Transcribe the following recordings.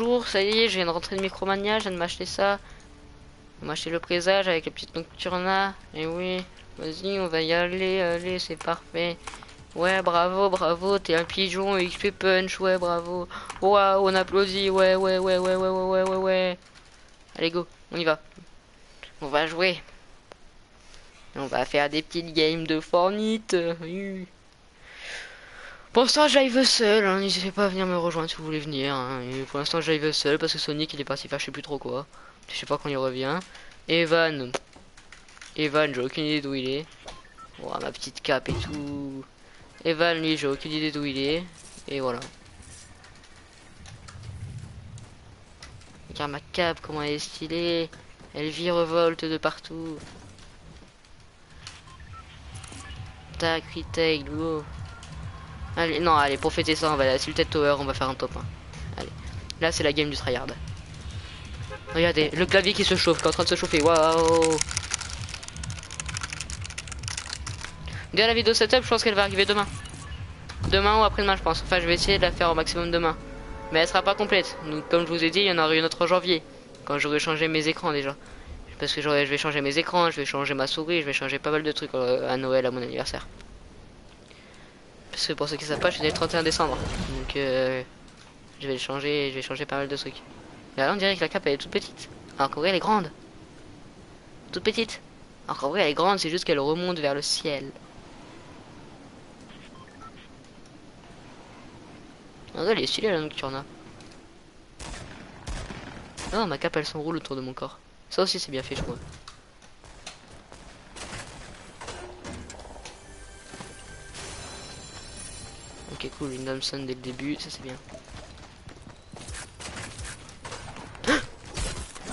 bonjour, ça y est, je viens de rentrer de Micromania, je viens de m'acheter ça. On m'a acheté le présage avec la petite nocturna. Et oui, vas-y, on va y aller, allez, c'est parfait. Ouais, bravo, bravo, t'es un pigeon, XP punch, ouais, bravo. Waouh, on applaudit, ouais, ouais, ouais, ouais, ouais, ouais, ouais, ouais, ouais. Allez, go, on y va. On va jouer. On va faire des petites games de Fortnite. Pour l'instant, j'arrive seul. Hein. N'hésitez pas à venir me rejoindre si vous voulez venir. Hein. Et pour l'instant, j'arrive seul parce que Sonic il est parti faire je sais plus trop quoi. Je sais pas quand il revient. Evan. Evan, j'ai aucune idée d'où il est. Oh, ma petite cape et tout. Evan, lui, j'ai aucune idée d'où il est. Et voilà. Regarde ma cape, comment elle est stylée. Elle vit revolte de partout. Tac, retake, go. Allez, non, allez, pour fêter ça, on va aller à Tower, on va faire un top 1. Allez. Là, c'est la game du tryhard. Regardez, le clavier qui se chauffe, qui est en train de se chauffer. Waouh Déjà la vidéo setup, je pense qu'elle va arriver demain. Demain ou après-demain, je pense. Enfin, je vais essayer de la faire au maximum demain. Mais elle sera pas complète. Donc, comme je vous ai dit, il y en aura une autre en janvier. Quand j'aurai changé mes écrans déjà. Parce que je vais changer mes écrans, je vais changer ma souris, je vais changer pas mal de trucs euh, à Noël, à mon anniversaire. Parce que pour ceux qui savent pas, je suis né le 31 décembre. Donc, euh, je vais le changer, je vais changer pas mal de trucs. Là, on dirait que la cape elle est toute petite. Alors qu'en vrai, elle est grande. Toute petite. Alors qu'en vrai, elle est grande, c'est juste qu'elle remonte vers le ciel. Ah elle est stylée la nocturna. Oh, ma cape elle s'enroule autour de mon corps. Ça aussi c'est bien fait je crois. Ok cool, une Thompson dès le début, ça c'est bien.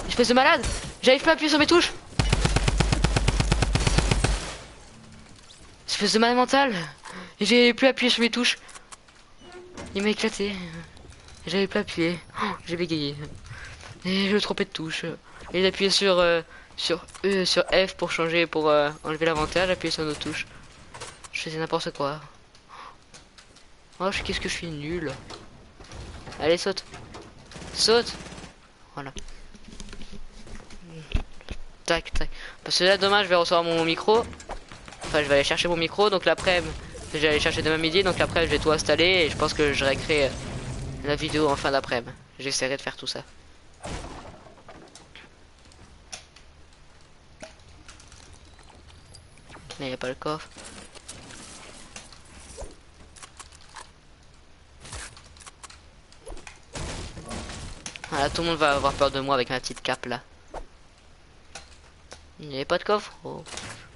Espèce de malade J'arrive pas à appuyer sur mes touches Espèce de malade mental J'ai plus appuyé sur mes touches il m'a éclaté. J'avais pas appuyé. Oh, j'ai bégayé. Et je me trompais de touche. Et j'ai sur, euh, sur, E, sur F pour changer, pour euh, enlever l'avantage, appuyer sur nos touches. Je faisais n'importe quoi. Oh, qu'est-ce que je suis nul. Allez, saute. Saute. Voilà. Tac, tac. Parce que là, demain, je vais recevoir mon micro. Enfin, je vais aller chercher mon micro. Donc l'après-midi, J'allais chercher demain midi, donc après je vais tout installer et je pense que je récrée la vidéo en fin d'après-midi. J'essaierai de faire tout ça. Mais il n'y a pas le coffre. Voilà, tout le monde va avoir peur de moi avec ma petite cape là. Il n'y avait pas de coffre oh.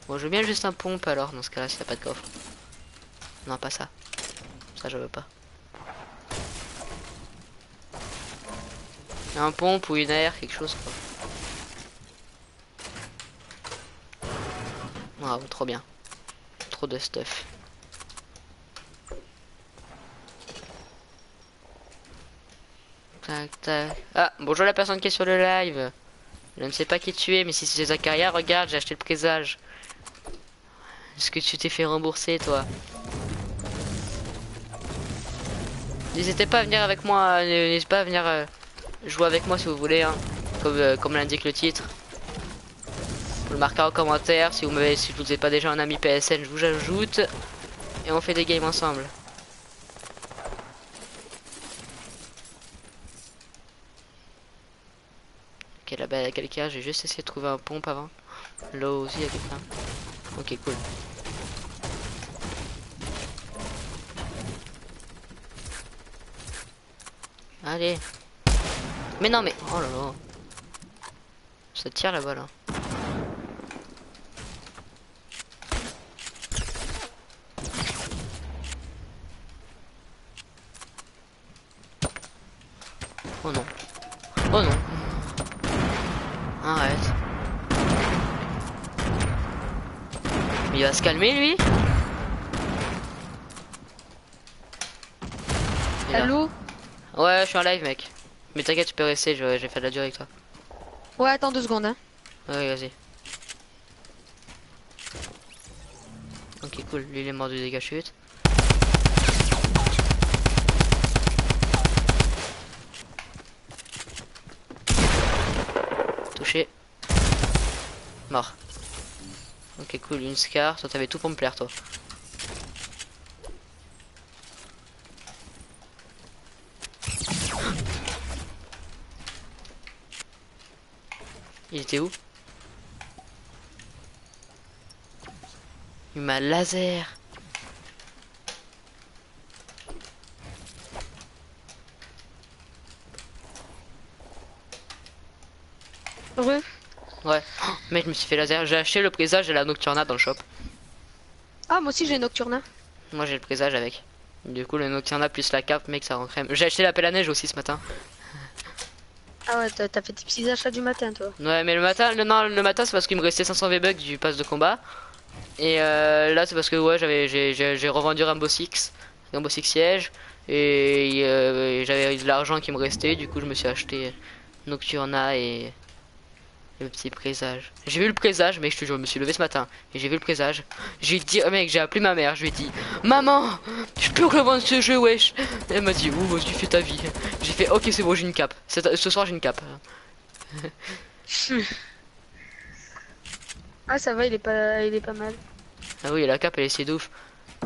Bon, je veux bien juste un pompe alors, dans ce cas-là, s'il n'y a pas de coffre. Non, pas ça. Ça, je veux pas. Un pompe ou une air, quelque chose quoi. Waouh, trop bien. Trop de stuff. Ah, bonjour la personne qui est sur le live. Je ne sais pas qui tu es, mais si c'est Zakaria, regarde, j'ai acheté le présage. Est-ce que tu t'es fait rembourser, toi? N'hésitez pas à venir avec moi, n'hésitez pas à venir euh, jouer avec moi si vous voulez, hein, comme, euh, comme l'indique le titre. Vous le marquez en commentaire, si vous m'avez si vous n'êtes pas déjà un ami PSN, je vous ajoute. Et on fait des games ensemble. Ok là-bas il quelqu'un, j'ai juste essayé de trouver un pompe avant. Là aussi il y a quelqu'un. Ok cool. Allez. Mais non, mais... Oh là là. Ça tire là-bas, là. Oh non. Oh non. Arrête. il va se calmer, lui Allô Ouais, je suis en live, mec. Mais t'inquiète, tu peux rester, j'ai fait de la durée avec toi. Ouais, attends deux secondes. Hein. Ouais, vas-y. Ok, cool. Lui, il est mort du dégâts chute. touché. Mort. Ok, cool, une scar. Toi, t'avais tout pour me plaire, toi. Il était où? Il m'a laser. Heureux. Ouais. Oh, mec, je me suis fait laser. J'ai acheté le présage et la nocturna dans le shop. Ah, moi aussi j'ai Nocturna. Moi, j'ai le présage avec. Du coup, le nocturna plus la cape, mec, ça rend crème. J'ai acheté la pelle à neige aussi ce matin. Ah ouais, t'as fait tes petits achats du matin, toi. Ouais, mais le matin, le, non, le matin, c'est parce qu'il me restait 500 V-Bucks du pass de combat. Et euh, là, c'est parce que ouais, j'avais, j'ai, revendu Rainbow Six, Rainbow Six Siege, et euh, j'avais de l'argent qui me restait. Du coup, je me suis acheté Nocturna et, et le petit présage. J'ai vu le présage, mec, je te jure, je me suis levé ce matin et j'ai vu le présage. J'ai dit, oh, mec, j'ai appelé ma mère, je lui ai dit, maman, je peux revendre ce jeu, wesh? Elle m'a dit, ouh, tu fais ta vie. J'ai fait, ok, c'est bon, j'ai une cape. Ce soir, j'ai une cape. Ah, ça va, il est pas, il est pas mal. Ah oui, la cape elle essaie de ouf.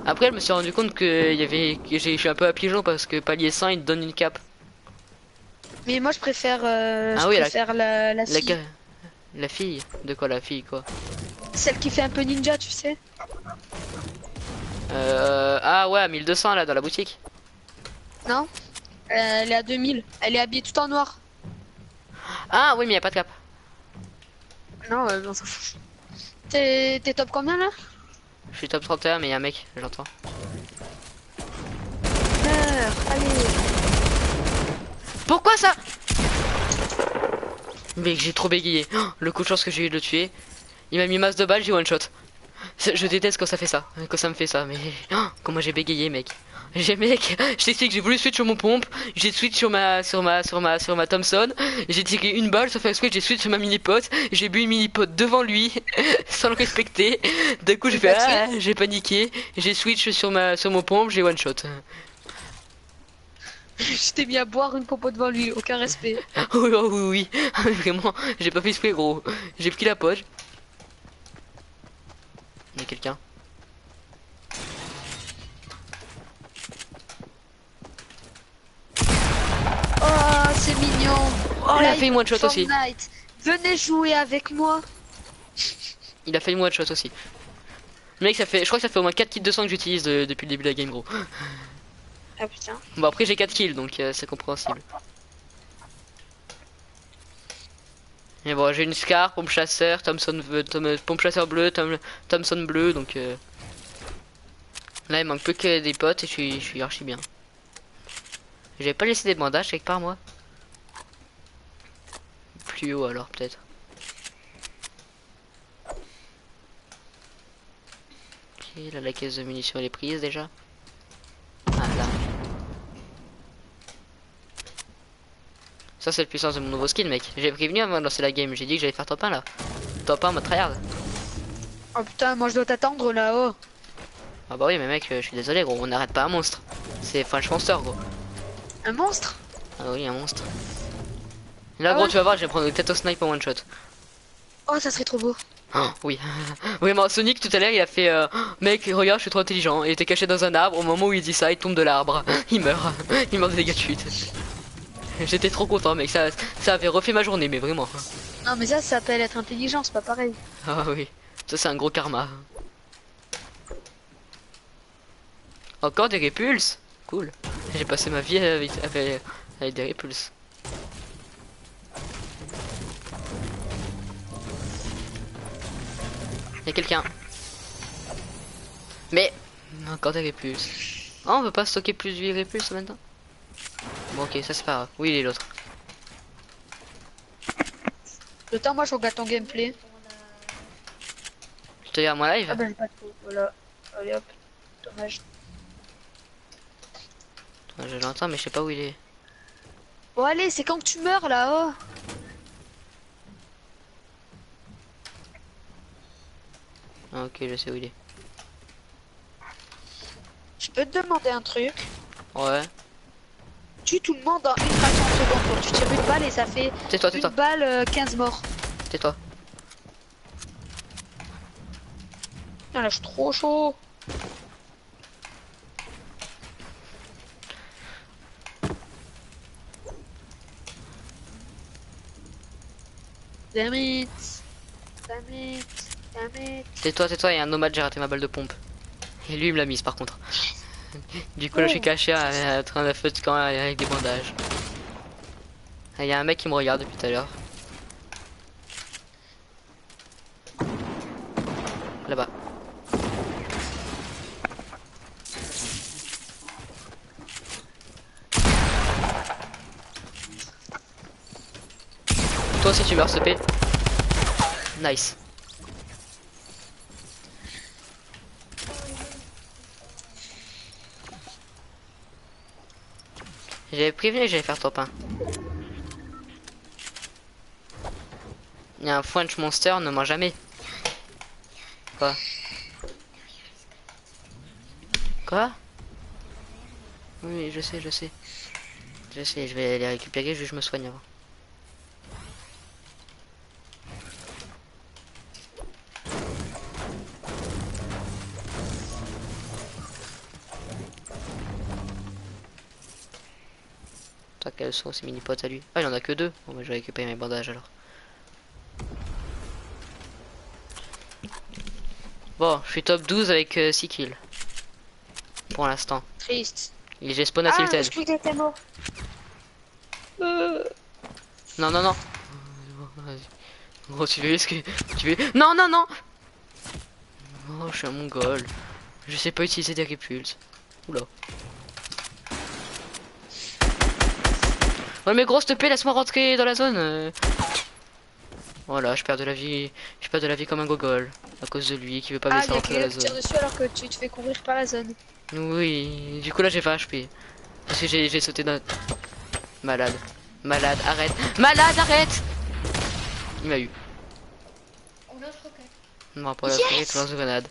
Après, je me suis rendu compte que y avait, j'ai, je suis un peu à pigeon parce que palier 100 il te donne une cape. Mais moi je préfère, euh, Ah je oui, la- préfère la, la. La fille De quoi la fille quoi Celle qui fait un peu ninja, tu sais. euh, Ah ouais, à 1200 là dans la boutique. Non Euh, Elle est à 2000. Elle est habillée tout en noir. Ah oui, mais y a pas de cape. Non, euh, on s'en fout. T'es t'es top combien là? Je suis top 31, mais y a un mec, j'entends. Meurs, allez. Pourquoi ça? Mec, j'ai trop bégayé. Le coup de chance que j'ai eu de le tuer. Il m'a mis masse de balles, j'ai one shot. Je déteste quand ça fait ça, quand ça me fait ça, mais comment j'ai bégayé, mec. J'ai mec, je t'explique, j'ai voulu switch sur mon pompe, j'ai switch sur ma sur ma sur ma sur ma Thompson, j'ai tiré une balle, sauf exprès j'ai switch sur ma mini pot, j'ai bu une mini pot devant lui sans le respecter. D'un coup j'ai fait ah, j'ai paniqué, j'ai switch sur ma sur mon pompe, j'ai one shot. Je t'ai mis à boire une popo devant lui, aucun respect. Oui, oh, oui, oui, vraiment, j'ai pas fait exprès, gros. J'ai pris la poche. Il y a quelqu'un. Oh, c'est mignon. Oh, il a fait une one shot aussi. Venez jouer avec moi. Il a fait une one shot aussi. Mec, ça fait, je crois que ça fait au moins 4 kills de sang que j'utilise euh, depuis le début de la game, gros. Ah putain. Bon, après, j'ai 4 kills, donc euh, c'est compréhensible. Mais bon, j'ai une Scar, pompe chasseur, Thompson, pompe chasseur bleu, Tom- Thompson bleu, donc euh, là il manque plus que des potes et je suis, je suis archi bien. J'avais pas laissé des bandages quelque part moi. Plus haut alors peut-être. Ok, là la caisse de munitions elle est prise déjà. Ah là. Ça c'est la puissance de mon nouveau skin mec. J'ai prévenu avant de lancer la game, j'ai dit que j'allais faire top 1 là. Top 1 mode tryhard. Oh putain, moi je dois t'attendre là-haut. Ah bah oui mais mec, euh, je suis désolé gros, on n'arrête pas un monstre. C'est French Monster gros. Un monstre? Ah oui un monstre. Là Ah gros ouais tu vas voir, j'ai prendre une tête au snipe en one shot. Oh, ça serait trop beau. Oh, oui. oui mais Sonic tout à l'heure il a fait euh, Mec regarde je suis trop intelligent. Il était caché dans un arbre, au moment où il dit ça il tombe de l'arbre. Il meurt. Il meurt des dégâts de chute. J'étais trop content mec, ça, ça avait refait ma journée mais vraiment. Non, mais ça, ça s'appelle être intelligent, c'est pas pareil. Ah oui, ça c'est un gros karma. Encore des répulses? Cool. J'ai passé ma vie avec, avec, avec des répulses. Y'a quelqu'un? Mais encore des répulses. Oh, on veut pas stocker plus de répulses maintenant? Bon ok, ça c'est pas grave. Oui, il est l'autre. Le temps, moi je regarde ton gameplay. Je te dis à moi live Ah ben j'ai pas trop. Voilà. Allez hop. Dommage. Je l'entends mais je sais pas où il est. Bon, allez, c'est quand que tu meurs là-haut. Ah, ok, je sais où il est. Je peux te demander un truc. Ouais. Tue tout le monde en une fraction de seconde. Donc tu tires une balle et ça fait une balle euh, 15 morts. tais-toi. Ah là, je suis trop chaud. Damn it. Damn it. Damn it. Tais-toi, tais-toi, il y a un nomade, j'ai raté ma balle de pompe. Et lui, il me l'a mise par contre. Du coup, là, je suis caché à, à train de feu de camp avec des bandages. Ah, Il y a un mec qui me regarde depuis tout à l'heure. Là-bas. Toi aussi tu meurs CP. Nice. J'avais prévenu que j'allais faire top 1. Il y a un French Monster, ne mange jamais. Quoi? Quoi? Oui, je sais, je sais. Je sais, je vais les récupérer, je, je me soigne avant. Toi, quels sont ces mini potes à lui Ah, il en a que deux. Bon, bah, je vais récupérer mes bandages alors. Bon, je suis top 12 avec 6 kills. Pour l'instant. Triste. Et j'ai spawn à Ah, Tilted. Euh, Non, non, non. Oh, tu veux ce que tu veux Non, non, non. Oh, je suis un mongol. Je sais pas utiliser des répulses. Oula. Ouais, mais gros, s'il te plaît, laisse-moi rentrer dans la zone. Voilà, je perds de la vie. Je perds de la vie comme un gogol. À cause de lui qui veut pas me Ah, laisser y a rentrer dans la zone. tire dessus alors que tu te fais couvrir par la zone. Oui, du coup là j'ai 20 HP. Parce que j'ai j'ai sauté d'un... Malade. Malade, arrête. Malade, arrête Il m'a eu. Non, pas la Yes lance de grenade.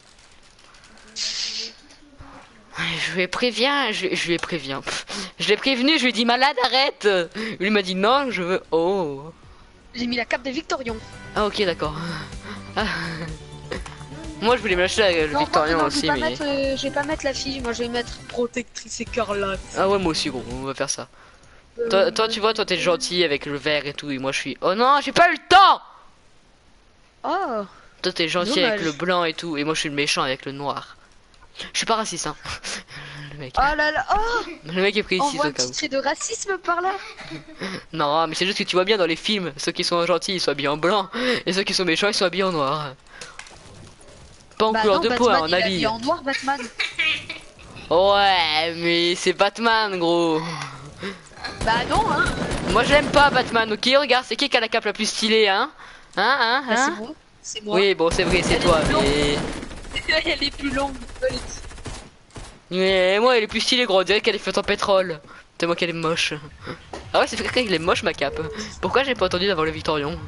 Je lui préviens, je, je lui ai préviens. Je l'ai prévenu, je lui ai dit malade, arrête Lui m'a dit non, je veux... Oh J'ai mis la cape de Victorion. Ah ok, d'accord. Ah. Moi je voulais me lâcher le Non, non, aussi, je vais, pas mais... mettre, euh, je vais pas mettre la fille, moi je vais mettre protectrice écarlate. Ah ouais, moi aussi, gros, on va faire ça. Euh, Toi, toi, tu vois, toi t'es gentil avec le vert et tout, et moi je suis. Oh non, j'ai pas eu le temps. Oh Toi t'es gentil Dommage. avec le blanc et tout, et moi je suis le méchant avec le noir. Je suis pas raciste, hein. Le mec, Oh là là Oh le mec est précis voit au cas où. de racisme par là Non, mais c'est juste que tu vois bien dans les films, ceux qui sont gentils ils sont habillés en blanc, et ceux qui sont méchants ils sont habillés en noir. Pas en Bah couleur non, de peau, Batman, hein, en habit. habillé en noir, Batman. Ouais, mais c'est Batman, gros. Bah non, hein Moi je l'aime pas Batman, ok Regarde, c'est qui qui a la cape la plus stylée, hein? Hein, hein, Bah, hein? c'est moi. C'est moi. Oui, bon, c'est vrai, c'est toi, mais... Elle est plus longue. Mais moi, elle est plus stylée, gros. On dirait qu'elle est faite en pétrole. Tellement qu'elle est moche. Ah ouais, c'est vrai qu'elle est moche, ma cape. Pourquoi j'ai pas entendu d'avoir le Victorion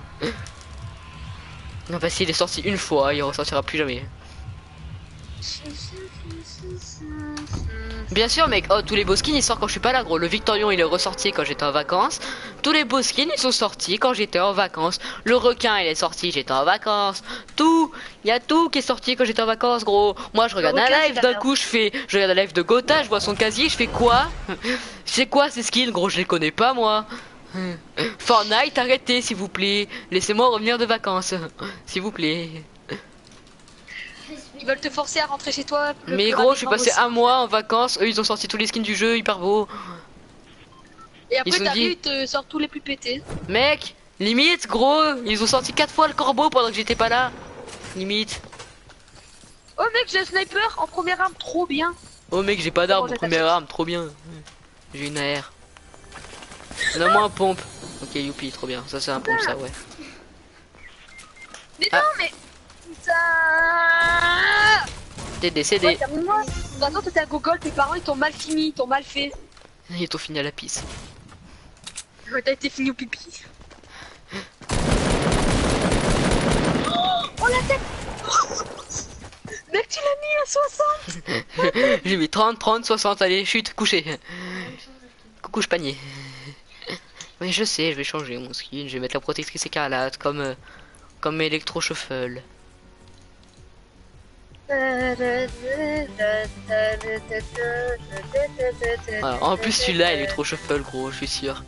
Non, parce qu'il est sorti une fois, il ressortira plus jamais. Bien sûr, mec. Oh, tous les beaux skins ils sortent quand je suis pas là, gros. Le Victorion il est ressorti quand j'étais en vacances. Tous les beaux skins ils sont sortis quand j'étais en vacances. Le requin il est sorti, j'étais en vacances. Tout, il y a tout qui est sorti quand j'étais en vacances, gros. Moi je regarde un live d'un coup, je fais, je regarde un live de Gotha, je vois son casier, je fais quoi? C'est quoi ces skins, gros? Je les connais pas moi. Fortnite, arrêtez s'il vous plaît. Laissez-moi revenir de vacances, s'il vous plaît. Ils veulent te forcer à rentrer chez toi. Mais gros, je suis passé un mois en vacances. Eux, ils ont sorti tous les skins du jeu, hyper beaux. Et après, t'arrives, dit- ils te sortent tous les plus pétés. Mec, limite, gros, ils ont sorti quatre fois le corbeau pendant que j'étais pas là. Limite. Oh mec, j'ai un sniper en première arme, trop bien. Oh mec, j'ai pas d'arme, j'ai première arme, trop bien. J'ai une AR. Donne-moi un pompe. Ok, youpi, trop bien. Ça, c'est un pompe, ça, ouais. Mais Ah. non, mais. Putain T'es décédé. Maintenant, t'étais un gogol, tes parents ils t'ont mal fini, ils t'ont mal fait. Ils t'ont fini à la pisse. Ouais, T'as été fini au pipi. Oh la tête Mec, tu l'as mis à 60 J'ai mis 30, 30, 60, allez, chute, couché. Coucou, je panier. Mais je sais, je vais changer mon skin, je vais mettre la protectrice écarlate comme euh, Comme Electro Voilà. En plus, celui-là, Electro Shuffle, gros, je suis sûr.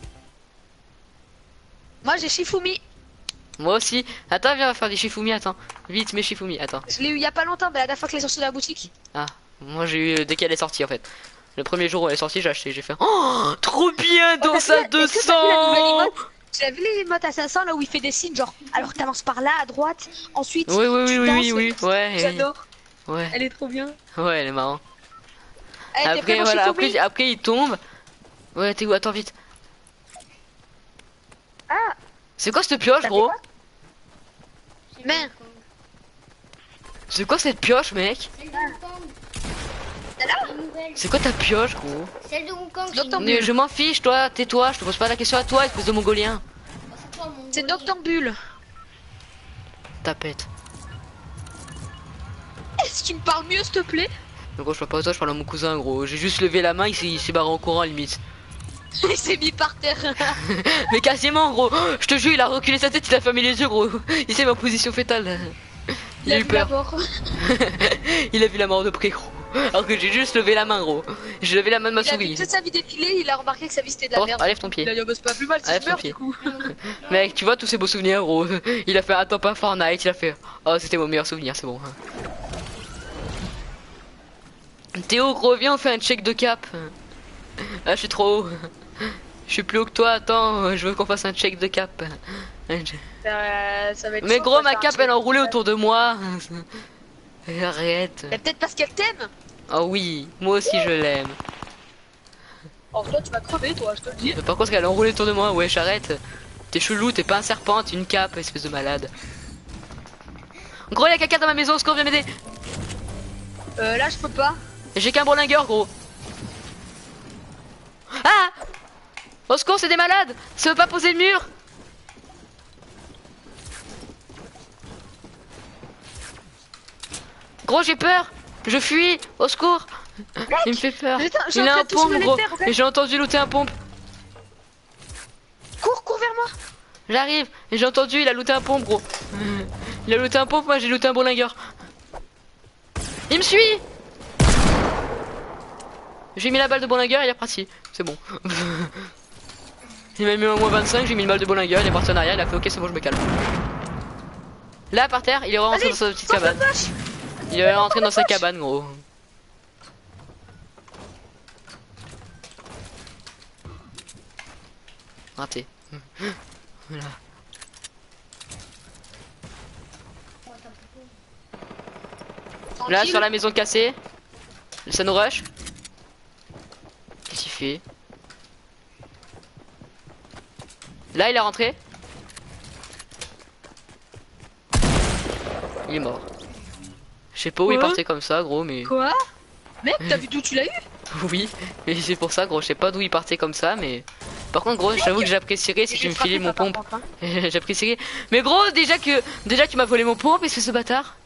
Moi j'ai Shifumi. Moi aussi. Attends, viens, on va faire des Shifumi, attends. Vite, mes Shifumi, attends. Je l'ai eu il y a pas longtemps, mais la dernière fois qu'elle est sortie de la boutique. Ah, moi j'ai eu dès qu'elle est sortie en fait. Le premier jour où elle est sortie, j'ai acheté, j'ai fait Oh, trop bien dans t'as sa vu la- est-ce que t'as vu la nouvelle 200 emote? Tu as vu les emotes à 500 là où il fait des signes genre alors t'avances par là à droite, ensuite. Oui, oui, oui, oui, oui, ouais, J'adore. Ouais, Elle est trop bien. ouais, elle est marrant. Était Après, voilà, après, après il tombe. Ouais, t'es où Attends, vite. Ah, C'est quoi cette pioche, gros Mais C'est quoi cette pioche, mec. C'est quoi ta pioche, gros Celle de Wukong. Docteur Mais Je m'en fiche, toi, tais-toi, je te pose pas la question à toi, espèce de mongolien. Oh, c'est Golem. Noctambule. Tapette. Est-ce que tu me parles mieux s'il te plaît Donc, gros, je parle pas à toi, je parle à mon cousin, gros. J'ai juste levé la main, il s'est- il s'est barré en courant, limite. Il s'est mis par terre. Mais quasiment, gros. Je te jure, il a reculé sa tête, il a fermé les yeux, gros. Il sait ma position fétale. Il a eu vu la peur. mort. Il a vu la mort de près, gros. Alors que j'ai juste levé la main, gros. J'ai levé la main de ma Il a vu souris. toute sa vie défiler, il a remarqué que sa vie c'était de la Oh, merde. enlève ton Il pied. a dit, oh, bah, pas plus mal du coup. Mec, tu vois tous ces beaux souvenirs, gros. Il a fait attends pas Fortnite, il a fait oh c'était mon meilleur souvenir, c'est bon. Théo, gros, viens, on fait un check de cap. Ah, je suis trop haut. Je suis plus haut que toi, attends, je veux qu'on fasse un check de cap. Euh, ça va être Mais gros, ma cape elle enroulée autour de moi. Arrête. Mais peut-être parce qu'elle t'aime. Oh oui, moi aussi je l'aime. Oh, toi tu vas crever, toi, je te le dis. Mais Par contre, elle est enroulée autour de moi, ouais, j'arrête. T'es chelou, t'es pas un serpent, t'es une cape, espèce de malade. Gros, y'a quelqu'un dans ma maison, secours, viens m'aider? Euh, là, je peux pas. J'ai qu'un bourlingueur, gros. Ah Au secours, c'est des malades. Ça veut pas poser le mur. Gros, j'ai peur. Je fuis. Au secours. Il me fait peur. Putain, Il a un pompe, gros. faire, Et j'ai entendu looter un pompe. Cours, cours vers moi. J'arrive. Et j'ai entendu, il a looté un pompe, gros. Il a looté un pompe, moi j'ai looté un bourlingueur Il me suit J'ai mis la balle de bourlingueur, il est parti. C'est bon. il m'a mis un moins 25, j'ai mis une balle de bourlingueur, il est parti en arrière, il a fait ok, c'est bon, je me calme. Là, par terre, il est rentré dans sa petite cabane. Il est rentré dans sa cabane, gros. Raté. Voilà. Là, sur la maison cassée. Ça nous rush. Qu'est-ce qu'il fait Là, il est rentré. Il est mort. Je sais pas où il partait comme ça, gros, mais... Quoi Mec, t'as vu d'où tu l'as eu Oui, mais c'est pour ça, gros. Je sais pas d'où il partait comme ça, mais... Par contre, gros, j'avoue que j'apprécierais si tu me filais mon pompe. hein. j'apprécierais. Mais gros, déjà que... Déjà, tu m'as volé mon pompe, est-ce que ce bâtard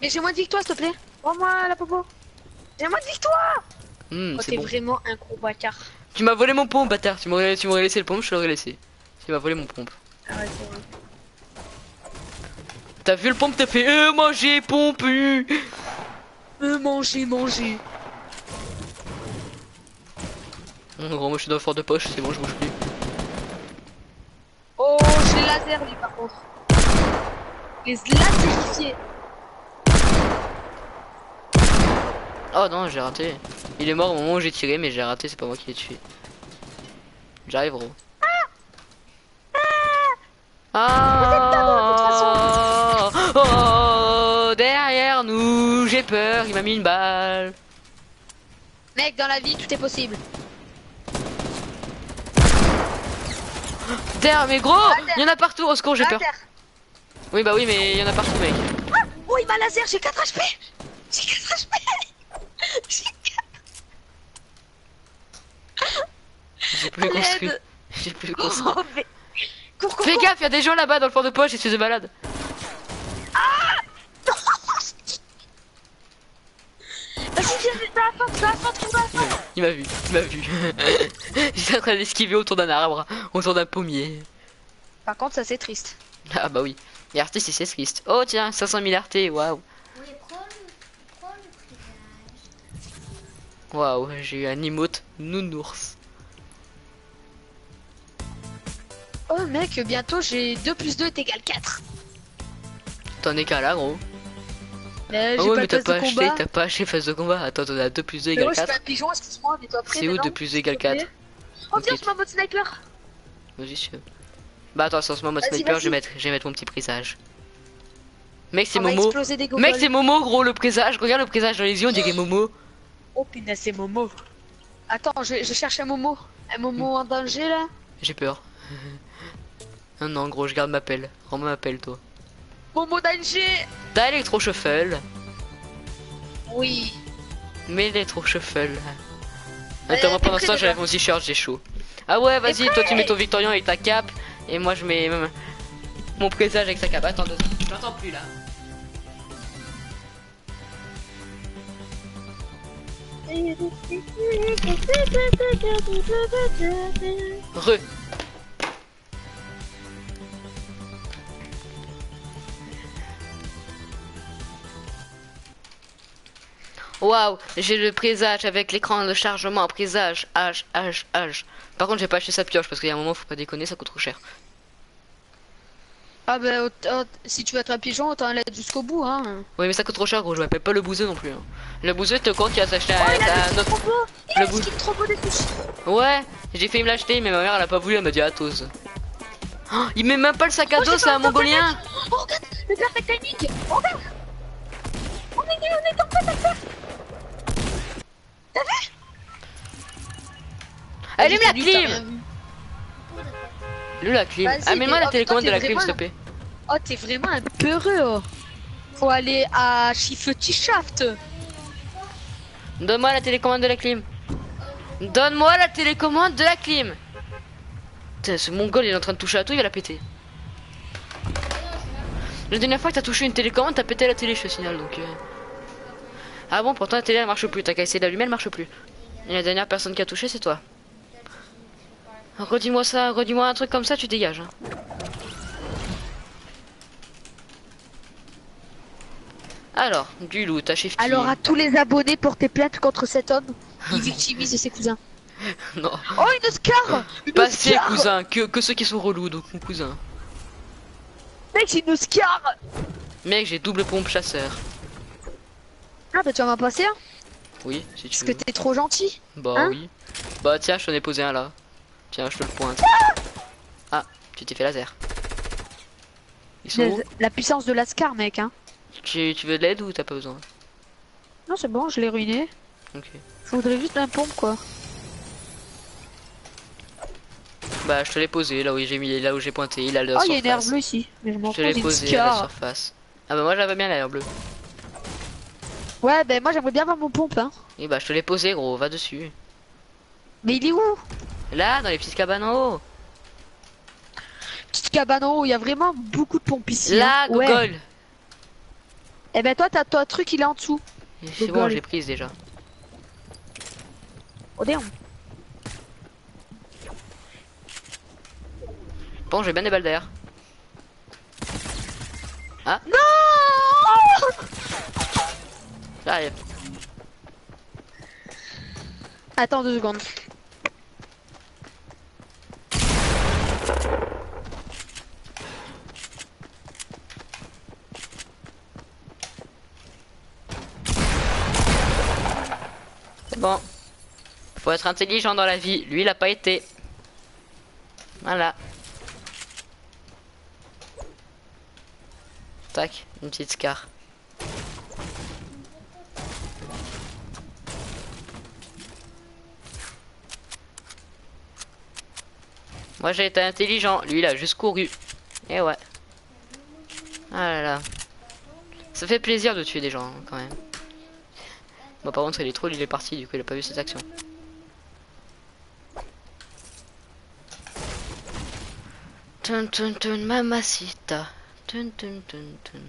Mais j'ai moins de victoire, s'il te plaît. Rends-moi la popo. J'ai moins de victoire. Hmm, Oh, c'est t'es bon. vraiment un gros bâtard. Tu m'as volé mon pompe, bâtard. Tu m'aurais tu m'aurais laissé le pompe, je l'aurais laissé. Tu m'as volé mon pompe. Ah ouais, c'est vrai. T'as vu le pompe, t'as fait Euh, moi j'ai pompu Euh, manger, manger. Hum, Gros, moi je suis dans le fort de poche, c'est bon, je bouge plus. Oh, j'ai le laser, lui, par contre. Les laserifiés. Oh non, j'ai raté. Il est mort au moment où j'ai tiré, mais j'ai raté, c'est pas moi qui l'ai tué. J'arrive, gros. Ah Oh Derrière nous, j'ai peur, il m'a mis une balle. Mec, dans la vie, tout est possible. Derrière, mais gros, il y en a partout, au secours, j'ai peur. Laser. Oui, bah oui, mais il y en a partout, mec. Oh, il m'a laser, j'ai 4 HP. J'ai 4 HP. J'ai plus construit. J'ai plus construit. Oh, mais- Cours, cours, Fais cours. gaffe, y a des gens là-bas dans le fort de poche, espèce de balade. Vas-y, viens, dans la fente, dans la fente, trouve la fente. Il m'a vu, il m'a vu. J'étais en train d'esquiver autour d'un arbre, autour d'un pommier. Par contre, ça c'est triste. Ah bah oui. Et RT, c'est 16 listes. Oh tiens, 500 000 RT, waouh. Oui, prends le, prends le présage. Waouh, j'ai eu un emote nounours. Oh mec, bientôt j'ai 2 plus 2 est égal 4. T'en es qu'à là, gros. Mais Ah ouais, mais t'as pas acheté, t'as pas acheté phase de combat. Attends, t'en as 2 plus 2 Mais égale ouais, je fais 4. un pigeon, excuse-moi, mets-toi prêt C'est où maintenant, 2 plus 2 égale s'il te plaît. 4 Oh viens sur ma mode sniper Vas-y, veux. Bah attends, c'est en ce moment, sniper, je vais mettre, je vais mettre mon petit présage. Mec, c'est Momo. Mec, c'est Momo, gros, le présage. Regarde le présage dans les yeux, on dirait Momo. Oh punaise, c'est Momo. Attends, je, je cherche un Momo. Un Momo en danger là J'ai peur. non, non, gros, je garde ma pelle. Rends-moi ma pelle, toi. Momo danger T'as électro-shuffle. Oui. Mais électro-shuffle. Euh, Attends, moi temps, déjà j'avais mon t-shirt, j'ai chaud. Ah ouais, vas-y, toi tu mets ton Victorian avec ta cape. Et moi je mets mon présage avec sa cape. Attends, deux secondes. J'entends plus là. Re. Waouh, j'ai le présage avec l'écran de chargement, présage, H, H, H. Par contre, j'ai pas acheté sa pioche parce qu'il y a un moment, faut pas déconner, ça coûte trop cher. Ah bah, autant- si tu veux être un pigeon, autant aller jusqu'au bout, hein. Oui, mais ça coûte trop cher, gros, je m'appelle pas le bouseux non plus. hein. Le bouseux, au courant qu'il va s'acheter un, Oh, un autre. trop beau Le trop beau sushis Ouais, j'ai failli me l'acheter, mais ma mère elle a pas voulu, elle m'a dit à tous. Oh, il met même pas le sac à Oh, dos, c'est un mongolien. Oh regarde, le perfect timing Oh regarde On est, on est en fait à faire Allume la T'as t'as clim Allume la clim. Amène-moi mais- la oh, télécommande de la clim, s'il te plaît. Oh t'es vraiment un peureux oh Faut aller à Shaft Donne-moi la télécommande de la clim. Donne-moi la télécommande de la clim. Putain, ce mongol il est en train de toucher à tout, il va la péter. La dernière fois que t'as touché une télécommande, t'as pété la télé, je te signale donc. euh. Ah bon, pourtant la télé elle marche plus, t'as qu'à essayer d'allumer, elle marche plus. Et la dernière personne qui a touché, c'est toi. Redis-moi ça, redis-moi un truc comme ça, tu dégages. hein. Alors, du loot, à shift. Alors à tous les abonnés, portez plainte contre cet homme qui victimise ses cousins. Non. Oh une Scar Une Pas ses cousins, que, que ceux qui sont relous, donc mon cousin. Mec c'est une Scar Mec, j'ai double pompe chasseur. Ah bah tu vas m'en passer un Oui, si tu Parce veux. que t'es trop gentil Bah hein oui. Bah tiens, je t'en ai posé un là. Tiens, je te le pointe. Ah, tu t'es fait laser. Ils sont où La, la puissance de la Scar mec hein tu, tu veux de l'aide ou t'as pas besoin? Non c'est bon, je l'ai ruiné. Ok. Je voudrais juste un pompe quoi. Bah je te l'ai posé là où j'ai mis là où j'ai pointé, il a le Oh il y a une air surface. bleue ici. Mais je m'en Je l'ai posé à la surface. Ah bah moi j'avais bien l'air bleu. Ouais ben moi j'aimerais bien avoir mon pompe hein. Et bah je te l'ai posé gros, va dessus. Mais il est où? Là, dans les petites cabanes en haut. Petite cabane en haut, il y a vraiment beaucoup de pompes ici. Là, hein. Ouais. Eh ben toi t'as ton truc il est en dessous. C'est bon, je l'ai prise déjà. Oh damn. Bon, j'ai bien des balles d'air. Non J'arrive. Attends deux secondes. C'est bon. Faut être intelligent dans la vie. Lui, il a pas été. Voilà. Tac, une petite scar. Moi j'ai été intelligent, lui il a juste couru. Et ouais. Ah là là. Ça fait plaisir de tuer des gens hein, quand même. Bon par contre il est troll, il est parti, du coup il a pas vu cette action. Tun tun tun mamacita. Tun tun tun tun.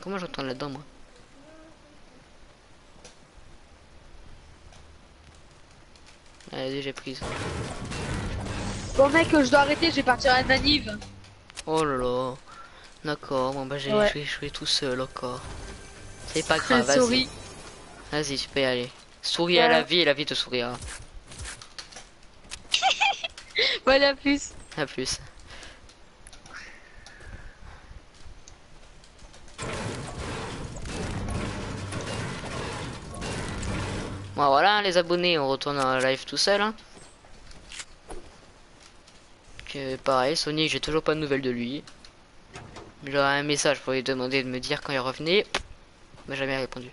Comment j'entends là-dedans moi? Allez j'ai prise. Bon mec, je dois arrêter, je vais partir à Nanive. Oh là là. D'accord, bon bah j'ai Ouais. je vais jouer tout seul encore. C'est pas grave, vas-y. Vas-y, tu peux y aller. Souris à la vie et la vie te sourira. Voilà plus. À plus. Bon voilà les abonnés, on retourne en live tout seul. Hein. Que pareil, Sonic, j'ai toujours pas de nouvelles de lui. J'aurais un message pour lui demander de me dire quand il revenait. Il m'a jamais répondu.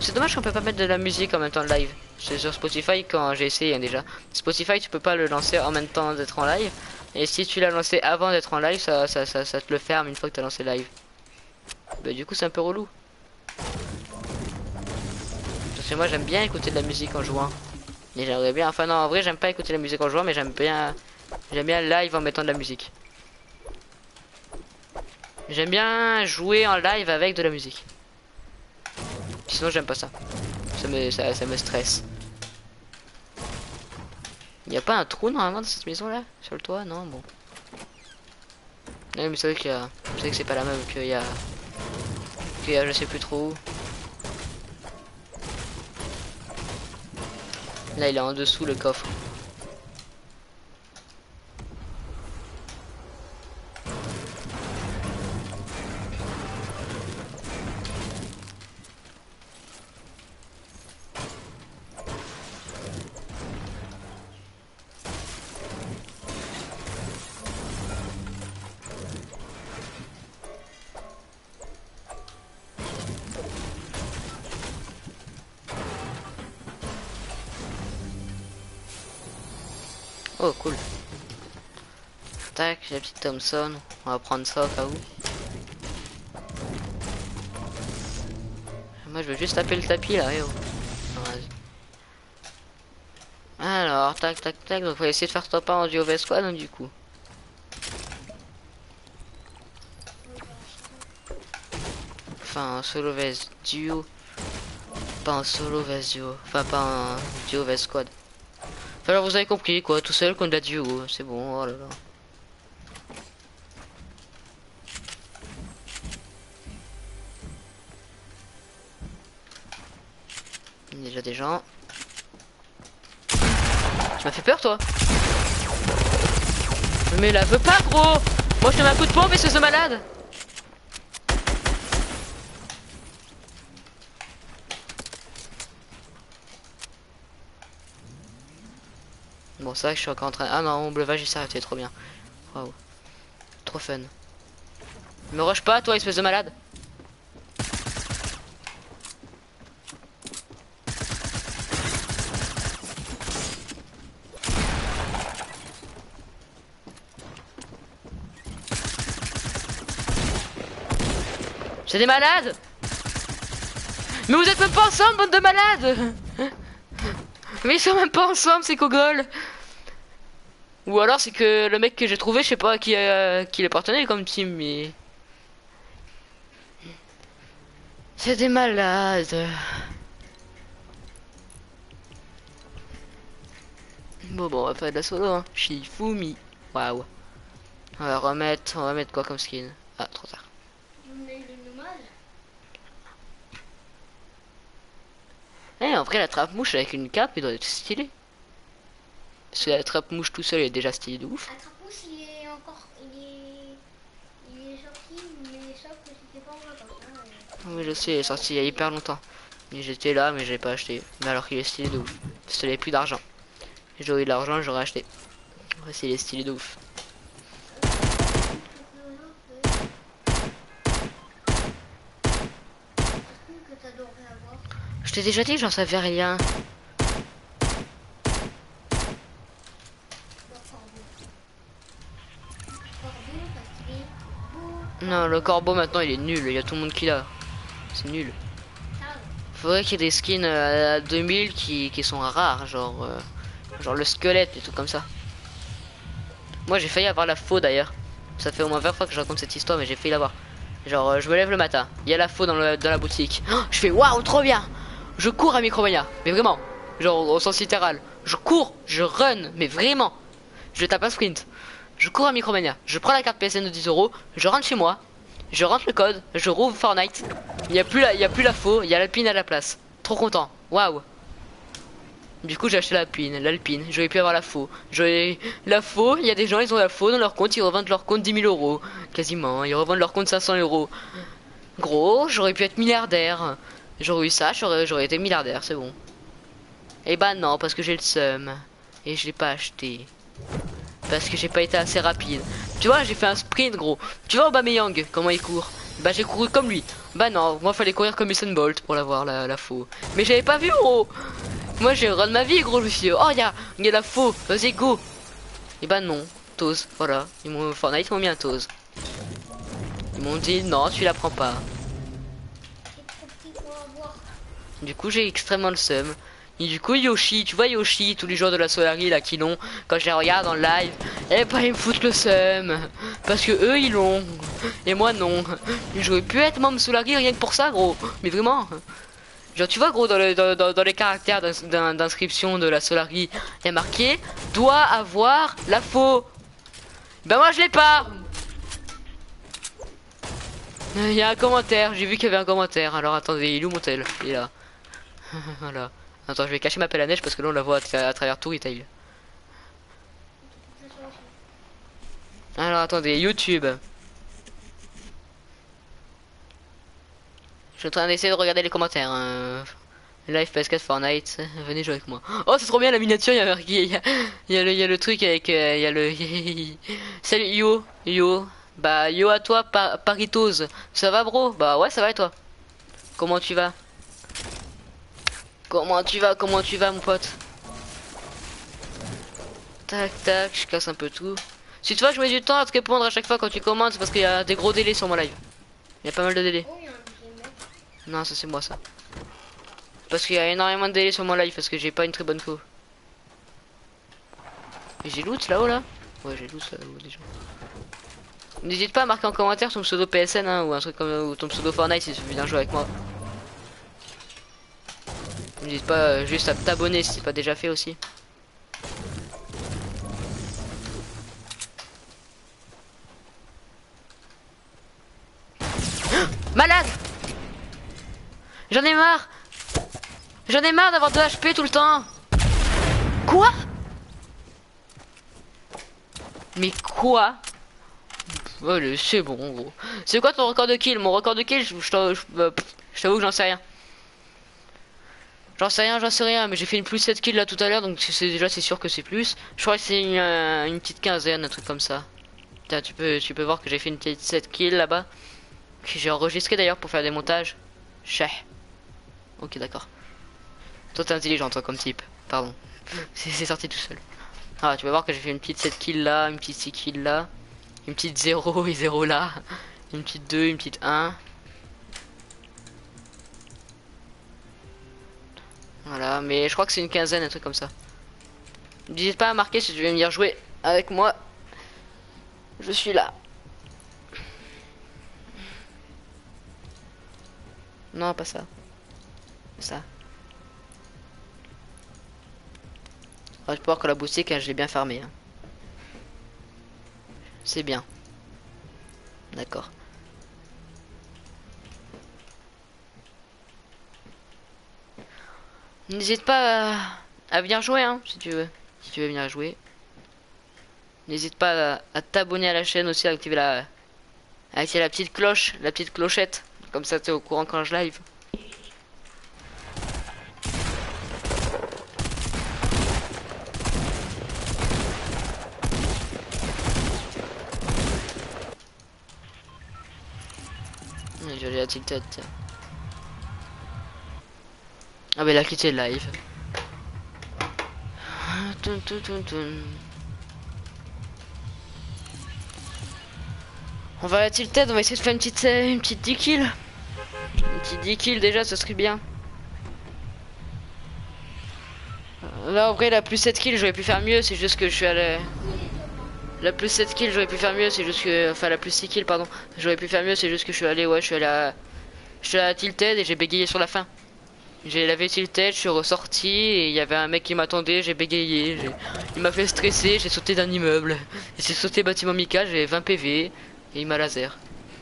C'est dommage qu'on peut pas mettre de la musique en même temps de live. C'est sur Spotify quand j'ai essayé hein, déjà. Spotify tu peux pas le lancer en même temps d'être en live. Et si tu l'as lancé avant d'être en live, ça, ça, ça, ça te le ferme une fois que tu as lancé live. Bah du coup c'est un peu relou. Parce que moi j'aime bien écouter de la musique en jouant. Et j'aimerais bien, enfin non en vrai j'aime pas écouter la musique en jouant mais j'aime bien, j'aime bien live en mettant de la musique. J'aime bien jouer en live avec de la musique. Sinon j'aime pas ça. Ça me, ça, ça me stresse. Il a pas un trou normalement dans cette maison là Sur le toit? Non bon. Non mais c'est vrai y a. Que c'est pas la même qu'il y a. Qu'il y a je sais plus trop. Là il est en dessous le coffre. La petite Thompson. On va prendre ça au cas où. Moi je veux juste taper le tapis là, eh oh. Alors, tac tac tac, donc on va essayer de faire top 1 en duo squad hein, du coup. Enfin en solo vs duo. Pas en solo vs duo. Enfin pas en duo vs squad. Alors vous avez compris quoi, tout seul contre la duo, c'est bon, oh. Il y a Déjà des gens. Tu m'as fait peur toi Mais la veux pas gros Moi je te mets un coup de pompe et c'est ce malade Bon, c'est vrai que je suis encore en train. Ah non, mon bleuvage il s'est arrêté, trop bien. Waouh. Trop fun. Me rush pas, toi, espèce de malade. C'est des malades Mais vous êtes même pas ensemble, bande de malades Mais ils sont même pas ensemble, ces cogoles Ou alors c'est que le mec que j'ai trouvé, je sais pas à qui, euh, qui appartenait comme team, mais... C'est des malades Bon bon, on va faire de la solo, hein. Shifumi. Waouh. On va remettre, on va mettre quoi comme skin? Ah, trop tard. Eh, en vrai, la trappe mouche avec une cape, il doit être stylé. Parce que la trappe mouche tout seul est déjà stylé de ouf. Attrape-mouche, il est encore. Il est. Il est sorti, mais sauf que c'était pas encore comme ça. Oui, je sais, il est sorti il y a hyper longtemps. Mais j'étais là, mais j'ai pas acheté. Mais alors qu'il est stylé de ouf. Parce que j'avais plus d'argent. Si J'aurais eu de l'argent, j'aurais acheté. Voici, il est stylé de ouf. que t'adorerais avoir. Je t'ai déjà dit que j'en savais rien. Non, le corbeau maintenant il est nul. Il y a tout le monde qui l'a. C'est nul. Faudrait qu'il y ait des skins euh, à 2000 qui, qui sont rares. Genre, euh, genre le squelette et tout comme ça. Moi j'ai failli avoir la faux d'ailleurs. Ça fait au moins 20 fois que je raconte cette histoire, mais j'ai failli l'avoir. Genre, euh, je me lève le matin, il y a la faux dans la boutique. Oh, je fais waouh, trop bien Je cours à Micromania, mais vraiment, genre au sens littéral. Je cours, je run, mais vraiment. Je tape un sprint. Je cours à Micromania, je prends la carte PSN de 10 euros, je rentre chez moi, je rentre le code, je rouvre Fortnite. Il y a plus la, y a plus la faux, il y a l'alpine à la place. Trop content. Waouh. Du coup, j'ai acheté l'alpine, l'alpine. J'aurais pu avoir la faux. J'aurais la faux. Il y a des gens, ils ont la faux dans leur compte, ils revendent leur compte 10 000 euros, quasiment. Ils revendent leur compte 500 euros. Gros, j'aurais pu être milliardaire. J'aurais eu ça, j'aurais, été milliardaire, c'est bon. Et bah non, parce que j'ai le seum et je l'ai pas acheté parce que j'ai pas été assez rapide. Tu vois, j'ai fait un sprint, gros. Tu vois Aubameyang, comment il court? Bah j'ai couru comme lui. Bah non, moi fallait courir comme Usain Bolt pour l'avoir la, la faux. Mais j'avais pas vu, gros. Moi j'ai run ma vie, gros. Je oh y'a, y a la faux. Vas-y go. Et bah non, Tose, voilà. Ils m'ont Fortnite m'ont mis un Tose. Ils m'ont dit non, tu la prends pas. C'est trop petit pour avoir. Du coup, j'ai extrêmement le seum. Et du coup, Yoshi, tu vois Yoshi, tous les joueurs de la Solari là qui l'ont, quand je les regarde en live, eh ben ils me foutent le seum. Parce que eux ils l'ont. Et moi non. J'aurais pu être membre Solari rien que pour ça, gros. Mais vraiment. Genre, tu vois, gros, dans, le- dans- dans- dans les caractères d'ins- d'in- d'inscription de la Solari, il y a marqué doit avoir la faux. Ben moi je l'ai pas. Il y a un commentaire, j'ai vu qu'il y avait un commentaire. Alors attendez, il est où mon tel? Il est là. voilà. Attends, je vais cacher ma pelle à neige parce que là on la voit à, tra- à travers tout retail. Alors attendez, YouTube. Je suis en train d'essayer de regarder les commentaires. hein. Live PS4 Fortnite, venez jouer avec moi. Oh, c'est trop bien la miniature, il y a y a, y y a le truc avec, euh, y a le, salut yo, yo, bah yo à toi, Pa- Paritose, ça va bro? Bah ouais, ça va et toi? Comment tu vas? Comment tu vas Comment tu vas mon pote Tac tac, je casse un peu tout. Si tu vois, je mets du temps à te répondre à chaque fois quand tu commandes, c'est parce qu'il y a des gros délais sur mon live. Il y a pas mal de délais. Non, ça c'est moi ça. Parce qu'il y a énormément de délais sur mon live parce que j'ai pas une très bonne co. J'ai loot là-haut là Ouais, j'ai loot là-haut déjà. N'hésite pas à marquer en commentaire ton pseudo PSN hein, ou un truc comme ou ton pseudo Fortnite si tu veux bien jouer avec moi. N'hésite pas euh, juste à t'abonner si c'est pas déjà fait aussi. Malade J'en ai marre J'en ai marre d'avoir 2 HP tout le temps Quoi Mais quoi Allez, c'est bon, gros. C'est quoi ton record de kill? Mon record de kill, je je euh, je t'avoue que j'en sais rien. J'en sais rien, j'en sais rien, mais j'ai fait une plus 7 kills là tout à l'heure, donc c'est déjà c'est sûr que c'est plus. Je crois que c'est une, euh, petite quinzaine, un truc comme ça. Tiens, tu peux, tu peux voir que j'ai fait une petite 7 kills là-bas. Que j'ai enregistré d'ailleurs pour faire des montages. Chais. Ok, d'accord. Toi, t'es intelligent, toi, comme type. Pardon. C'est sorti tout seul. Ah, tu vas voir que j'ai fait une petite 7 kills là, une petite 6 kills là, une petite 0 et 0 là, une petite 2, une petite 1. Voilà, mais je crois que c'est une quinzaine, un truc comme ça. N'hésite pas à marquer si tu veux venir jouer avec moi. Je suis là. Non, pas ça. Ça. Peux voir que la boutique, hein, je l'ai bien fermée. hein. C'est bien. D'accord. N'hésite pas à, à venir jouer, hein, si tu veux. Si tu veux venir jouer. N'hésite pas à, à t'abonner à la chaîne aussi, à activer la, à activer la petite cloche, la petite clochette. Comme ça, t'es au courant quand je live. Petite tête. tiens. Ah mais il a quitté le live. On va à tilted, on va essayer de faire une petite, euh, une petite 10 kills. Une petite 10 kills déjà, ce serait bien. Euh, Là, en vrai, la plus 7 kills, j'aurais pu faire mieux, c'est juste que je suis allé... La plus 7 kills, j'aurais pu faire mieux, c'est juste que. Enfin, la plus 6 kills, pardon. J'aurais pu faire mieux, c'est juste que je suis allé, ouais, je suis allé à. Je suis allé à Tilted et j'ai bégayé sur la fin. J'ai lavé Tilted, je suis ressorti et il y avait un mec qui m'attendait, j'ai bégayé. Il m'a fait stresser, j'ai sauté d'un immeuble. Et j'ai sauté bâtiment Mika, j'ai 20 PV et il m'a laser.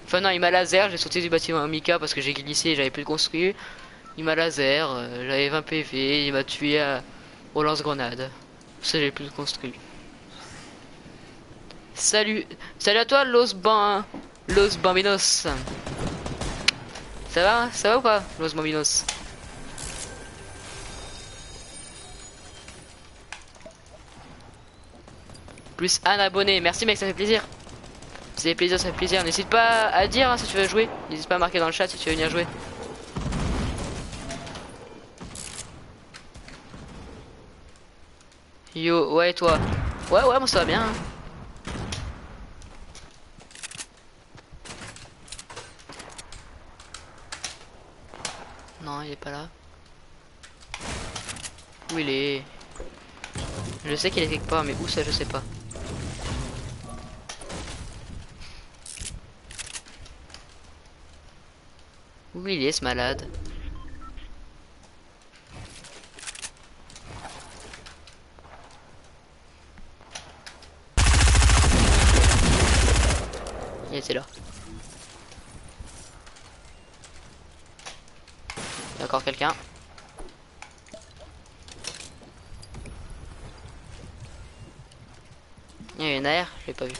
Enfin, non, il m'a laser, j'ai sauté du bâtiment Mika parce que j'ai glissé j'avais plus de construit. Il m'a laser, euh, j'avais 20 PV, il m'a tué à... au lance-grenade. Ça, j'ai plus de construit. Salut, salut à toi, Los Ban, Los Bambinos. Ça va, ça va ou pas, Los Bambinos? Plus un abonné, merci mec, ça fait plaisir. Ça fait plaisir, ça fait plaisir. N'hésite pas à dire hein, si tu veux jouer. N'hésite pas à marquer dans le chat si tu veux venir jouer. Yo, ouais, toi. Ouais, ouais, moi ça va bien. hein. Non, il est pas là. Où il est? Je sais qu'il est quelque part, mais où ça, je sais pas. Où il est ce malade Il était là. Il y a encore quelqu'un. Il y a une AR, je l'ai pas vu.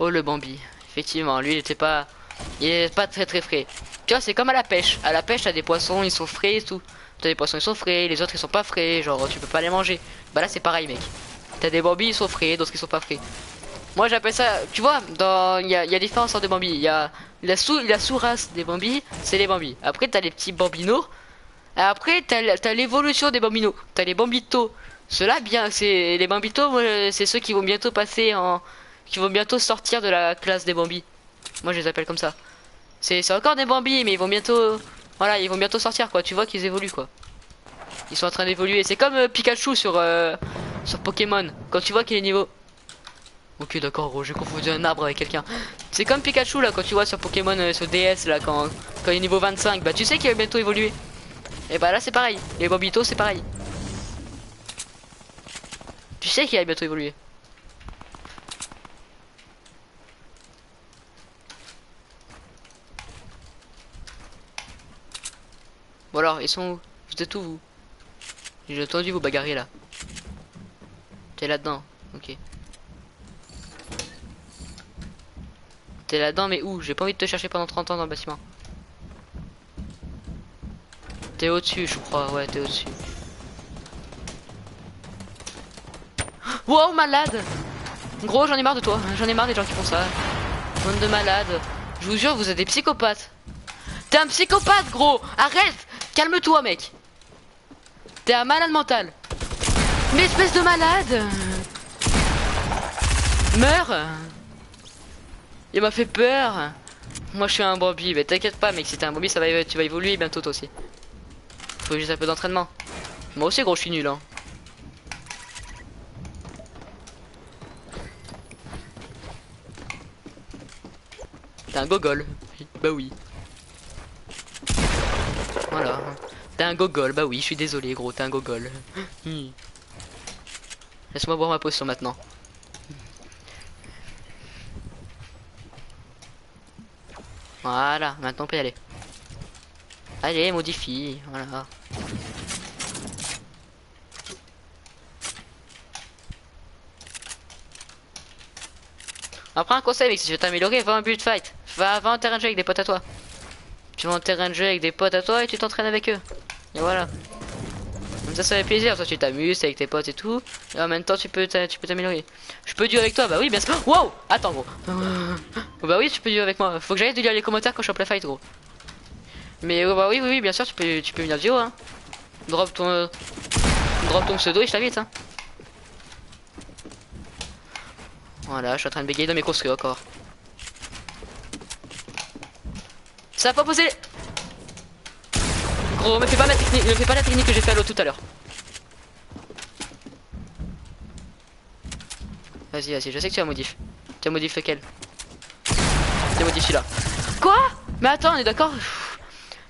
Oh le Bambi, effectivement, lui il était pas, il est pas très très frais. Tu vois, c'est comme à la pêche. À la pêche, t'as des poissons, ils sont frais et tout. T'as des poissons, ils sont frais, les autres ils sont pas frais, genre tu peux pas les manger. Bah là c'est pareil mec. T'as des Bambis, ils sont frais, d'autres ils sont pas frais. Moi j'appelle ça, tu vois, dans, il y y a différentes sortes de Bambis. Il y a la sous, la sous-race des Bambis, c'est les Bambis. Après t'as les petits Bambinos. Après t'as l'évolution des Bambinos. T'as les Bambitos. Ceux-là bien, c'est les Bambitos, c'est ceux qui vont bientôt passer en, qui vont bientôt sortir de la classe des Bambis. Moi je les appelle comme ça. C'est encore des Bambis, mais ils vont bientôt, voilà, ils vont bientôt sortir quoi. Tu vois qu'ils évoluent quoi. Ils sont en train d'évoluer. C'est comme euh, Pikachu sur euh, sur Pokémon. Quand tu vois qu'il est niveau. Ok d'accord gros, j'ai confondu un arbre avec quelqu'un. C'est comme Pikachu là quand tu vois sur Pokémon euh, sur DS là quand quand il est niveau 25, bah tu sais qu'il va bientôt évoluer. Et bah là c'est pareil. Les Bambitos c'est pareil. Tu sais qu'il va bientôt évoluer. Bon alors, ils sont où? Vous êtes où vous? J'ai entendu vous bagarrer là. T'es là-dedans, ok. T'es là-dedans mais où? J'ai pas envie de te chercher pendant 30 ans dans le bâtiment. T'es au-dessus je crois, ouais t'es au-dessus. Wow malade Gros j'en ai marre de toi, j'en ai marre des gens qui font ça. Bande de malades. Je vous jure vous êtes des psychopathes. T'es un psychopathe gros Arrête Calme-toi mec T'es un malade mental Mais espèce de malade Meurs Il m'a fait peur Moi je suis un Bambi, mais t'inquiète pas mec, si t'es un Bambi ça va, tu vas évoluer bientôt toi aussi. Faut juste un peu d'entraînement. Moi aussi gros je suis nul hein. T'es un gogol. Bah oui. Voilà. T'es un gogol, bah oui, je suis désolé gros, t'es un gogol. Hmm. Laisse-moi boire ma potion maintenant. Voilà, maintenant on peut y aller. Allez, modifie, voilà. Après un conseil mec, si tu veux t'améliorer, va en but fight. Va, va en terrain de jeu avec des potes à toi. Tu vas en terrain de jeu avec des potes à toi et tu t'entraînes avec eux. Et voilà. Comme ça, ça fait plaisir. Toi, tu t'amuses avec tes potes et tout. Et en même temps, tu peux tu peux t'améliorer. Je peux durer avec toi? Bah oui, bien sûr. Wow Attends, gros. bah oui, tu peux durer avec moi. Faut que j'aille lire les commentaires quand je suis en play fight, gros. Mais euh, bah oui, oui, oui, bien sûr, tu peux, tu peux venir duo, hein. Drop ton, euh, drop ton pseudo et je t'invite, hein. Voilà, je suis en train de bégayer dans mes construits encore. Ça a pas posé Gros, me fais pas technique, me fais pas la technique que j'ai fait à l'autre tout à l'heure. Vas-y, vas-y, je sais que tu as modif. Tu as modif lequel? Tu as modif celui-là. Quoi? Mais attends, on est d'accord?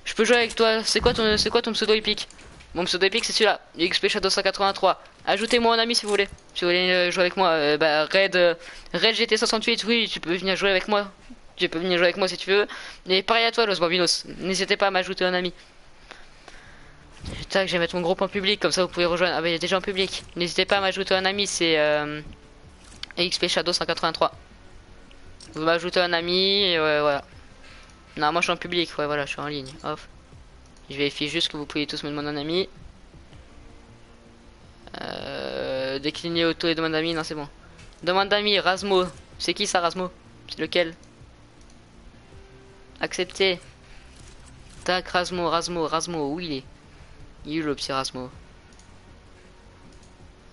Je peux jouer avec toi. C'est quoi ton, c'est quoi ton pseudo épique? Mon pseudo épique c'est celui-là. XP Shadow 183. Ajoutez-moi en ami si vous voulez. Si vous voulez euh, jouer avec moi, euh, bah Red, euh, Red GT 68. Oui, tu peux venir jouer avec moi. Tu peux venir jouer avec moi si tu veux. Et pareil à toi, Los Bambinos. N'hésitez pas à m'ajouter en ami. Tac, je vais mettre mon groupe en public, comme ça vous pouvez rejoindre. Ah bah il y a déjà en public. N'hésitez pas à m'ajouter un ami, c'est euh, XP Shadow 183. Vous m'ajoutez un ami et ouais, voilà. Non, moi je suis en public, ouais, voilà, je suis en ligne. Off. Je vérifie juste que vous pouvez tous me demander un ami. Euh, décliner auto et demande d'amis, non c'est bon. Demande d'amis, Rasmo. C'est qui ça, Rasmo? C'est lequel? Accepter. Tac, Rasmo, Rasmo, Rasmo, où il est? Il est le petit Rasmo?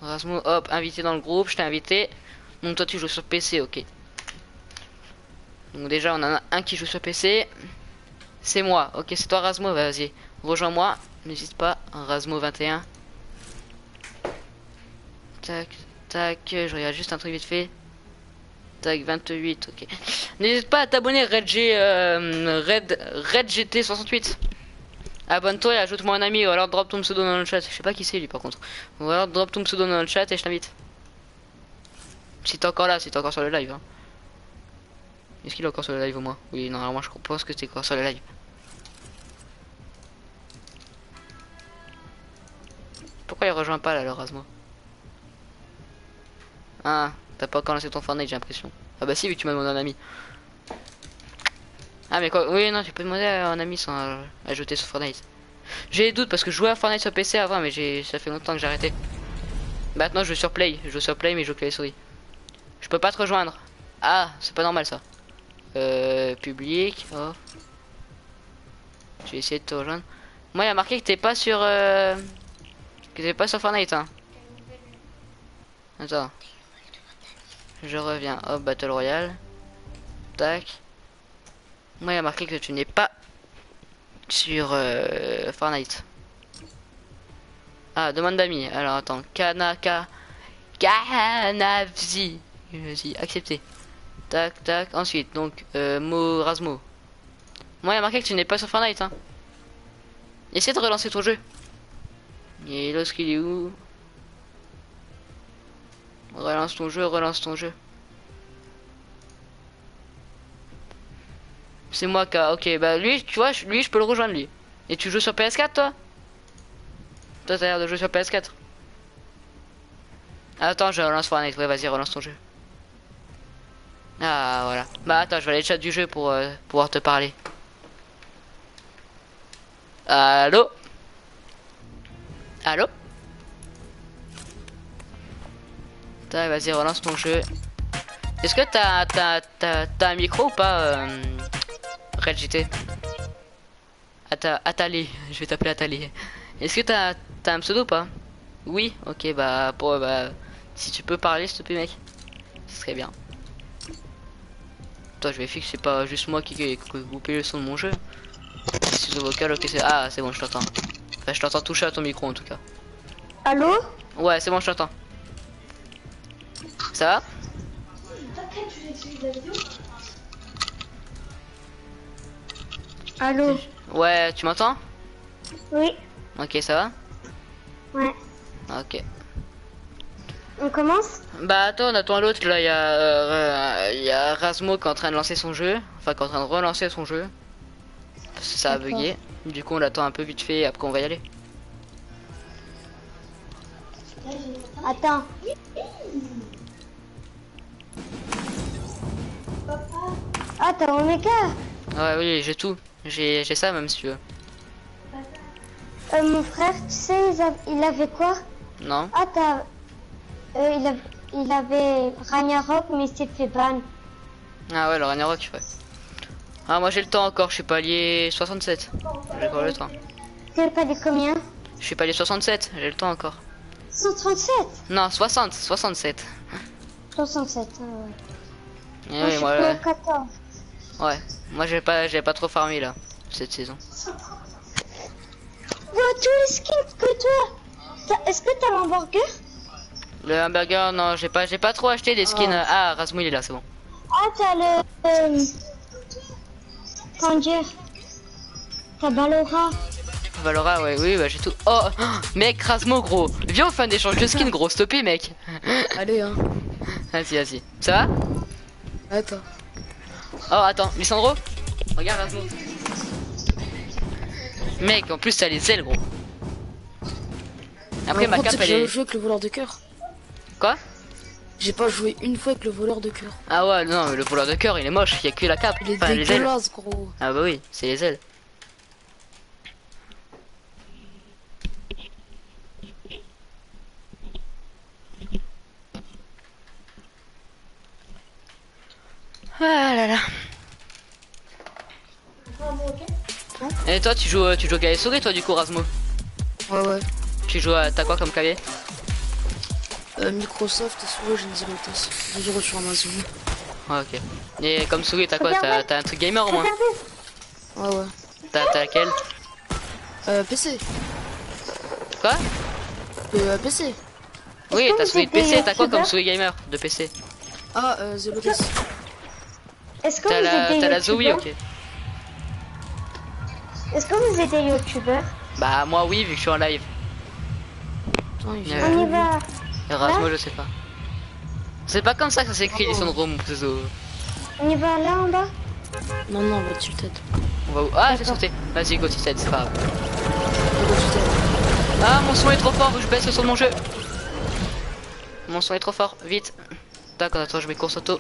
Rasmo, hop, invité dans le groupe, je t'ai invité. Donc toi tu joues sur PC, ok. Donc déjà on en a un qui joue sur PC. C'est moi, ok c'est toi Rasmo, vas-y. Rejoins-moi, n'hésite pas, Rasmo 21. Tac, tac, je regarde juste un truc vite fait. Tac, 28, ok. N'hésite pas à t'abonner Red, euh, Red, GT 68. Abonne-toi et ajoute-moi un ami ou alors drop ton pseudo dans le chat. Je sais pas qui c'est lui par contre. Ou alors drop ton pseudo dans le chat et je t'invite. Si t'es encore là, si t'es encore sur le live. Hein. Est-ce qu'il est encore sur le live au moins? Oui, normalement je pense que t'es encore sur le live. Pourquoi il rejoint pas là le Rasmo Ah, t'as pas encore lancé ton Fortnite j'ai l'impression. Ah bah si, vu que tu m'as demandé un ami. Ah mais quoi Oui, non, tu peux demander à un ami sans ajouter sur Fortnite. J'ai des doutes parce que je jouais à Fortnite sur PC avant, mais j'ai ça fait longtemps que j'ai. Maintenant je joue sur Play, je joue sur Play mais je joue que les souris. Je peux pas te rejoindre. Ah, c'est pas normal ça. Euh, public. Oh. J'ai essayé de te rejoindre. Moi, il a marqué que t'es pas sur. Euh... Que t'es pas sur Fortnite. Hein. Attends. Je reviens. Hop, Battle Royale. Tac. Moi, il y a marqué que tu n'es pas sur euh, Fortnite. Ah, demande d'amis. Alors, attends. Kanaka. Kanavzi. Vas-y, accepter. Tac, tac. Ensuite, donc, euh. Moi, il y a marqué que tu n'es pas sur Fortnite. Hein. Essaie de relancer ton jeu. Et lorsqu'il est où? Relance ton jeu, relance ton jeu. C'est moi qui a... Ok, bah lui, tu vois, lui, je peux le rejoindre, lui. Et tu joues sur PS4, toi? Toi, t'as l'air de jouer sur PS4. Attends, je relance Fortnite. Ouais, vas-y, relance ton jeu. Ah, voilà. Bah, attends, je vais aller chat du jeu pour euh, pouvoir te parler. Allô? Allô? Vas-y, relance ton jeu. Est-ce que t'as t'as un micro ou pas euh, Red GT Atta Atali, je vais t'appeler Atali. Est-ce que t'as as un pseudo ou pas? Oui, ok, bah, pour, bah, si tu peux parler, s'il te plaît, mec, ce serait bien. Toi, je vais fixer, c'est pas juste moi qui ai coupé le son de mon jeu. C'est vocal, ok, c'est. Ah, c'est bon, je t'entends. Enfin, je t'entends toucher à ton micro en tout cas. Allô? Ouais, c'est bon, je t'entends. Ça va Allô Ouais, tu m'entends Oui, Ok, ça va ouais. Ok. On commence Bah attends, on attend l'autre. Là, il y, a, euh, y a Rasmo qui est en train de lancer son jeu. Enfin, qui est en train de relancer son jeu. Parce que ça a bugué. Du coup, on l'attend un peu vite fait et après on va y aller. Attends. Ah, t'as Omega Ouais, oui, j'ai tout. J'ai ça même si tu veux. euh, Mon frère, tu sais, il, avait quoi? Non Ah, t'as... Euh, il, a- il avait Ragnarok, mais il s'est fait ban. Ah ouais, le Ragnarok, ouais. Ah, moi j'ai le temps encore, je suis palier 67. J'ai encore le temps. Tu pas dit combien? Je suis palier 67, j'ai le temps encore. 137 Non, 60, 67. 67, ah ouais. Moi, oui, je suis moi, que ouais. au 14. ouais. Moi j'ai pas, j'ai pas trop farmé là. cette saison. Wow, tous les skins que toi. Est-ce que t'as l'hamburger Le hamburger, non, j'ai pas, j'ai pas trop acheté des skins. Ah, Rasmus il est là, c'est bon. Ah, t'as le. Euh, comment dire? T'as Balora. Valora, ouais, oui, bah j'ai tout. Oh, mec, Rasmo, gros. Viens, on fait un échange de skins, gros. Stoppé, mec. Allez, hein. Vas-y, vas-y. Ça va Attends. Oh, attends, Lissandro Regarde, Rasmo. Mec, en plus, t'as les ailes, gros. Après, ma cape, elle J'ai est. joué avec le voleur de cœur. Quoi J'ai pas joué une fois avec le voleur de cœur. Ah ouais, non, mais le voleur de cœur, il est moche. Il y a que la cape. Il est Enfin, les ailes. gros. Ah bah oui, c'est les ailes. Toi, tu joues, euh, tu joues souris, toi, du coup, Rasmo Ouais, ouais. Tu joues à. T'as quoi comme clavier Euh, Microsoft et souris, j'ai une zéro test. 2 euros sur Amazon. Ouais, ok. Et comme souris, t'as quoi T'as un truc gamer au moins. Ouais, ouais. T'as t'as laquelle Euh, PC. Quoi Euh, PC. Oui, t'as souris de PC, t'as quoi comme souris gamer de PC Ah, euh. Est-ce que T'as la, la Zoe, ok. Est-ce que vous êtes des youtubeurs Bah, moi, oui, vu que je suis en live. Attends, il Euh, vient. On y va. Et Rasmo, je sais pas. C'est pas comme ça que ça s'écrit, Lissandro, mon pseudo. On y va là en bas Non, non, va tilted. On va où? Ah, j'ai sauté. Vas-y, go, c'est pas grave. Ah, mon son est trop fort, je baisse le son de mon jeu. Mon son est trop fort, vite. D'accord, attends, je mets course auto.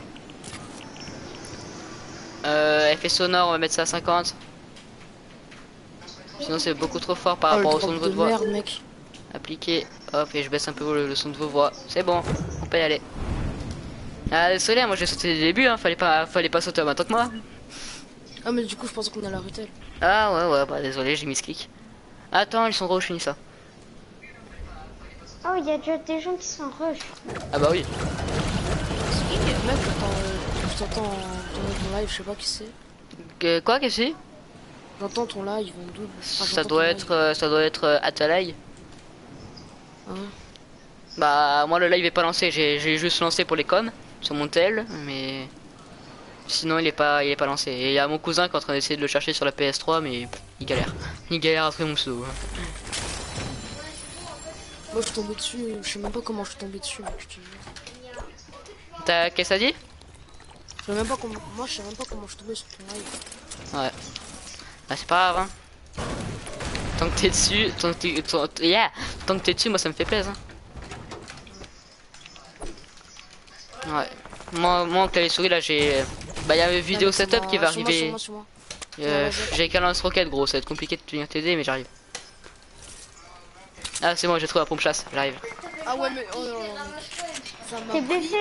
Euh, effet sonore, on va mettre ça à 50. Sinon, c'est beaucoup trop fort par Oh, le rapport au son de votre de voix. merde, mec. Appliqué. Hop, et je baisse un peu le, le son de vos voix. C'est bon, on peut y aller. Ah, désolé, moi j'ai sauté dès le début, hein. Fallait pas, fallait pas sauter en même temps que moi. Ah, mais du coup, je pensais qu'on allait arrêter. Ah, ouais, ouais, bah désolé, j'ai mis ce clic. Attends, ils sont je finis ça. Oh, il y a déjà des gens qui sont rush. Ah, bah oui. Mec, je t'entends ton, live, je sais pas qui c'est. Que- quoi, qu'est-ce que c'est? J'entends ton live en double. Enfin, Ça doit être, euh, ça doit être euh, Atalay. Ouais. Bah, moi le live est pas lancé, j'ai j'ai juste lancé pour les coms sur mon tel, mais sinon il est pas, il est pas lancé. Et il y a mon cousin qui est en train d'essayer de le chercher sur la PS3, mais il galère. Il galère à trouver mon pseudo. Moi, je suis tombé dessus, je sais même pas comment je suis tombé dessus, mec, je te jure. T'as qu'est-ce que ça dit? Je sais même pas comment, moi, je sais même pas comment je suis tombé sur ton live. Ouais. Bah c'est pas grave. Hein. Tant que t'es dessus, tant que t'es, tant- yeah. tant que t'es dessus, moi ça me fait plaisir. hein. Ouais. Moi, moi, que les souris là, j'ai. Bah, il y a une vidéo setup qui moi- va moi, arriver. moi, moi. Euh, j'ai qu'un lance-roquette, gros, ça va être compliqué de tenir TD, mais j'arrive. Ah, c'est bon, j'ai trouvé la pompe chasse, j'arrive. Ah ouais, mais oh non, T'es pris, baissé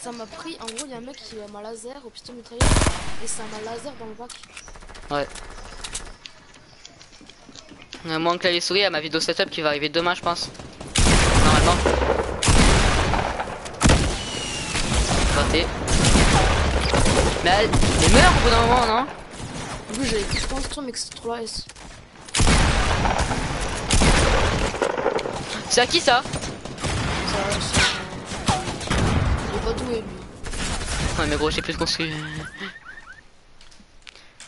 ça m'a pris. En gros, il y a un mec qui a un laser au pistolet mitrailleur et ça m'a laser dans le bac. Ouais. Euh, moi, en clavier souris, à ma vidéo setup qui va arriver demain, je pense. Normalement. Raté. Mais elle, elle meurt au bout d'un moment, non? En plus, j'avais plus construit, mais que c'est trop la S. C'est à qui ça? Ça, ça... Il est pas doué, lui. Ouais, mais gros, j'ai plus construit.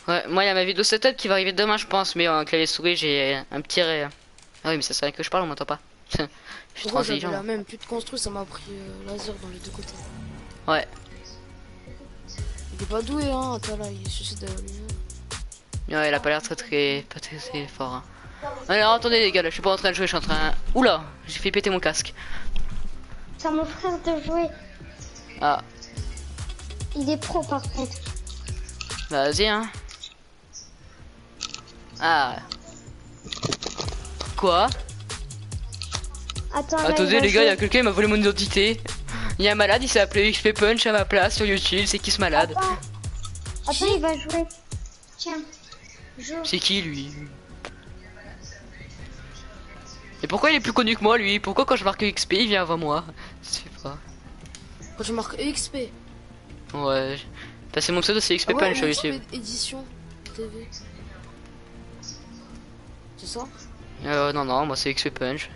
Ouais, moi, il y a ma vidéo setup qui va arriver demain, je pense, mais en clavier souris, j'ai un petit. ré- Ah oui, mais ça serait que je parle, on m'entend pas. je suis trop intelligent. la même, plus de construit, ça m'a pris euh, laser dans les deux côtés. Ouais. Il est pas doué, hein, t'as là, il suicide de lui. Ouais, il a pas l'air très très pas très, très fort. hein. Alors attendez les gars, là, je suis pas en train de jouer, je suis en train. Oula, j'ai fait péter mon casque. C'est à mon frère de jouer. Ah, Il est pro par contre. bah, vas-y hein. Ah. Quoi Attends, Attendez les gars, il y a quelqu'un qui m'a volé mon identité. Il y a un malade, il s'est appelé XP Punch à ma place sur YouTube, c'est qui ce malade Attends. Attends, il va jouer. Tiens. Joue. C'est qui lui Et pourquoi il est plus connu que moi lui Pourquoi quand je marque XP il vient avant moi Je sais pas. Quand je marque EXP. Ouais. Bah, c'est mon pseudo, c'est XP Ah ouais, Punch sur YouTube. édition TV. Ça Euh, non, non, moi c'est XP Punch.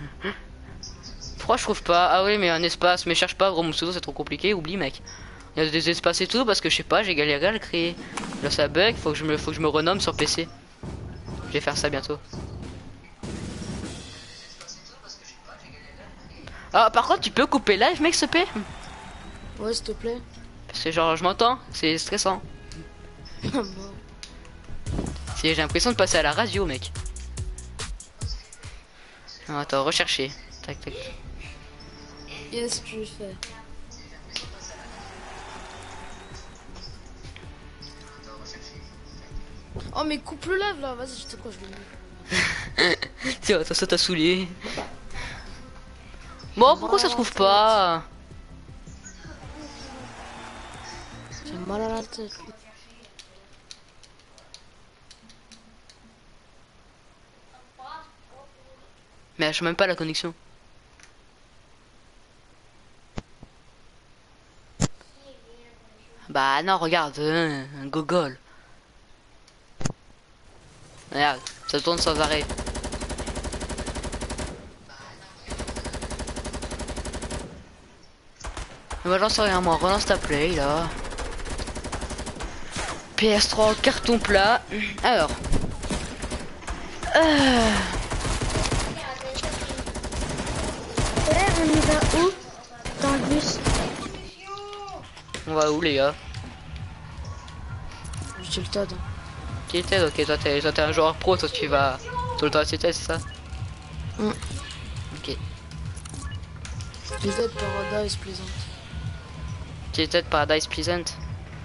Pourquoi je trouve pas? Ah oui, mais un espace, mais cherche pas, gros Moussoudou, c'est trop compliqué, oublie, mec. Il y a des espaces et tout, parce que je sais pas, j'ai galéré à le créer. Là, ça bug, faut que je me, faut que je me renomme sur PC. Je vais faire ça bientôt. Ah, par contre, tu peux couper live, mec, s'il te plaît? Ouais, s'il te plaît. Parce que, genre, je m'entends, c'est stressant. C'est- J'ai l'impression de passer à la radio, mec. Attends, rechercher. Tac, tac. Qu'est-ce que tu fais? Oh mais coupe le lave là, vas-y, je sais quoi, je mets. Tiens, ça, ça t'a saoulé. Bon, pourquoi ça se trouve pas? J'ai mal à la tête. Mais je même pas la connexion. Bah non, regarde, hein, un gogol. Regarde, ça tourne sans arrêt. Sais rien, moi relance ta play là. PS3 carton plat. Alors. Euh, on y va où? Dans le bus. on va où les gars? J'ai le TOD. Tilted, ok, toi t'es toi, t'es un joueur pro, toi tu vas tout le temps à c'est ça? Mm. Ok. TOD Paradise plaisante. Tilted, Paradise, Pleasant?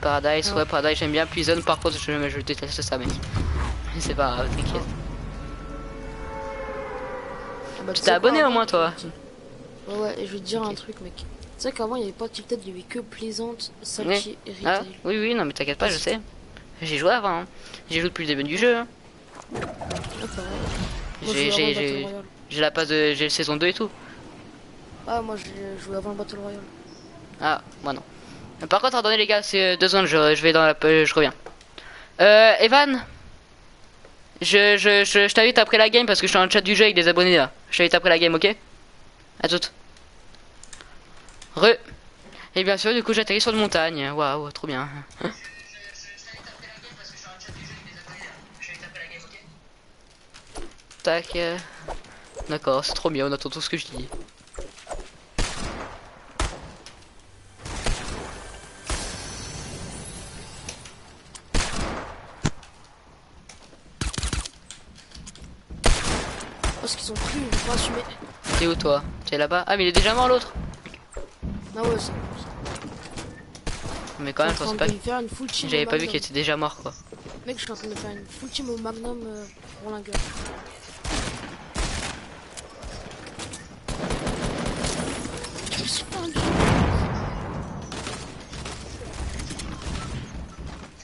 Paradise, Ouais. ouais, Paradise, j'aime bien. Pleasant, par contre, je, je déteste ça, mec. C'est pas grave, t'inquiète. Ah bah, Tu t'es abonné au moins, toi Ouais, ouais, et je vais te dire un truc, mec. Tu sais qu'avant, il n'y avait pas de Tilted, il y avait que plaisante, Salty Oui. et Ah, oui, oui, non, mais t'inquiète pas, je sais. J'ai joué avant. hein. J'ai joué depuis le début du jeu. hein. Moi, J'ai je la passe de j'ai le saison 2 et tout. Ah, moi, j'ai joué avant le Battle Royale. Ah, moi non. Par contre, attendez les gars, c'est euh, deux secondes, je, je vais dans la... euh, Je reviens. Euh, Evan Je, je, je, je t'invite après la game parce que je suis le chat du jeu avec des abonnés là. Je t'invite après la game, ok? À toutes. Re. Et bien sûr, du coup, j'atterris sur une montagne. Waouh, trop bien. Tac. D'accord, c'est trop bien, on attend tout ce que je dis. Parce qu'ils sont plus, ils vont pas assumer. T'es où toi T'es là-bas Ah mais il est déjà mort l'autre Ah ouais, c'est Mais quand même je pensais pas J'avais pas vu qu'il était déjà mort quoi. Mec, je suis en train de faire une full team au Magnum euh, pendu.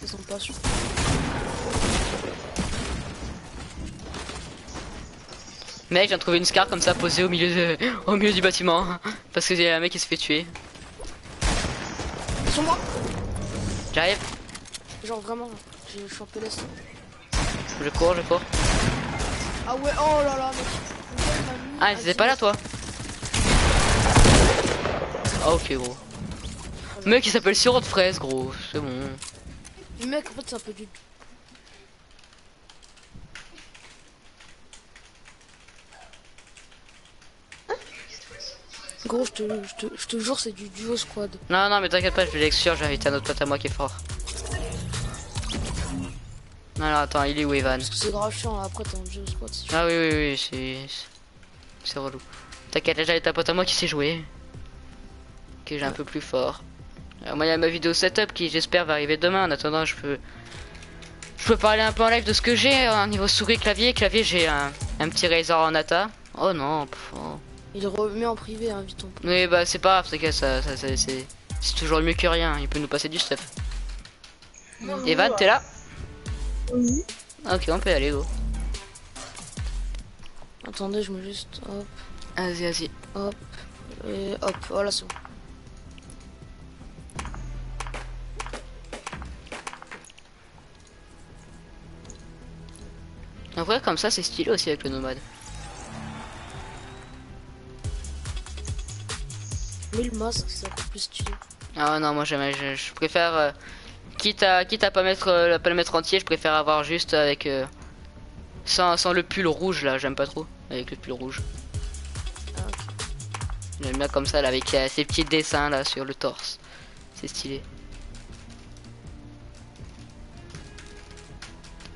Ils sont pas sûrs. Mec j'ai trouvé une scar comme ça posée au milieu de... au milieu du bâtiment. Parce que y a un mec qui se fait tuer. Sur moi J'arrive, Genre vraiment. Je suis en PLS. je cours, je cours. Ah ouais, oh là là, mec. Ah t'étais pas là 10. toi Ah ok gros. Mec il s'appelle sirop de fraise gros, c'est bon. Mec, en fait, c'est un peu du. Gros, je te, jure, c'est du duo squad. Non non mais t'inquiète pas, je vais l'exclure, j'ai invité un autre pote à moi qui est fort. Alors attends, il est où Evan c'est grave chiant, après t'es en duo squad. Ah oui oui oui, c'est... C'est relou. T'inquiète, j'ai un pote à moi qui sait jouer. Que j'ai un peu plus fort. Alors, moi il y a ma vidéo setup qui j'espère va arriver demain. En attendant je peux... Je peux parler un peu en live de ce que j'ai au niveau souris clavier. Clavier j'ai un, un petit Razer en ATA. Oh non. pff, oh. Il remet en privé, hein, vite on Oui bah c'est pas grave, c'est ça, ça, ça- c'est... Toujours mieux que rien, il peut nous passer du stuff. Evan, t'es là Oui. Ok, on peut y aller, go. Attendez, je me juste. Hop, Vas-y, vas-y. hop. Et hop, voilà, c'est bon. En vrai, comme ça, c'est stylé aussi avec le nomade. Mais le masque, c'est encore plus stylé. Ah non, moi jamais, je, je préfère... euh, quitte, à, quitte à pas mettre euh, pas le mettre entier, je préfère avoir juste avec... euh, sans, sans le pull rouge là, j'aime pas trop. Avec le pull rouge. Ah. J'aime bien comme ça là, avec euh, ces petits dessins là sur le torse. C'est stylé.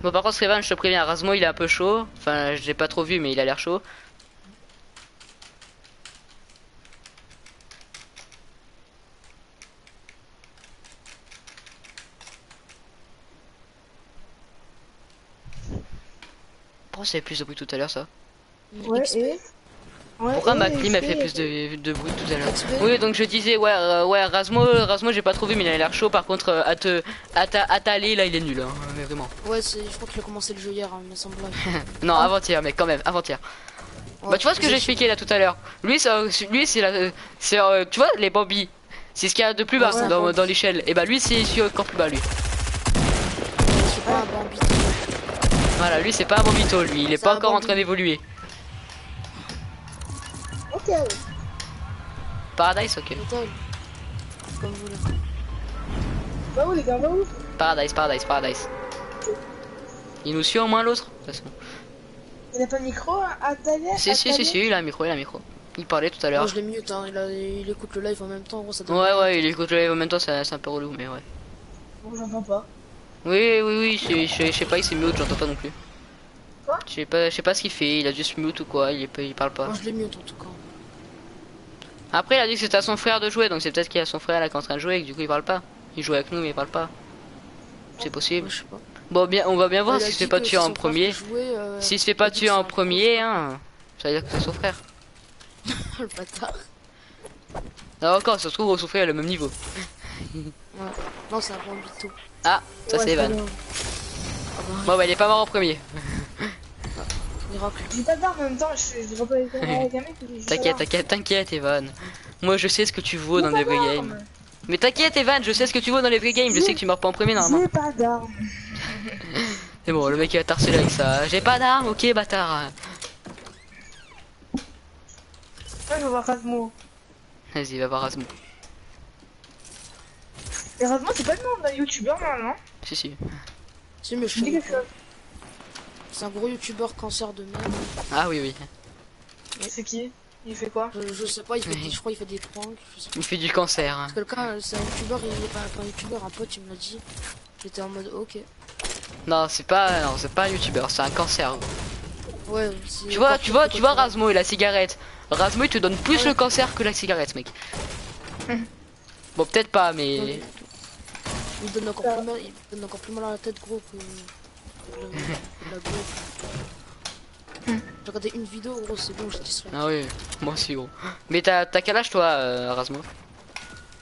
Bon par contre Srevan, je te préviens, Rasmo il est un peu chaud. Enfin je l'ai pas trop vu mais il a l'air chaud. Pourquoi ça fait plus de bruit tout à l'heure ça Ouais, et Ouais, Pourquoi ma clim elle XP, fait plus de, de bruit tout à l'heure. Oui donc je disais ouais euh, ouais Rasmo Rasmo j'ai pas trop vu mais il a l'air chaud par contre euh, à te à ta- à t'aller là il est nul hein, mais vraiment. Ouais, c'est, je crois qu'il a commencé le jeu hier, hein, il me semble. Non avant-hier mais quand même avant-hier. bah tu vois ce que j'ai expliqué là tout à l'heure. Lui c'est euh, lui c'est la c'est euh, tu vois les Bambi. C'est ce qu'il y a de plus bas Ouais, dans, l'échelle. Et bah lui c'est celui encore plus bas lui. C'est pas un Bambi. Voilà lui c'est pas un Bambito lui il est pas encore en train d'évoluer. Ok. Paradise ok. Total. Comme vous voulez. Va où les gars, va où Paradise Paradise Paradise. Il nous suit au moins l'autre de toute façon. Il a pas de micro à Thalia Si à si si si il a un micro il a un micro. Il parlait tout à l'heure. Je l'ai mute, hein, il, a, il écoute le live en même temps, gros, ça donne- Ouais ouais il écoute le live en même temps c'est c'est un peu relou mais ouais. Bon, j'entends pas. Oui, oui, oui, je je- je sais pas, il s'est mute, j'entends pas non plus. Quoi Je sais pas, je sais pas ce qu'il fait, il a juste mute ou quoi, il, est pas- il parle pas. Moi, je l'ai mute en tout cas. Après, il a dit que c'était à son frère de jouer, donc c'est peut-être qu'il a son frère là qui est en train de jouer et que du coup il parle pas. Il joue avec nous mais il parle pas. C'est possible. je sais pas. Bon, bien, on va bien voir s'il se fait pas tuer en premier. euh, S'il se fait pas tuer en premier, hein, ça veut dire que c'est son frère. le bâtard. Ah, encore, ça se trouve, son frère est le même niveau. Non, c'est un Bambito. Ah, ça Ouais, c'est Evan. bah, Bon, bah, il est pas mort en premier. J'ai pas en même temps, je pas les T'inquiète, t'inquiète, t'inquiète, Evan. Moi, je sais ce que tu vaux dans les vrais games. Mais t'inquiète, Evan, je sais ce que tu vaux dans les vrais games. Je sais que tu meurs pas en premier normalement. J'ai pas d'arme. C'est bon, le mec il va t'harceler avec ça. J'ai pas d'arme, ok, bâtard. Ouais, je vais voir Rasmo. Vas-y, va voir Asmo. Et Rasmo, c'est pas le nom d'un youtubeur normalement. Si, si. Si, mais je Je dis sais quelque chose. C'est un gros youtubeur cancer de merde. Ah oui, oui. C'est qui? Il fait quoi? Je, je sais pas, il fait des, je crois qu'il fait des pranks. Je sais pas. Il fait du cancer. hein. Quelqu'un, euh, c'est un youtubeur, il est pas, pas un youtubeur, un pote, il me l'a dit. J'étais en mode ok. Non, c'est pas, non, c'est pas un youtubeur, c'est un cancer. Ouais, c'est- Tu vois, tu vois, tu vois Rasmo et la cigarette. Rasmo il te donne plus Ouais. le cancer que la cigarette, mec. Bon, peut-être pas, mais. Il donne encore plus mal, il donne encore plus mal à la tête gros que, que le- que la. J'ai regardé une vidéo gros, c'est bon, j'étais distraite. Ah oui, moi aussi, gros. Mais t'as t'as quel âge toi, euh, Rasmo?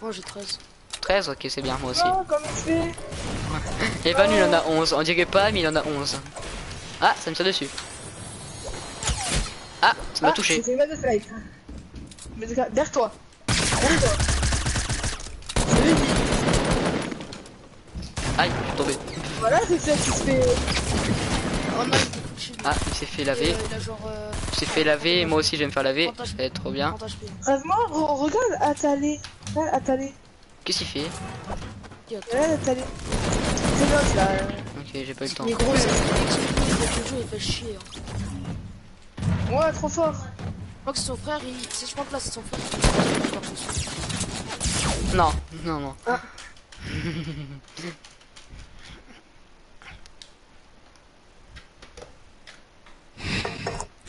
Moi j'ai 13. 13 Ok, c'est bien, moi aussi. Oh, comment il fait Evan il en a 11. On dirait pas, mais il en a 11. Ah, ça me tire dessus. Ah, ça m'a Ah, touché. derrière toi. Derrière toi. C'est lui. Aïe, je suis tombé. Voilà, c'est ça qui se fait. Oh non. Ah, il s'est fait laver. il genre. Euh, Il s'est fait laver, et moi aussi je vais me faire laver. Ça va être trop bien. 30 HP. Rasmo, re- regarde Athalé. Là, Athalé. Qu'est-ce qu'il fait? Qui a- Là, Athalé. C'est l'autre là. Ok, j'ai pas eu le temps. Mais gros, c'est le jeu, il fait chier. Hein. Ouais, trop fort. Je crois que son frère, il... c'est- je crois que là c'est son frère. Non, non, non.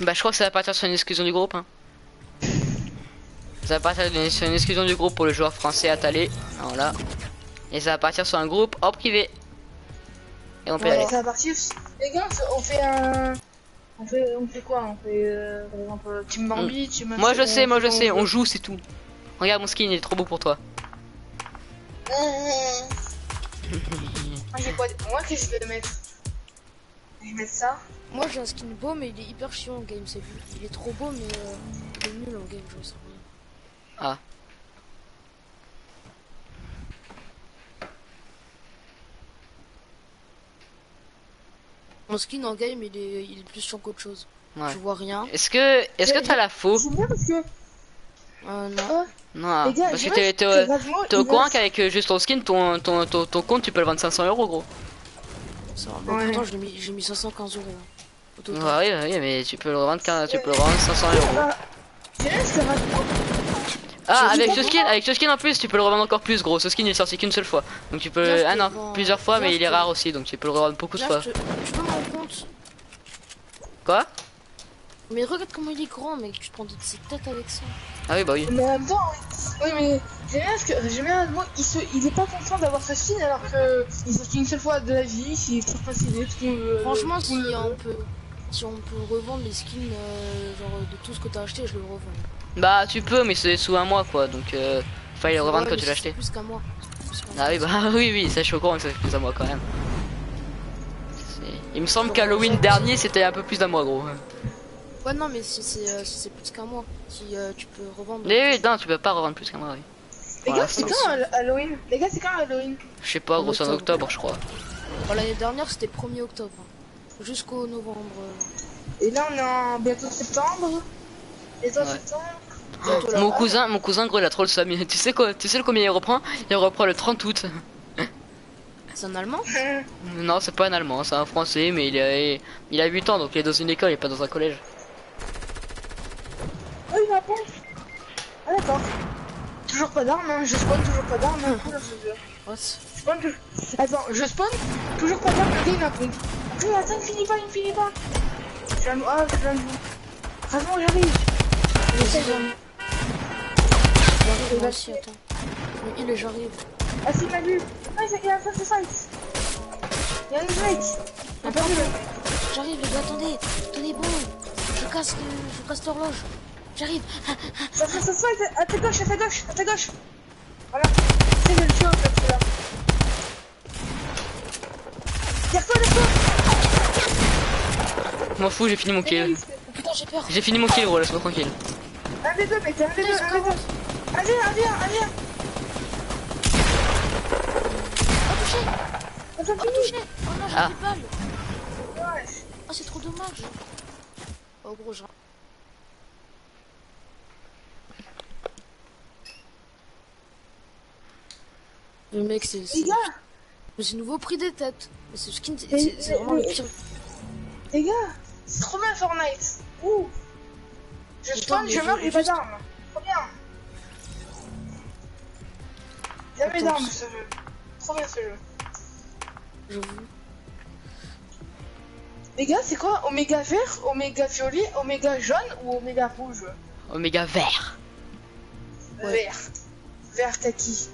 bah, je crois que ça va partir sur une exclusion du groupe. Hein. Ça va partir sur une exclusion du groupe pour le joueur français Attalé. Voilà. Et ça va partir sur un groupe en privé. Et on peut Ouais, aller. ça va partir. Les gars, on fait un. On fait, on fait quoi? On fait euh, par exemple Team Bambi, Team. Moi je sais, moi je sais, on joue, c'est tout. Regarde mon skin, il est trop beau pour toi. Moi, j'ai quoi Moi, qu'est-ce que je vais mettre? Je vais mettre ça. Moi j'ai un skin beau, mais il est hyper chiant en game, c'est lui. Il est trop beau, mais euh, il est nul en game, je sais rien. Mon skin en game, il est, il est plus chiant qu'autre chose. Ouais. Je vois rien. Est-ce que, est-ce que t'as la faux? Euh, non. Non, les gars, parce que t'es, au courant qu'avec euh, juste ton skin, ton, ton, ton, ton compte, tu peux le vendre 500 euros, gros. Ça va. Bon, Ouais. pourtant, j'ai mis, j'ai mis 515 euros. hein, total. Ouais, oui, oui, mais tu peux le revendre, tu peux le revendre 500 euros. Ah, Ah, avec pas ce skin, avec ce skin en plus, tu peux le revendre encore plus, gros. Ce skin il est sorti qu'une seule fois. Donc tu peux, ah non, vends- plusieurs fois, mais il est rare aussi, donc tu peux le revendre beaucoup de fois. je te- peux me rendre compte. Quoi? Mais regarde comment il est grand, mec. Tu prends de cette tête avec ça. Ah oui, bah oui. Mais en même temps, oui, mais j'aime bien parce que j'aime bien Razmo, il, se, il est pas content d'avoir ce skin alors que il est sorti une seule fois de la vie, c'est trop facile. Tout le monde le- Franchement, si on peut, si on peut revendre les skins, euh, genre de tout ce que t'as acheté, je le revends. Bah tu peux, mais c'est sous un mois quoi, donc euh, fallait le revendre Ouais, quand tu l'as c'est acheté. Plus qu'un mois. Plus Ah oui, bah oui, oui, ça je suis au courant que ça fait plus d'un mois quand même. Il me semble qu'Halloween dernier c'était un peu plus d'un mois, gros. Ouais, non, mais si c'est euh, si c'est plus qu'un mois, si euh, tu peux revendre. Mais oui, non, tu peux pas revendre plus qu'un mois, oui. Les gars, c'est quand Hall- Halloween? Les gars, c'est quand Halloween? Je sais pas, gros, c'est en octobre, octobre. je crois. Bon, L'année dernière, c'était 1er octobre. hein. Jusqu'au novembre. Et là, on est en bientôt septembre. Bientôt Ouais. septembre. bientôt Mon cousin, mon cousin, gros, il a trop le seum. Tu sais quoi, tu sais le combien il reprend? Il reprend le 30 août. C'est un allemand? Non, c'est pas un allemand, c'est un français, mais il a, il a 8 ans, donc il est dans une école, il est pas dans un collège. Oh, il va pas. Ah, d'accord. Toujours pas d'armes, hein. je spawn toujours pas d'armes. Spawn. Attends, je spawn toujours pas d'armes, le gars il a pompe. Attends, attends, il finit pas, il finit pas. Je viens de. Ah, je viens de. Vraiment, j'arrive. J'essaie de. J'arrive, aussi, attends. Mais il est, j'arrive. Ah, si, il m'a vu. Ah, il a fight. Il y a une. J'arrive, les gars, attendez. Tenez bon. Je casse, le... je casse l'horloge. J'arrive. Ça fait ça fight à ta gauche, à ta gauche, à ta gauche. Voilà. C'est le en fait, celui-là. Derrière toi, derrière toi. M'en fous, j'ai fini mon kill. Oh putain, j'ai peur. J'ai fini mon kill, gros, laisse-moi tranquille. Un des deux, mec, un des deux, un des deux. Un viens, un viens, un viens. On s'en Oh, touché. Oh non, j'ai Ah. plus de balles. Ouais. Oh, c'est trop dommage. Oh, gros, j'ai. Le mec, c'est. Les c'est- gars, suis nouveau pris des têtes. Mais ce skin, c'est- vraiment le pire. les gars, c'est trop bien Fortnite. Ouh. Je spawn, je meurs, j'ai pas d'armes. Trop bien. Jamais Attends, d'armes ce jeu. Trop bien ce jeu. J'avoue. Les gars, c'est quoi? Oméga vert, Oméga violet, Oméga jaune ou Oméga rouge? Oméga vert. Ouais. Vert. Vert kaki.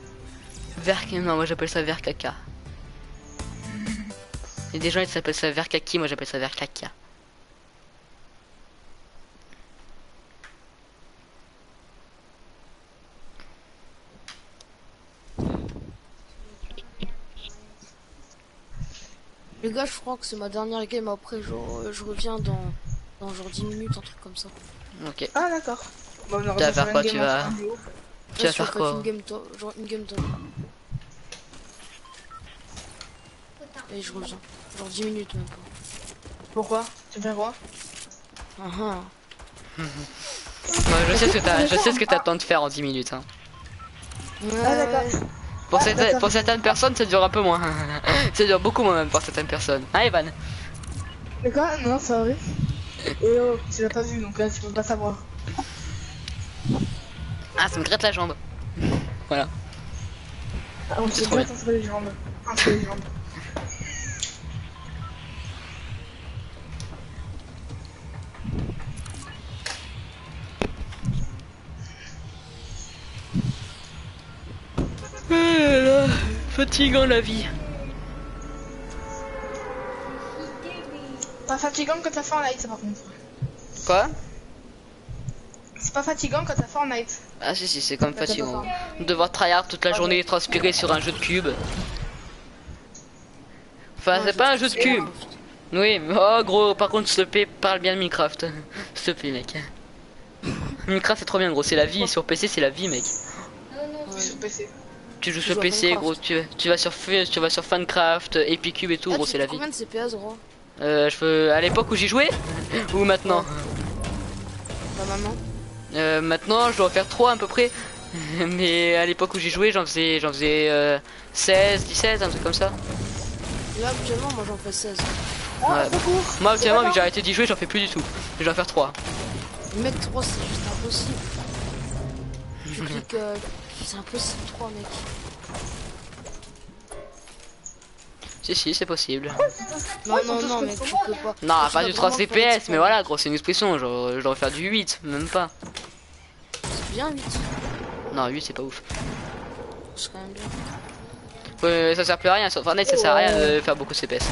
Vert, non, moi j'appelle ça vert caca. Il y a des gens qui s'appellent ça vert kaki, moi j'appelle ça vert caca. Les gars, je crois que c'est ma dernière game. Après, genre, euh, je reviens dans, dans genre 10 minutes, un truc comme ça. Ok. Ah d'accord. Bon, on Tu vas faire quoi, tu vas-. Tu vas faire je quoi Une game to- genre une game temps. Et je reviens. Genre 10 minutes même pas. Pourquoi? Tu fais quoi? Ah, ah. Ouais, je sais ce que t'as, je sais ce que t'attends de faire en 10 minutes. Hein. Ah d'accord. Pour, Ah, certaines- d'accord. pour certaines personnes, ça dure un peu moins. ça dure beaucoup moins même pour certaines personnes. Hein, Evan? Mais quoi? Non, c'est vrai. Et oh, tu l'as pas vu donc là tu peux pas savoir. Ah, ça me gratte la jambe. Voilà. Ah, on se gratte entre les jambes. Entre les jambes. Fatigant la vie. Pas fatigant quand t'as Fortnite par contre. Quoi? C'est pas fatigant quand t'as Fortnite. Ah si si, c'est comme Quand fatigant. Devoir tryhard toute la journée et transpirer sur un jeu de cube. Enfin, c'est pas un jeu de cube. Oui, mais oh gros, par contre, s'il te plaît, parle bien de Minecraft. S'il te plaît, mec. Minecraft c'est trop bien gros, c'est la vie, sur PC c'est la vie mec. Oui, sur PC. Tu joues sur PC gros, tu, tu vas sur tu vas sur Fancraft, Epicube et tout, Ah, gros c'est la vie. Combien de CPS, gros Euh, je veux... À l'époque où j'y jouais Ou maintenant? Bah maman. Euh, Maintenant, je dois en faire 3 à peu près. Mais à l'époque où j'y jouais, j'en faisais, j'en faisais euh, 16, 17, un truc comme ça. Là actuellement moi j'en fais 16. Ah, Ouais. secours. Moi, actuellement, vu que j'ai arrêté d'y jouer, j'en fais plus du tout. Je dois en faire 3. Mec 3 c'est juste impossible. Tu cliques euh, c'est impossible 3 mec. Si, si, c'est possible. Non non non que tu peux pas. Non, pas dois du 3 vraiment faire CPS, mais voilà, gros, c'est une expression. Genre, je devrais faire du 8, même pas. C'est bien 8. Non, 8, c'est pas ouf. C'est quand même bien. Ouais, ça sert plus à rien sur Fortnite, ça sert à rien de faire beaucoup de CPS.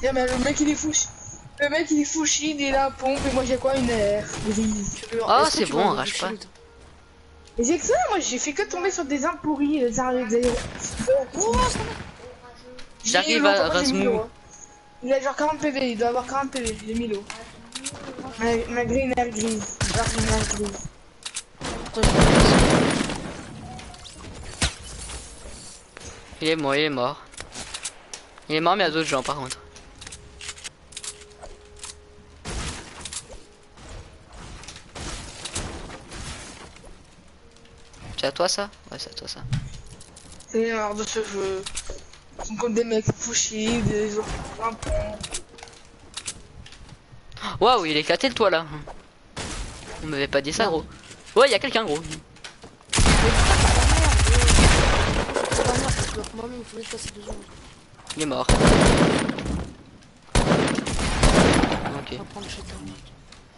Tiens, mais le mec il est fou. Le mec il est fou il a un pompe et moi j'ai quoi une air grise. Oh, c'est bon, avoir rage pas. Ça, moi j'ai fait que tomber sur des armes pourries, des armes des J'arrive à l'eau, hein. Il a genre 40 PV, il doit avoir 40 PV, j'ai mis l'eau. Ma- Malgré une air grise. Une air grise. Il est mort, il est mort. Il est mort, mais il y a d'autres gens par contre. C'est à toi ça? Ouais, c'est à toi ça. C'est marre de ce jeu. Ils sont comme des mecs shield, des. Waouh, il est éclaté le toit là. On m'avait pas dit ça, gros. Ouais, il y a quelqu'un, gros. C'est pas merde, parce que moi-même il faudrait passer deux secondes. Il est mort. Ok. On va prendre chez toi.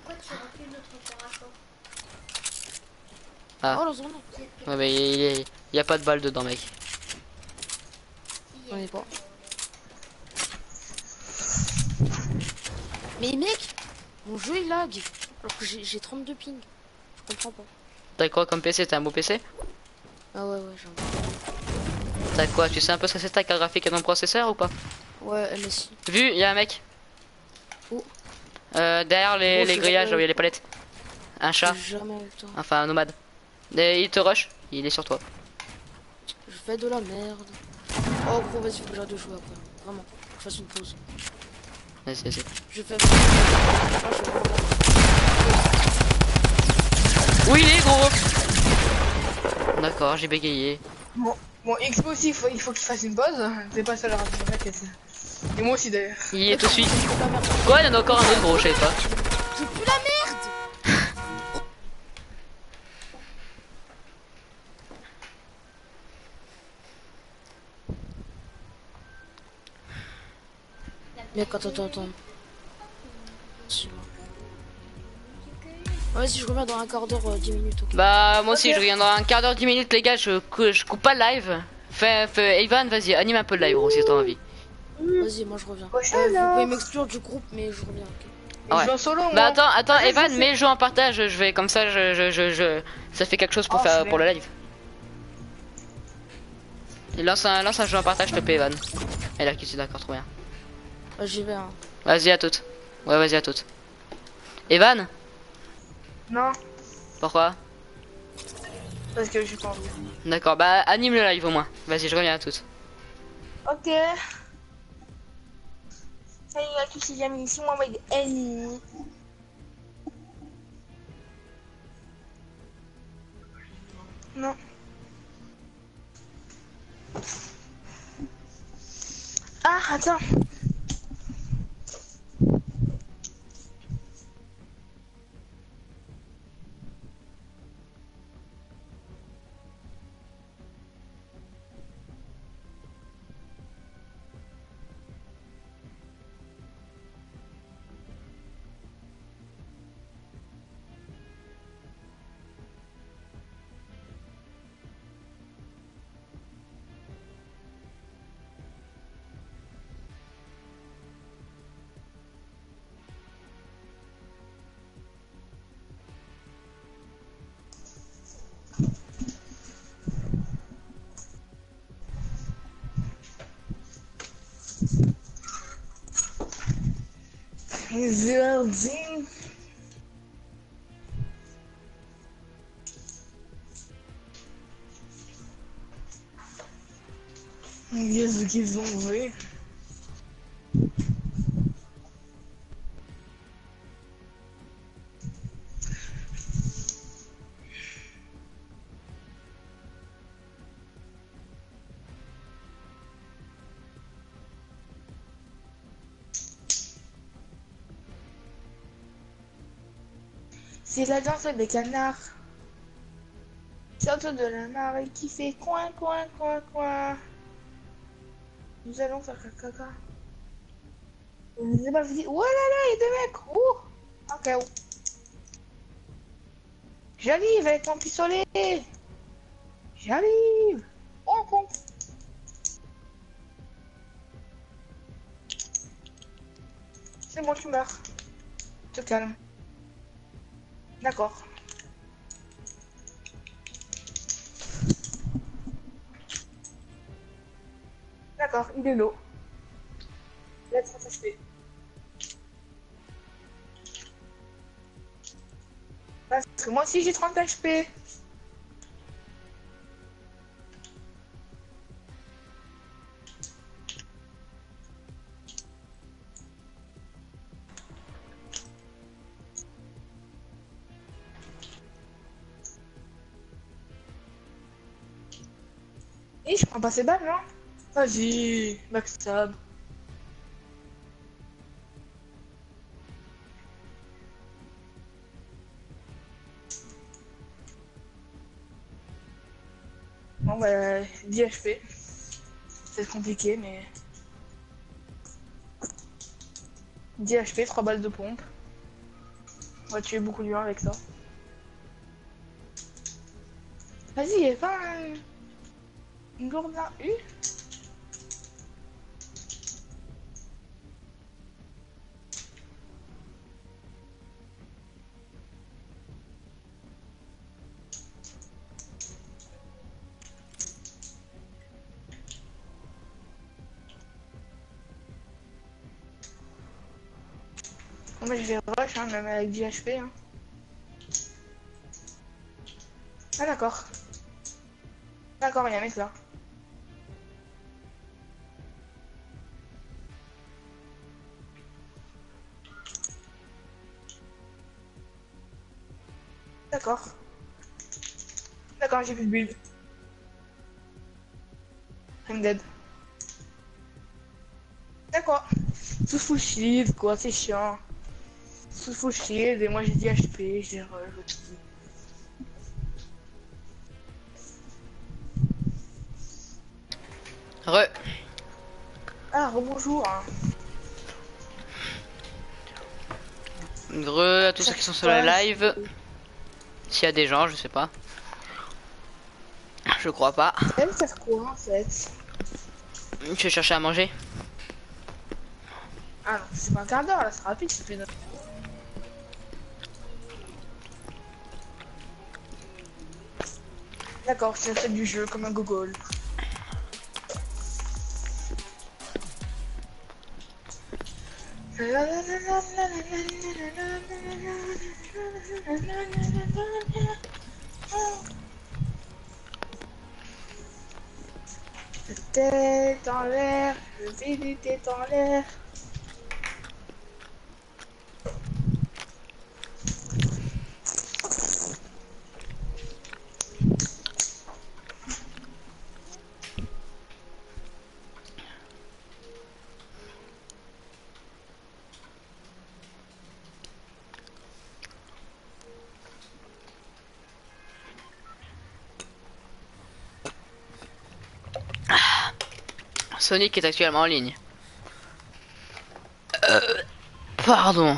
Pourquoi tu recules notre corps à corps Ah. Oh Ouais, mais il, est- il y a pas de balle dedans, mec. Ai pas. Mais mec Mon jeu il lag Alors que j'ai j'ai 32 ping. Je comprends pas. T'as quoi comme PC T'as un beau PC Ah ouais ouais j'en ai. T'as quoi? Tu sais un peu ce que c'est ta carte graphique et ton processeur ou pas? Ouais MSI. Vu, il y a un mec. Où? Euh, derrière les, Oh, les grillages, où il y a les palettes. Un chat, jamais avec toi. enfin un nomade. Et il te rush, il est sur toi. Je fais de la merde. Oh gros vas-y faut que j'arrête de jouer après. Vraiment. Je fasse une pause. Vas-y, vas-y. Je fais. Ah, je vais Où il est, gros? D'accord, j'ai bégayé. Bon, bon, Expo aussi, il faut, il faut qu'il fasse une pause. C'est pas ça la t'inquiète. Et moi aussi d'ailleurs. Il est tout de suite. La merde. Quoi, il y en a encore un autre, gros, je sais pas. Je pue la merde Mec, attends, attends, attends. Suis-moi. Vas-y, je reviens dans un quart d'heure, euh, 10 minutes. ok. Bah, moi aussi, je reviens dans un quart d'heure, 10 minutes, les gars, je, cou- je coupe pas le live. Fais, fais, Evan, vas-y, anime un peu le live, gros, si t'as envie. Vas-y, moi je reviens. Euh, vous pouvez m'exclure du groupe, mais je reviens. ok. Et Ouais. Je vais en solo, moi. Bah, attends, attends, Ah, Evan, mets le jeu en partage, je vais, comme ça, je, je, je, je- ça fait quelque chose pour Oh, faire, pour le live. Et lance un, lance un jeu en partage, te plaît, Evan. Et là, qui c'est d'accord, trop bien. J'y vais, hein. Vas-y, à toutes. Ouais, vas-y, à toutes. Evan? Non, Pourquoi? Parce que j'ai pas envie. D'accord, bah, anime le live au moins. Vas-y, je reviens à toutes. Ok. Salut à tous, c'est Jamie, ici moi avec Ellie. Non. Ah, attends. Jardim. Qu'est-ce qu'ils ont fait C'est la danse des canards. Sorte de la marée qui fait coin, coin, coin, coin. Nous allons faire caca. Vous n'avez pas oh là là, il y a des mecs. Ouh. Ok. oh. J'arrive avec mon pistolet. J'arrive. Oh. C'est moi qui meurs. Te calme. D'accord. D'accord, il est l'eau. Let's HP. Parce que moi aussi j'ai 30 HP. Je prends pas ces balles, non? Vas-y, backstab. Bon bah, 10 HP. C'est compliqué, mais... 10 HP, 3 balles de pompe. On va tuer beaucoup de gens avec ça. Vas-y, pas un... là U Bon, mais je vais rush, hein, même avec 10 HP. Hein. Ah d'accord. D'accord, il y a un mec là. D'accord. D'accord, j'ai plus de build. I'm dead. D'accord. Tout full shield, quoi, c'est chiant. Tout full shield, et moi j'ai 10 HP, j'ai aussi. Re. Ah, rebonjour. Hein. Re à tous ceux qui sont sur le live. S'il y a des gens, je sais pas. Je crois pas. Elle faire quoi en fait Je vais chercher à manger. Ah non, c'est pas un quart d'heure là, c'est rapide, c'est de- D'accord, je fait du jeu comme un gogol. tête en l'air, le vide est en l'air. Sonic est actuellement en ligne. Euh, pardon.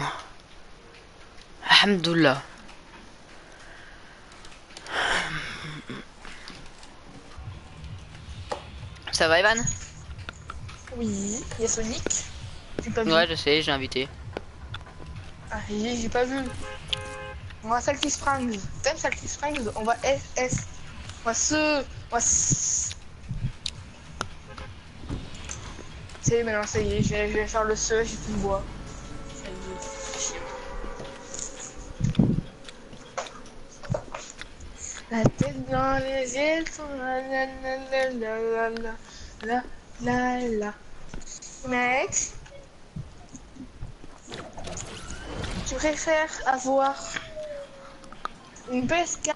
Alhamdoulilah. Ça va Evan? Oui, il y a Sonic. J'ai pas vu. Ouais je sais, j'ai invité. Ah, j'ai pas vu. On va Salty Springs. T'aimes Salty Springs? On va SS. On va se. On va s- C'est maintenant, ça y est, je vais, je vais faire le se, j'ai plus de bois. La tête dans les ailes, la la la la la la la la. Mec, tu préfères avoir une PS4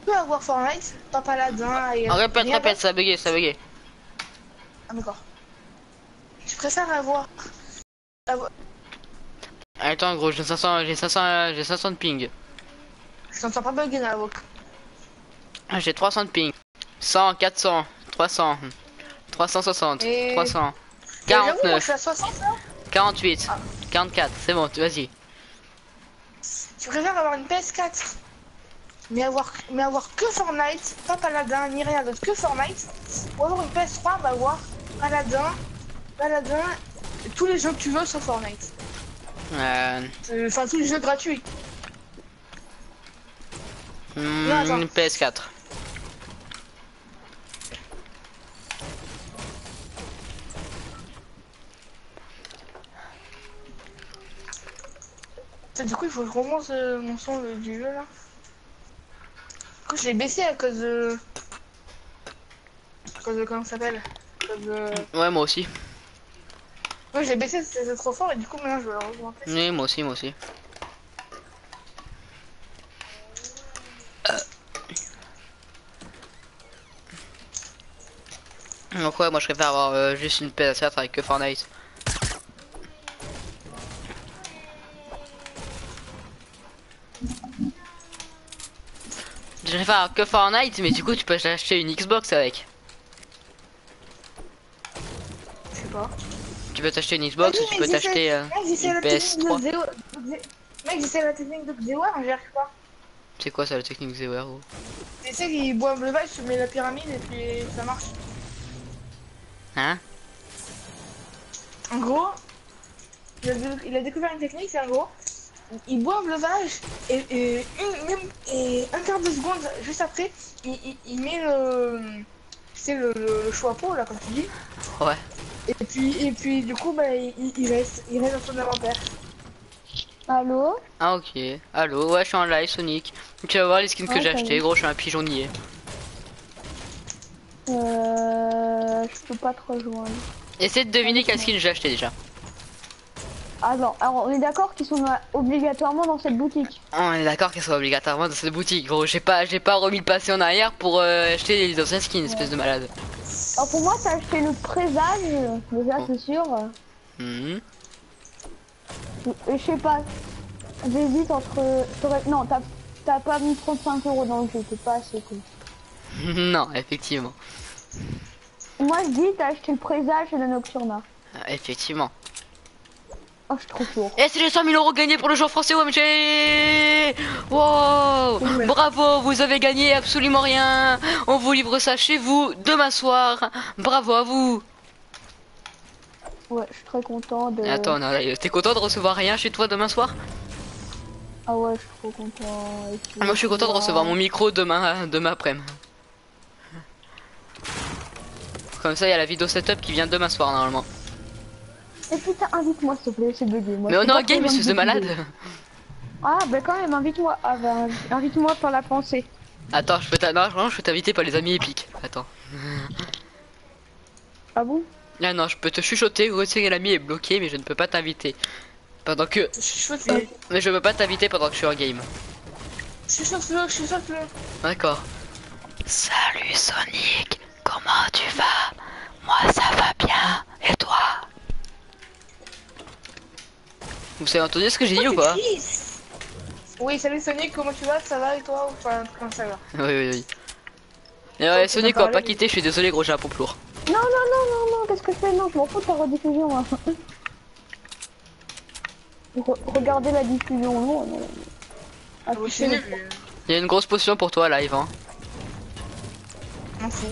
Tu peux avoir Fortnite, pas Paladin et... Répète, répète, ça a bugué, ça a bugué. Ah d'accord. Tu préfères avoir... avoir... Attends gros, j'ai 500, j'ai 500, j'ai 500 de ping. Je t'entends pas bugger dans la voix. J'ai 300 de ping. 100, 400, 300, 360, Et- 300, Et j'avoue, moi, je 49, suis à 60 là. 48, Ah. 44. C'est bon, vas-y. Tu préfères avoir une PS4 mais avoir, mais avoir que Fortnite, pas Paladin, ni rien d'autre, que Fortnite, ou avoir une PS3, bah avoir Paladin, Paladin, tous les jeux que tu veux sur Fortnite. Euh, Euh, Enfin, tous les jeux gratuits. hmm, Non, attends. une PS4. Putain, Du coup, il faut que je remonte euh, mon son euh, du jeu là. Du coup, je l'ai baissé à cause de. À cause de comment ça s'appelle? De. Ouais, moi aussi. L'ai baissé, c'était trop fort et du coup, maintenant je vais le remonter. Oui, moi aussi, moi aussi. Euh. Donc ouais, moi je préfère avoir euh, juste une PS4 avec que Fortnite. Je préfère avoir que Fortnite, mais du coup tu peux acheter une Xbox avec. Je sais pas. Tu peux t'acheter une Xbox ou tu peux t'acheter euh, une la technique de PS3. Zéo. Zé- Mec, j'essaie la technique de Zéwar, j'y arrive pas. C'est quoi ça la technique Zeware gros? J'essaie qu'il boive le vache, tu mets la pyramide et puis ça marche. Hein? En gros, il a, il a découvert une technique, c'est en gros, il boit le vache et, et un quart de seconde juste après, il, il, il met le, c'est le, le, le chapeau là comme tu dis, Ouais. et puis et puis du coup bah il, il- reste il reste dans son inventaire. Allô? Ah ok. Allô, ouais je suis en live Sonic. Tu vas voir les skins que Ouais, j'ai acheté, gros je suis un pigeonnier. Euh... Je peux pas te rejoindre. Essaie de deviner quel skin j'ai acheté déjà. Attends, alors on est d'accord qu'ils sont obligatoirement dans cette boutique. On est d'accord qu'elle soit obligatoirement dans cette boutique, gros. J'ai pas, j'ai pas remis le passé en arrière pour euh, acheter les anciens skins, espèce de malade. Alors pour moi, t'as acheté le présage, déjà Oh. c'est sûr. Et je sais pas, j'hésite entre... Non, t'as pas mis 35 euros dans le jeu, c'est pas assez cool. non, effectivement. Moi je dis, t'as acheté le présage et la Nocturna. Ah, Effectivement. Oh, je suis trop chaud. Et c'est les 100 000 euros gagnés pour le joueur français OMG Wow Bravo, vous avez gagné absolument rien On vous livre ça chez vous demain soir Bravo à vous Ouais, je suis très content de... Attends, t'es content de recevoir rien chez toi demain soir? Ah ouais, je suis trop content. Puis, Moi je suis content de recevoir mon micro demain, demain après-midi. Comme ça, il y a la vidéo setup qui vient demain soir normalement. Et putain, invite-moi s'il te plaît, c'est bugué. Moi, Mais on est en game, espèce de malade Ah, bah quand même, invite-moi. Ah bah, invite-moi par la pensée. Attends, je peux t'a- non, vraiment, je peux t'inviter par les amis épiques. Attends. Ah bon? Ah non, je peux te chuchoter, retirer l'ami est bloqué, mais je ne peux pas t'inviter. Pendant que... Je suis sûr que Mais je peux pas t'inviter pendant que je suis en game. tu veux. D'accord. Salut Sonic, comment tu vas? Moi ça va bien, et toi? Vous avez entendu ce que j'ai dit ou pas Oui, salut Sonic, comment tu vas? Ça va et toi Enfin, comment ça va Oui, oui, oui. Et ouais, Sonic, on va pas quitter, je suis désolé, gros, j'ai un pompe lourd. Non, non, non, non, non, qu'est-ce que je fais? Non, je m'en fous de ta rediffusion. Re- regardez la diffusion, non, non. Ah. Il y a une grosse potion pour toi live, hein. Fous.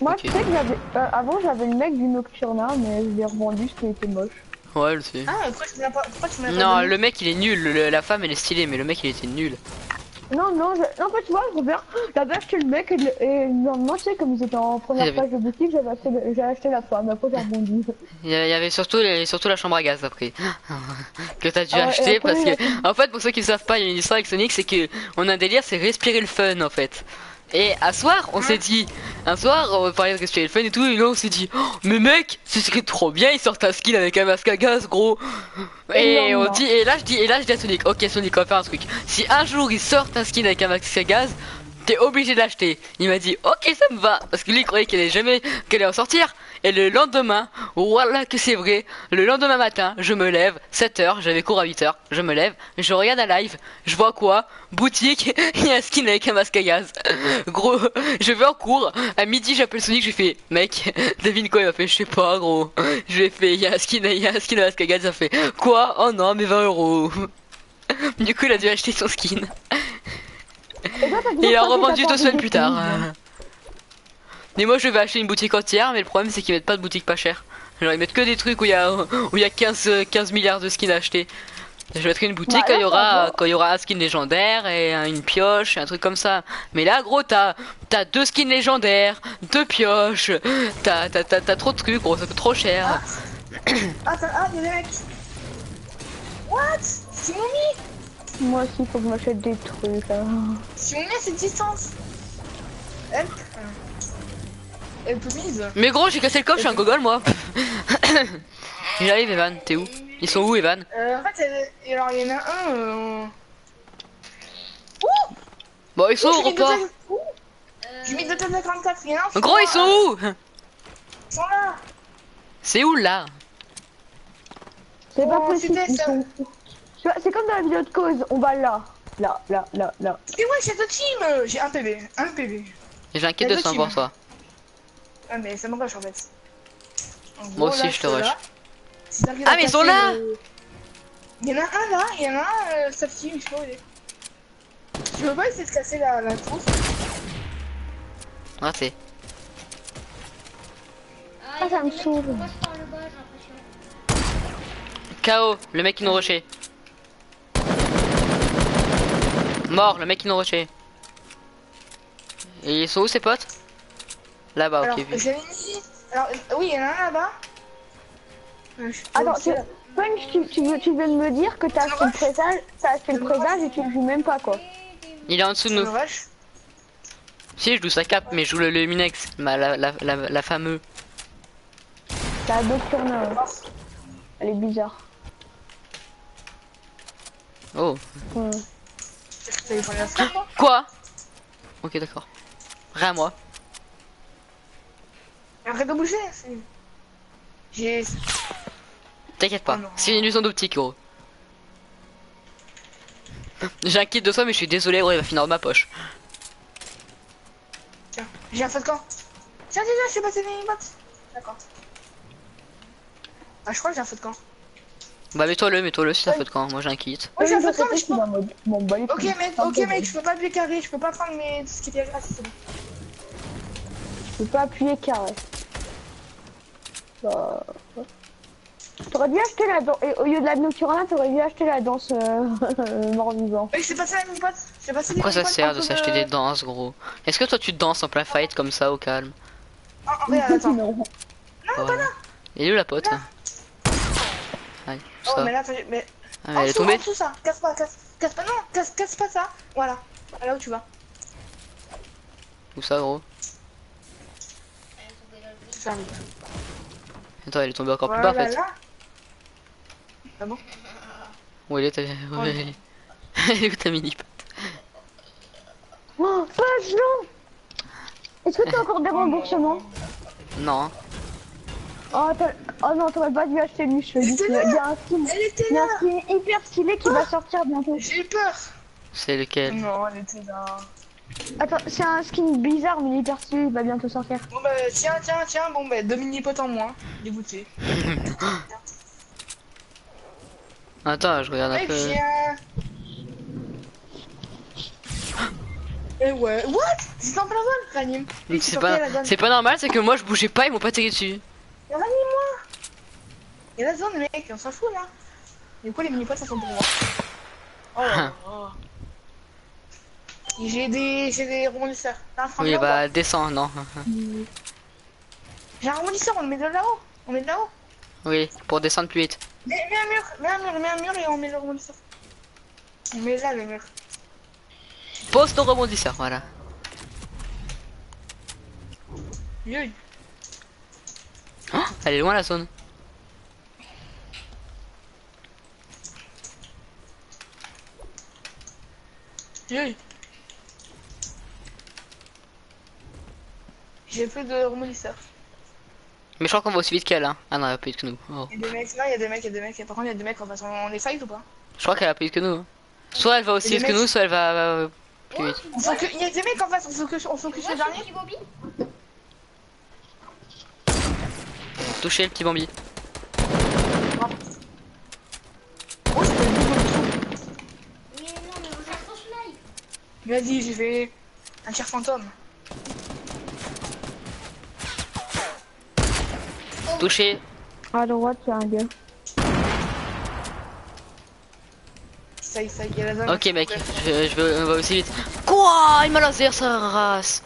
Moi, Ok. tu sais que j'avais. euh, avant, j'avais le mec du Nocturna, mais je l'ai revendu parce qu'il était moche. Ouais, le sais. Ah, pourquoi tu me l'as pas, pourquoi tu me l'as pas Non, donné le mec il est nul, le- la femme elle est stylée, mais le mec il était nul. Non, non, je... non, en fait, tu vois, je reviens. J'avais acheté le mec et le, et le lendemain, tu sais, comme ils étaient en première avait- page de boutique, j'avais acheté, le- j'ai acheté la femme. Après, j'ai rebondi. Il y a- il y avait surtout, les- surtout la chambre à gaz après. que t'as dû Ah ouais, et acheter après, parce que. En fait, pour ceux qui ne savent pas, il y a une histoire avec Sonic, c'est que on a un délire, c'est respirer le fun en fait. Et à soir, on s'est dit, un soir, on parlait de le fun et tout, et là on s'est dit, oh, mais mec, ce serait trop bien, ils sortent un skin avec un masque à gaz, gros. Et on dit, et là je dis, et là je dis à Sonic, ok Sonic, on va faire un truc. Si un jour ils sortent un skin avec un masque à gaz, t'es obligé de l'acheter. Il m'a dit, ok, ça me va, parce que lui il croyait qu'elle allait jamais, qu'elle allait en sortir. Et le lendemain, voilà que c'est vrai, le lendemain matin, je me lève, 7h, j'avais cours à 8h, je me lève, je regarde un live, je vois quoi? Boutique, il y a un skin avec un masque à gaz. Gros, je vais en cours, à midi j'appelle Sonic, je fais, mec, devine quoi, il m'a fait, je sais pas gros. Je lui ai fait, il y a un skin, il y a un skin à masque à gaz, il a fait, quoi? Oh non, mais 20 euros. Du coup, il a dû acheter son skin. Et il a revendu deux semaines plus tard. Mais moi je vais acheter une boutique entière, mais le problème c'est qu'ils mettent pas de boutique pas chère. Genre ils mettent que des trucs où il y a, où il y a 15, euh, 15 milliards de skins à acheter. Je mettrai une boutique Bah, quand il y aura quand il y aura un skin légendaire et un- une pioche, un truc comme ça. Mais là gros t'as t'as deux skins légendaires, deux pioches, t'as t'as t'as t'as trop de trucs gros, ça coûte trop cher. Ah, ça- ah. What? C'est Moi aussi, faut que je m'achète des trucs. hein. C'est cette distance. Elle Elle peut mise. Mais gros j'ai cassé le coffre, je suis un gogol moi. J'arrive Evan, t'es où? Ils sont où Evan? Euh, en fait, il y en a un. Euh... Bon ils sont Oh, au Ouh, J'ai mis deux têtes de 44, il y en a un. Gros ils sont où? Ils sont là. C'est où là? C'est pas Oh, possible. C'est comme dans la vidéo de cause, on va là. Là, là, là, là. Et ouais, j'ai deux teams. J'ai un PV, un PV. J'ai un kit de deux 100 teams. pour toi. Ah, mais ça me rush en fait. En Moi aussi, là, je te rush. là. Si t'arrives Ah, mais ils sont là le- Il y en a un là, il y en a un euh, safety, mais je sais pas où il est. Tu veux pas essayer de casser la, la Raté. Ah, Ah, il y a ça me saoule. qui. KO, le mec qui nous rushait. Mort, le mec qui nous rushait. Et ils sont où ses potes? Là-bas, ok, j'avais. Alors, euh, oui, il y en a un là-bas. Euh, Attends, tu. Punch, tu, tu, veux- tu viens de me dire que t'as acheté le présage, t'as acheté le présage et tu le joues même pas quoi. Il est en dessous de nous. Si, je joue sa cape, mais je joue le Luminex, la, la, la, la fameuse. La ouais. elle est bizarre. Oh. Quoi? Ok, d'accord. Rien à moi. Arrête de bouger. c'est- J'ai. T'inquiète pas, Oh c'est une illusion d'optique, gros. J'ai un kit de soi, mais je suis désolé, gros, il va finir dans ma poche. Tiens, j'ai un feu de camp. Tiens, tiens, tiens, je suis passé les bottes. D'accord. Ah, je crois que j'ai un feu de camp. Bah, mets-toi-le, mets-toi-le si ça fait de camp. Moi, j'ai un kit. Ouais, j'ai un feu de camp, mais je peux. bah, Ok, mec, ok, mec, je peux pas appuyer carré, je peux pas prendre mes... tout ce qui est grâce, c'est bon. Je peux pas appuyer carré. Bah... ouais. T'aurais dû acheter la danse, et au lieu de la Nocturna, t'aurais dû acheter la danse euh, mort-vivant. Mec, c'est passé la mini-pote. C'est passé les Pourquoi ça sert de s'acheter des danses, gros? Est-ce que toi tu danses en plein fight comme ça au calme? Ah, en vrai, attends. Non. Voilà. Il est où la pote Aïe, Oh, ça. mais là, mais. Ah, mais en elle est en tombée dessous, ça. Casse pas, casse. Casse pas, non, casse, casse pas ça. Voilà. Là où tu vas. Où ça, gros? Ça arrive. Attends, elle est tombée encore plus Voilà, bas en fait. là. Ah bon Où elle est ta... où elle est Elle est où ta mini Oh, Punch, non Est-ce que t'as encore des remboursements Non. oh, t'as- oh non, t'aurais pas dû acheter lui, je te dis. C'est Il y a il y a un skin, Elle était il y a là. un skin hyper stylé qui va sortir bientôt. J'ai eu peur. C'est lequel Non, elle était là. Attends, c'est un skin bizarre mais hyper stylé, il va bientôt sortir. Bon, bah, tiens, tiens, tiens. Bon, bah, deux mini-potes en moins. Dégoûté. Attends, je regarde un peu. Eh ouais, what? C'est en plein vol, Ranim. Mais C'est pas, c'est pas normal, c'est que moi je bougeais pas, ils m'ont pas tiré dessus. Ranim, moi Et la zone, mec, on s'en fout là. Du coup, les mini-potes, ça sont pour moi. Oh. Et J'ai des, j'ai des rebondisseurs. Oui, bah descends, non. J'ai un rebondisseur, on le met de là-haut. On met de là-haut. Oui, pour descendre plus vite. Mets, mets un mur, mets un mur, mets un mur et on met le rebondisseur. On met là le mur. Pose ton rebondisseur, voilà. Yui. Oh, elle est loin la zone. Yui. J'ai plus de rebondisseurs. Mais je crois qu'on va aussi vite qu'elle, hein. Ah non, elle va plus vite que nous. Oh. Il y a des mecs, non, il y a des mecs, il y a des mecs. Par contre, il y a des mecs, on va on les fight ou pas? Je crois qu'elle va plus vite que nous. hein. Soit elle va aussi vite que nous, soit elle va plus vite. On Il y a des mecs en face, on focus, on focus le je dernier. suis petit Bobby. Toucher le petit Bambi. Oh, c'était le double trou. Mais non, mais on cherche ton slide. Vas-y, j'ai fait un tir fantôme. Toucher. À droite, il y a un gars. Ça y est, ça y est, la zone. Ok mec, je, je veux, on va aussi vite. Quoi? Il m'a laser sa race.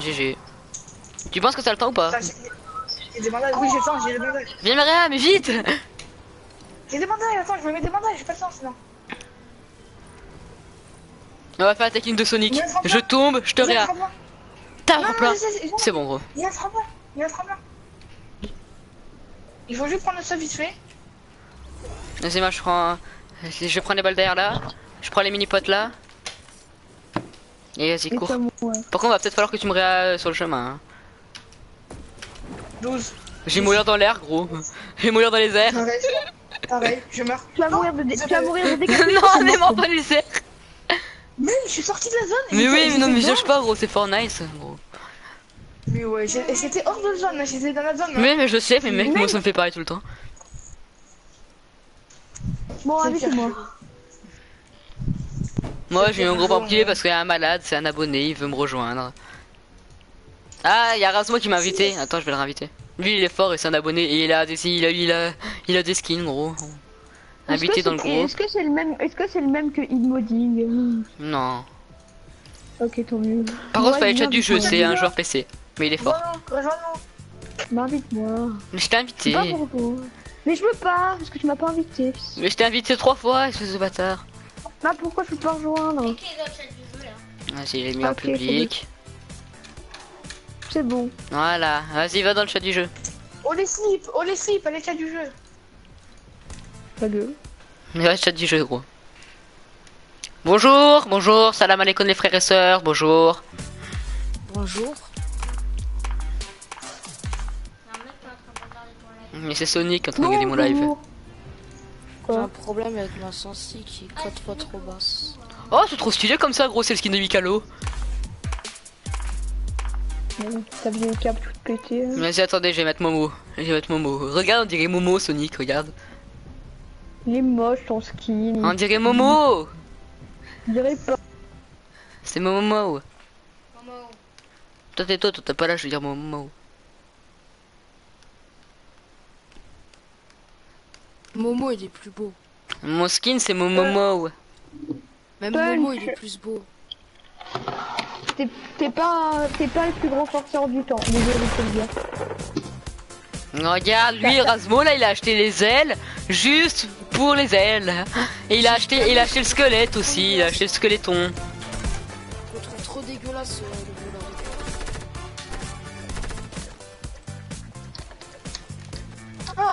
GG. Tu penses que t'as le temps ou pas? J'ai- des bandages, oui, j'ai le temps, j'ai des bandages. Viens Maria, mais vite J'ai des bandages, attends, je me mets des bandages, j'ai pas le temps sinon. On va faire la technique de Sonic. Je tombe, je te réa. T'as un. C'est bon gros. Il y a un tremplin, il y a. Il faut juste prendre le sol vite fait. Vas-y moi je prends... Je prends les balles derrière là. Je prends les mini potes là. Et vas-y cours. Par contre va peut-être falloir que tu me réa sur le chemin. hein. 12. Je vais mourir dans l'air gros. Je vais mourir dans les airs. Pareil, pareil, je meurs. Tu vas mourir de, dé- tu vas mourir de non mais mort pas les airs. Même, je suis sorti de la zone. Mais oui mais non mais cherche pas gros c'est Fortnite gros. Mais ouais, j'étais hors de la zone, là, j'étais dans la zone. hein. Mais, mais je sais mais mec Mais- moi ça me fait pareil tout le temps. Bon, C'est allez, c'est pire. moi. J'ai eu un gros bambier parce qu'il y a un malade, c'est un abonné, il veut me rejoindre. Ah, il y a Rasmo qui m'a invité. Attends, je vais le réinviter. Lui, il est fort et c'est un abonné et il a des, il a, il a, il a des skins, gros. Est-ce Invité que dans le c'est- groupe. Est-ce que c'est le même Est-ce que c'est le même que Inmodding Non. Ok, tant mieux. Par contre, fallait le chat du jeu, c'est un joueur PC. Mais il est fort. Rejoins-nous, rejoins-nous. Bah, invite-moi. Mais je t'ai invité. pas. Mais je veux pas, parce que tu m'as pas invité. Mais je t'ai invité trois fois, espèce de bâtard. Bah, pourquoi je peux pas rejoindre Ok, dans le chat du jeu là. Vas-y, il est mis en public. C'est bon. Voilà, vas-y, va dans le chat du jeu. Oh les slips, oh les slips, allez, chat du jeu. Pas de. Mais va, chat du jeu, gros. Bonjour, bonjour, salam alaikum les frères et sœurs, bonjour. Bonjour. Mais c'est Sonic en train de regarder mon live. J'ai un problème avec ma sensi qui est 4 fois trop basse. Oh, c'est trop stylé comme ça, gros, c'est le skin de Mikalo. Bon, Ta vieille cape toute pétée. hein. Vas-y, attendez, je vais mettre Momo. Je vais mettre Momo. Regarde, on dirait Momo, Sonic, regarde. Il est moche ton skin. On dirait Momo Je dirais pas. C'est Momo. Momo. Toi, t'es toi, toi, t'es pas là, je veux dire Momo. Momo il est plus beau. Mon skin, c'est Momo. Même Punch. Momo il est plus beau. T'es pas, t'es pas le plus grand forceur du temps. Désolé le dire. Regarde, lui, Erasmo, là, il a acheté les ailes, juste pour les ailes. Et il a acheté, il a acheté le squelette aussi, il a acheté le squeletton. Je le trouve trop dégueulasse euh,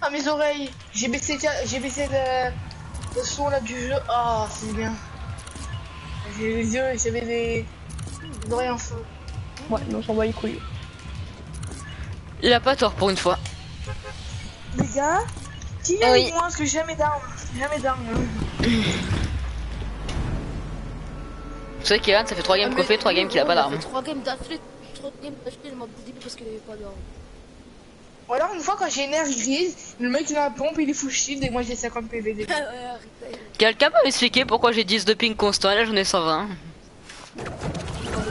Ah, mes oreilles. J'ai baissé, j'ai baissé le, le son là du jeu. Ah, c'est bien. J'ai les yeux, j'avais des, des oreilles en feu. Ouais, mais on s'en bat les couilles. Il a pas tort pour une fois. Les gars, qui vient Oui. moi parce que jamais d'armes? Jamais d'armes. Vous savez qu'Evan, ça fait 3 games Ah, qu'on fait, 3 games qu'il a pas d'armes. fait 3 games d'affilée. 3 games d'affilée, il m'a début parce qu'il avait pas d'armes. Ou alors une fois quand j'ai une air grise, le mec il a la pompe, il est full shield et moi j'ai 50 PV. Quelqu'un peut m'expliquer pourquoi j'ai 10 de ping constant et là j'en ai 120 Non, mais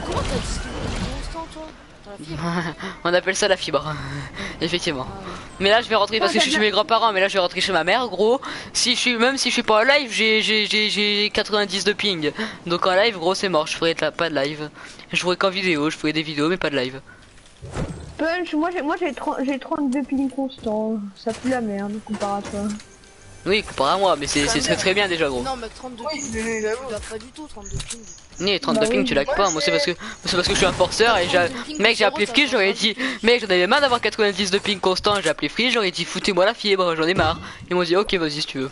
comment t'as dit que c'était constant toi T'as la fibre On appelle ça la fibre. Effectivement. Ah, ouais. Mais là je vais rentrer parce que je suis chez mes grands-parents, mais là je vais rentrer chez ma mère, gros. Si je suis, même si je suis pas en live, j'ai, j'ai, j'ai, j'ai 90 de ping. Donc en live, gros, c'est mort, je ferai de la- pas de live. Je ferai qu'en vidéo, je ferai des vidéos, mais pas de live. Punch, moi j'ai moi j'ai 30 j'ai 32 ping constants. Ça pue la merde comparé à toi. Oui, comparé à moi, mais c'est, c'est très très bien déjà, gros. Non, mec, 32 Oui, ping. c'est-. Tu l'as pas du tout, 32 ping. Ni 32 Bah ping, oui. tu lag Moi, pas. Moi, c'est parce que, c'est- c'est parce que je suis un forceur et j'ai, mec, j'ai appelé Free, j'aurais dit, mec, j'en avais marre d'avoir 90 de ping constant, j'ai appelé Free, j'aurais dit, foutez-moi la fibre, j'en ai marre. Ils m'ont dit, ok, vas-y, si tu veux.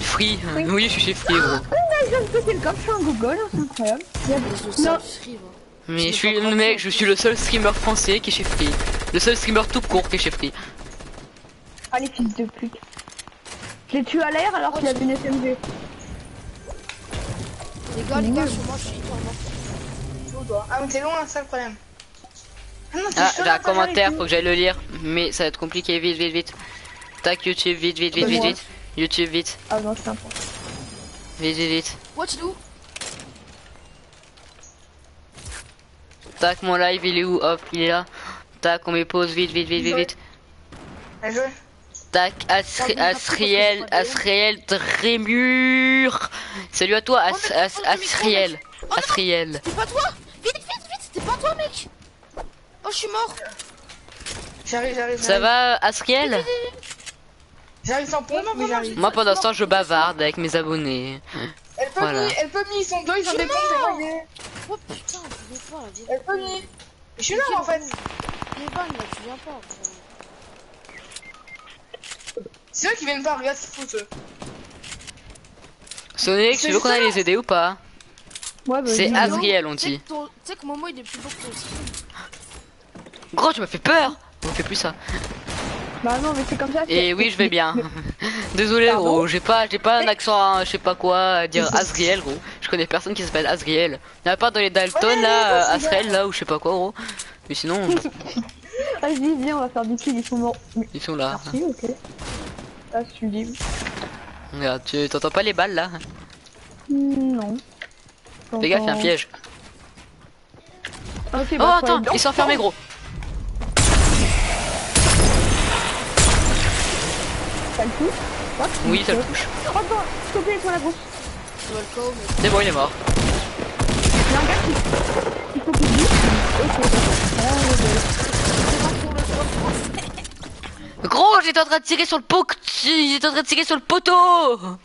Free, oui, je suis chez Free, gros. Je viens de péter le coffre, je suis un Google, c'est incroyable. Mais je suis le mec, je suis le seul streamer français qui est chez Free. Le seul streamer tout court qui est chez Free. Allez, fils de pute. Je l'ai tué à l'air alors qu'il avait une SMG. Les gars, les gars, sur moi, je suis mort. Ah, mais t'es loin, c'est ça le problème. Ah non, c'est Ah, juste j'ai là, commentaire, faut que j'aille le lire. Mais ça va être compliqué, vite, vite, vite. Tac, YouTube, vite, vite, vite, vite, vite. YouTube, vite, Ah non, c'est un peu. vite, vite, vite. What tu do? Tac, mon live, il est où? Hop, il est là. Tac, on met pause, vite, vite, vite, vite, vite. Tac, Asri- Asriel, Asriel, Drémur. Salut à toi, As, As, Asriel. Asriel. C'était pas toi? Vite, vite, vite, c'était pas toi, mec Oh, je suis mort J'arrive, j'arrive. Ça va, Asriel? J'arrive sans pompe, mais j'arrive. Moi, pendant ce temps, je bavarde avec mes abonnés. Elle peut Voilà. mis, elle peut mis, ils sont deux, ils ont des Oh putain, je viens pas, là, Elle peut mis. Je suis là, en fait. Evan, là, tu viens pas. C'est eux qui viennent pas, regarde, c'est fou, eux. Sonic, tu veux qu'on aille les aider ou pas Ouais, bah, C'est Asriel, on dit. tu sais que Momo, il est plus beau que toi aussi. Gros, tu m'as fait peur On fait plus ça. Bah non, mais c'est comme ça. Et oui, je vais bien. Désolé, Pardon gros, j'ai pas, j'ai pas un accent, hein, je sais pas quoi, à dire Asriel, gros. Je connais personne qui s'appelle Asriel. Il y a pas dans les Dalton, Ouais, là, Asriel, là, ou je sais pas quoi, gros. Mais sinon, Vas-y, viens, on va faire du kill, ils sont morts. Ils sont là. merci, ok. Ah, je suis libre. Regarde, tu t'entends pas les balles, là Hmm, Non. Les gars, il y a un piège. Oh, bah, faut attends, ils sont enfermés, gros. Ça le. Oui, ça le touche. Oh, attends, s'il te plaît, sur la. C'est bon, il est mort. Il y a un gars qui. Il faut qu'il. Gros, j'étais en train de tirer sur le pot. J'étais en train de tirer sur le poteau.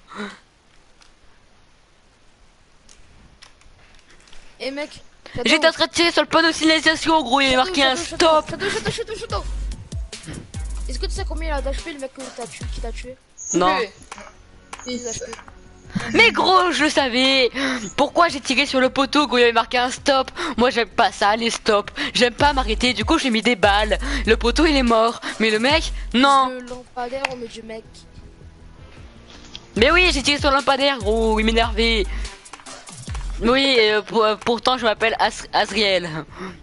Eh mec, J'étais en train de tirer sur le panneau de signalisation, gros, il est marqué un stop. Est-ce que tu sais combien il a d'HP le mec que t'as tué, qui t'a tué? Non. Mais gros, je le savais. Pourquoi j'ai tiré sur le poteau quand il y avait marqué un stop? Moi, j'aime pas ça, les stops. J'aime pas m'arrêter. Du coup, j'ai mis des balles. Le poteau, il est mort. Mais le mec, non. Le lampadaire, on met du mec. Mais oui, j'ai tiré sur le lampadaire, gros. Il m'énervait. Oui, euh, pour- euh, pourtant, je m'appelle As Asriel.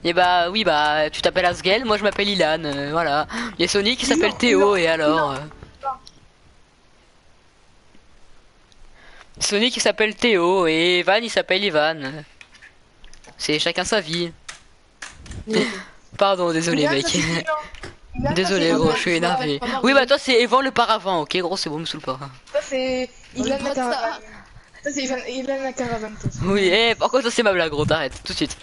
Et bah, oui, bah, tu t'appelles Asriel. Moi, je m'appelle Ilan. euh, voilà. Il y a Sonic qui s'appelle Théo. non, Et alors non. euh, Sonic il s'appelle Théo et Evan il s'appelle Ivan. C'est chacun sa vie. Pardon, désolé mec. bien. Désolé gros, je suis énervé. Oui bah toi c'est Evan le paravent, ok gros c'est bon me saoule pas. Ça, c'est. Ilan Oh, la caravane. Ça, c'est Ivan- la caravane. ça. Oui, eh par contre ça c'est ma blague gros, t'arrêtes tout de suite.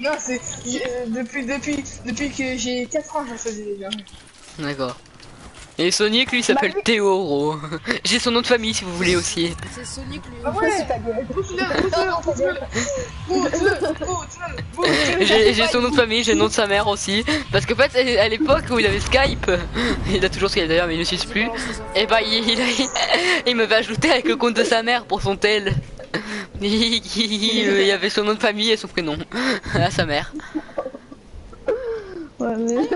Non, c'est. euh, Depuis, depuis, depuis que j'ai 4 ans, je le faisais déjà. D'accord. Et Sonic lui il s'appelle Théo gros. J'ai son nom de famille si vous voulez aussi. C'est Sonic lui. Ah ouais J'ai son nom de famille, j'ai le nom de sa mère aussi. Parce qu'en fait à l'époque où il avait Skype, il a toujours Skype d'ailleurs mais il ne suit plus. Et bah il, il, a- il m'avait ajouté avec le compte de sa mère pour son tel. Il, il- il y avait son nom de famille et son prénom à sa mère. Ouais, mais...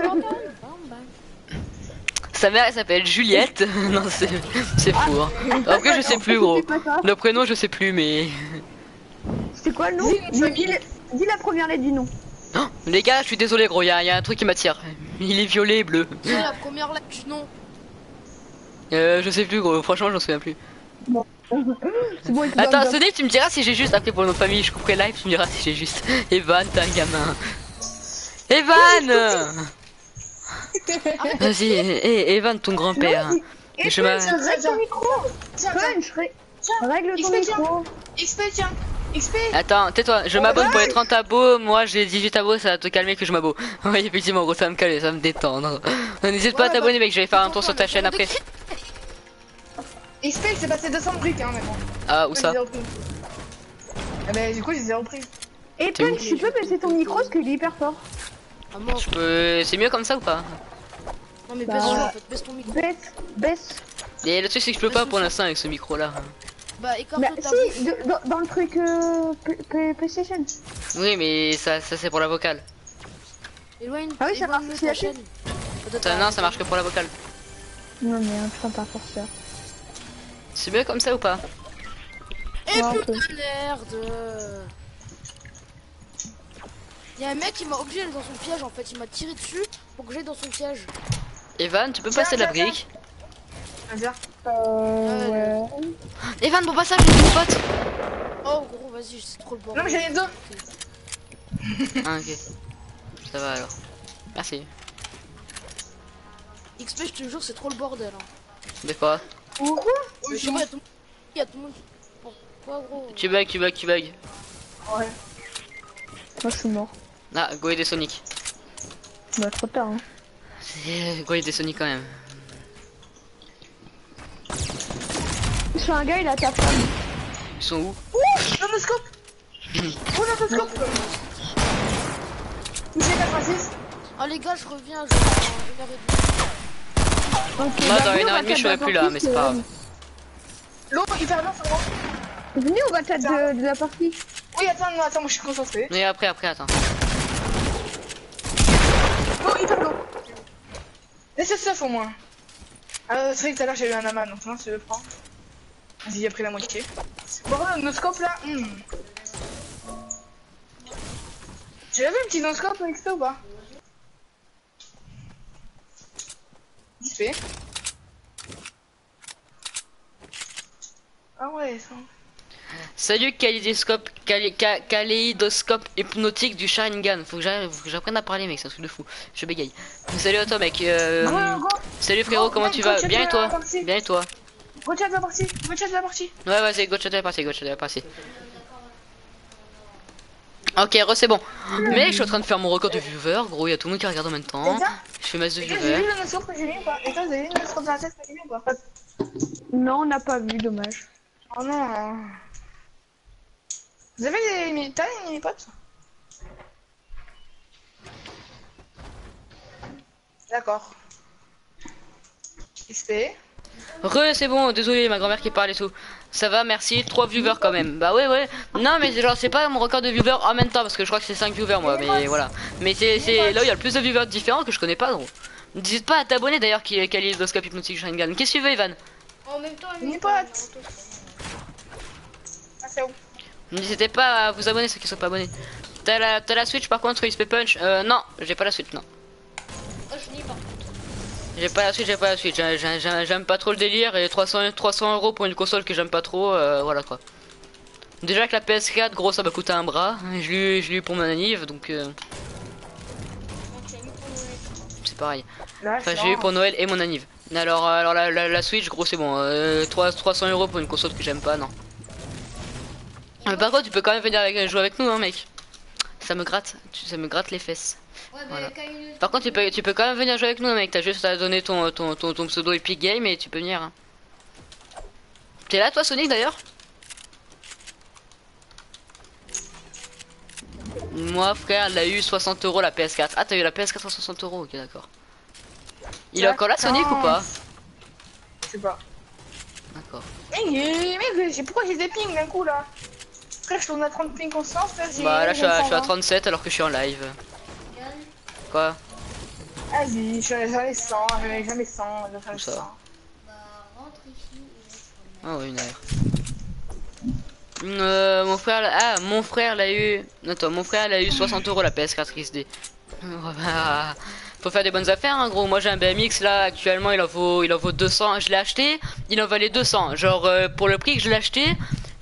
Sa mère elle s'appelle Juliette. non c'est c'est faux. Hein. Après je sais plus gros. Le prénom je sais plus mais. C'est quoi le nom Dis la première lettre du nom. Oh, les gars je suis désolé gros, il y, a- il y a un truc qui m'attire. Il est violet et bleu. C'est la première lettre du nom. Euh, je sais plus gros, franchement j'en souviens plus. C'est bon, Attends Sonic tu me diras si j'ai juste appelé pour le nom de famille, je couperai live, tu me diras si j'ai juste. Evan t'es un gamin. Evan Vas-y, hé, Evan, ton grand-père. Et Je Règle ton micro tiens, tiens, règle ton XP, tiens. micro XP, tiens, XP Attends, tais-toi, je m'abonne pour les 30 abos, moi j'ai 18 abos, ça va te calmer que je m'abonne. Oui, effectivement, gros, ça va me calmer, ça va me détendre. N'hésite pas à t'abonner, mec, je vais faire un tour sur ta chaîne après. XP, il s'est passé 200 briques, hein, maintenant. Ah, où ça. Ah bah, du coup, je les ai repris. Et Punch, tu peux baisser ton micro parce qu'il est hyper fort. Mort. Je peux... C'est mieux comme ça ou pas? Non mais Bah, baisse ouais. en fait, baisse ton micro. Baisse, baisse. Et le truc c'est que je peux pas pour l'instant avec ce micro là. Bah, Bah, écarte ta si, de- dans, dans le truc euh, PlayStation. Oui, mais ça, ça c'est pour la vocale. Éloigne, Ah oui, ça marche aussi, chaîne. Attends, Ça, attends, non, ça marche que pour la vocale. Non, mais un putain, pas forceur. C'est mieux comme ça ou pas? Et Ouais, un putain, merde Y'a un mec qui m'a obligé d'aller dans son piège en fait, il m'a tiré dessus pour que j'aille dans son piège. Evan, tu peux passer de la brique Vas-y. Euh, Ouais. ouais. Evan, bon passage, j'ai mon pote Oh gros, vas-y, c'est trop le bordel. Non, mais j'en ai deux. Ah, ok. Ça va alors. Merci. XP, je te jure, c'est trop le bordel. Hein. Quoi Pourquoi Mais chez moi, y'a tout le monde. Y'a tout le monde. Pourquoi gros Tu bug, tu bug, tu bug. Ouais. Moi, je suis mort. Ah, go des Sonic. Bah, trop tard, hein. C'est go des Sonic quand même. Je suis un gars, il a ta femme. Ils sont où? Nonoscope Oh, nonoscope Touché 86 Ah les gars, je reviens, je dans une heure et demie. Moi, bah, dans venez, une on heure va et demie, je serai plus là, la mais c'est pas grave. L'eau, hyper bien sur moi. euh, Venez, on va de, de la partie. Oui, attends, non, attends, moi je suis concentré. Mais après, après, attends. L'eau, hyper l'eau. Laisse le stuff au moins. Euh, c'est vrai que tout à l'heure j'ai eu un amas, donc non, je le prends. Vas-y, j'ai pris la moitié. Bon, le noscope là. hmm. Tu l'as vu le petit noscope avec ça ou pas? XP. Ah ouais, ça. Salut kaléidoscope, kaléidoscope hypnotique du Sharingan. Faut que j'apprenne à parler mec, c'est un truc de fou. Je bégaye. Salut à toi mec. euh, Salut frérot, Go, comment tu vas? Bien et toi? Bien et toi? Go chat la partie, go chat la partie. Ouais vas-y, go chat la partie, go chat la partie. Ok, re c'est bon. Mais je suis en train de faire mon record de viewers, gros, il y a tout le monde qui regarde en même temps. Je fais masse de j'ai viewers. vu le que j'ai mis ou pas? Et toi, vous avez vu le noscope dans la tête que j'ai mis ou pas? Non, on n'a pas vu, dommage. Oh non. Vous avez des mini t'as des mini potes D'accord. XP. Re, c'est bon, désolé, ma grand-mère qui parle et tout. Ça va, merci, 3 viewers quand même. Bah ouais, ouais. Non, mais genre, c'est pas mon record de viewers en même temps, parce que je crois que c'est 5 viewers, moi, mais voilà. Mais c'est c'est là où il y a le plus de viewers différents que je connais pas, gros. N'hésite pas à t'abonner d'ailleurs, qui est Kaléidoscope Hypnotique Sharingan. Qu'est-ce que tu veux, Ivan? En même temps, Mini lui, potes. Ah, c'est où? N'hésitez pas à vous abonner, ceux qui sont pas abonnés. T'as la, Switch par contre, XP Punch Euh, non, j'ai pas la Switch, non. Je dis pas. J'ai pas la Switch, j'ai pas la Switch. J'ai- j'ai- j'ai- J'aime pas trop le délire et 300, 300 euros pour une console que j'aime pas trop, euh, voilà quoi. Déjà que la PS4, gros, ça m'a coûté un bras. Je l'ai eu- je l'ai eu pour mon anniv, donc euh, c'est pareil. Enfin, j'ai eu pour Noël et mon anniv. Alors, euh, alors la, la, la Switch, gros, c'est bon. Euh, 3, 300 euros pour une console que j'aime pas, non. Mais par contre, tu peux quand même venir avec, jouer avec nous, hein, mec. Ça me gratte, tu- ça me gratte les fesses. Ouais, Voilà. quand il- Par contre, tu peux, tu peux quand même venir jouer avec nous, mec. T'as juste à donner ton, ton, ton, ton pseudo Epic Game et tu peux venir. hein. T'es là, toi, Sonic, d'ailleurs? Moi, frère, elle a eu 60 euros la PS4. Ah, t'as eu la PS4 à 60 euros, ok, d'accord. Il est encore là, Sonic, ou pas? Je sais pas. D'accord. Mais, mais, mais pourquoi j'ai des pings d'un coup là? Frère, je tourne à 30 pings constant, frère. Bah, là, je suis, à, je suis à j'ai 37 alors que je suis en live. Quoi? Vas-y, je suis jamais 100, jamais, jamais 100, je vais faire Ça. 100. bah, rentre ici. et- Ah ouais, une heure. Euh, mon frère, ah, mon frère l'a eu. Attends, mon frère l'a eu 60 euros la PS4 XD. Faut faire des bonnes affaires, hein, gros. Moi j'ai un BMX là, actuellement il en vaut, il en vaut 200. Je l'ai acheté, il en valait 200. Genre euh, pour le prix que je l'ai acheté,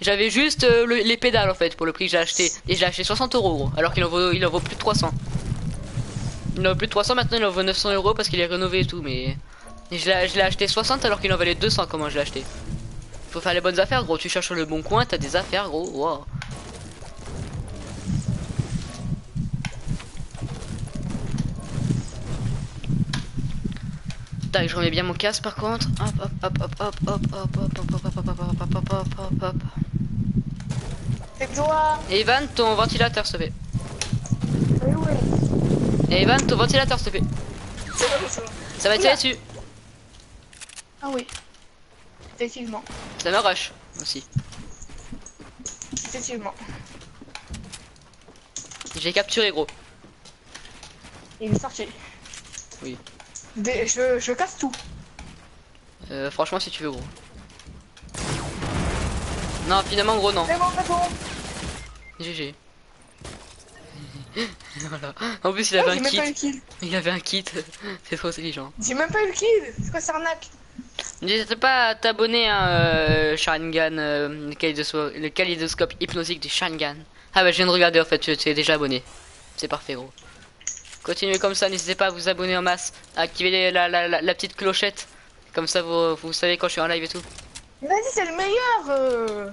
j'avais juste euh, le- les pédales en fait pour le prix que j'ai acheté. Et je l'ai acheté 60 euros, gros. Alors qu'il en vaut, il en vaut plus de 300. Il en vaut plus de 300 maintenant, il en vaut 900 euros parce qu'il est rénové et tout. Mais et je l'ai acheté 60 alors qu'il en valait 200. Comment je l'ai acheté faut faire les bonnes affaires, gros. Tu cherches le bon coin, t'as des affaires, gros. Wow. Tac, je remets bien mon casque par contre. Hop, hop, hop, hop, hop, hop, hop, hop, hop, hop, hop, hop, hop, hop, hop, hop, hop, hop. C'est toi Et Evan, ton ventilateur, s'il te plaît. Et Evan, ton ventilateur, s'il te plaît. Ça va tirer dessus. Ah oui. Effectivement. Ça me rush aussi. Effectivement. J'ai capturé, gros. Il est sorti. Oui. Des- je, je casse tout. Euh, franchement, si tu veux, gros. Non, finalement, gros, non. C'est bon, c'est bon. GG. voilà. En plus, il Ah, avait un même pas eu kit. kill. Il avait un kit. C'est trop intelligent. J'ai même pas eu le kill. C'est quoi, c'est arnaque N'hésite pas à t'abonner à euh, Sharingan, euh, le, kaléidoscope, le kaléidoscope hypnotique du Sharingan. Ah bah je viens de regarder en fait, tu, tu es déjà abonné. C'est parfait gros. Continuez comme ça, n'hésitez pas à vous abonner en masse, à activer les- la, la, la, la petite clochette. Comme ça vous, vous savez quand je suis en live et tout. Vas-y, c'est le meilleur. euh.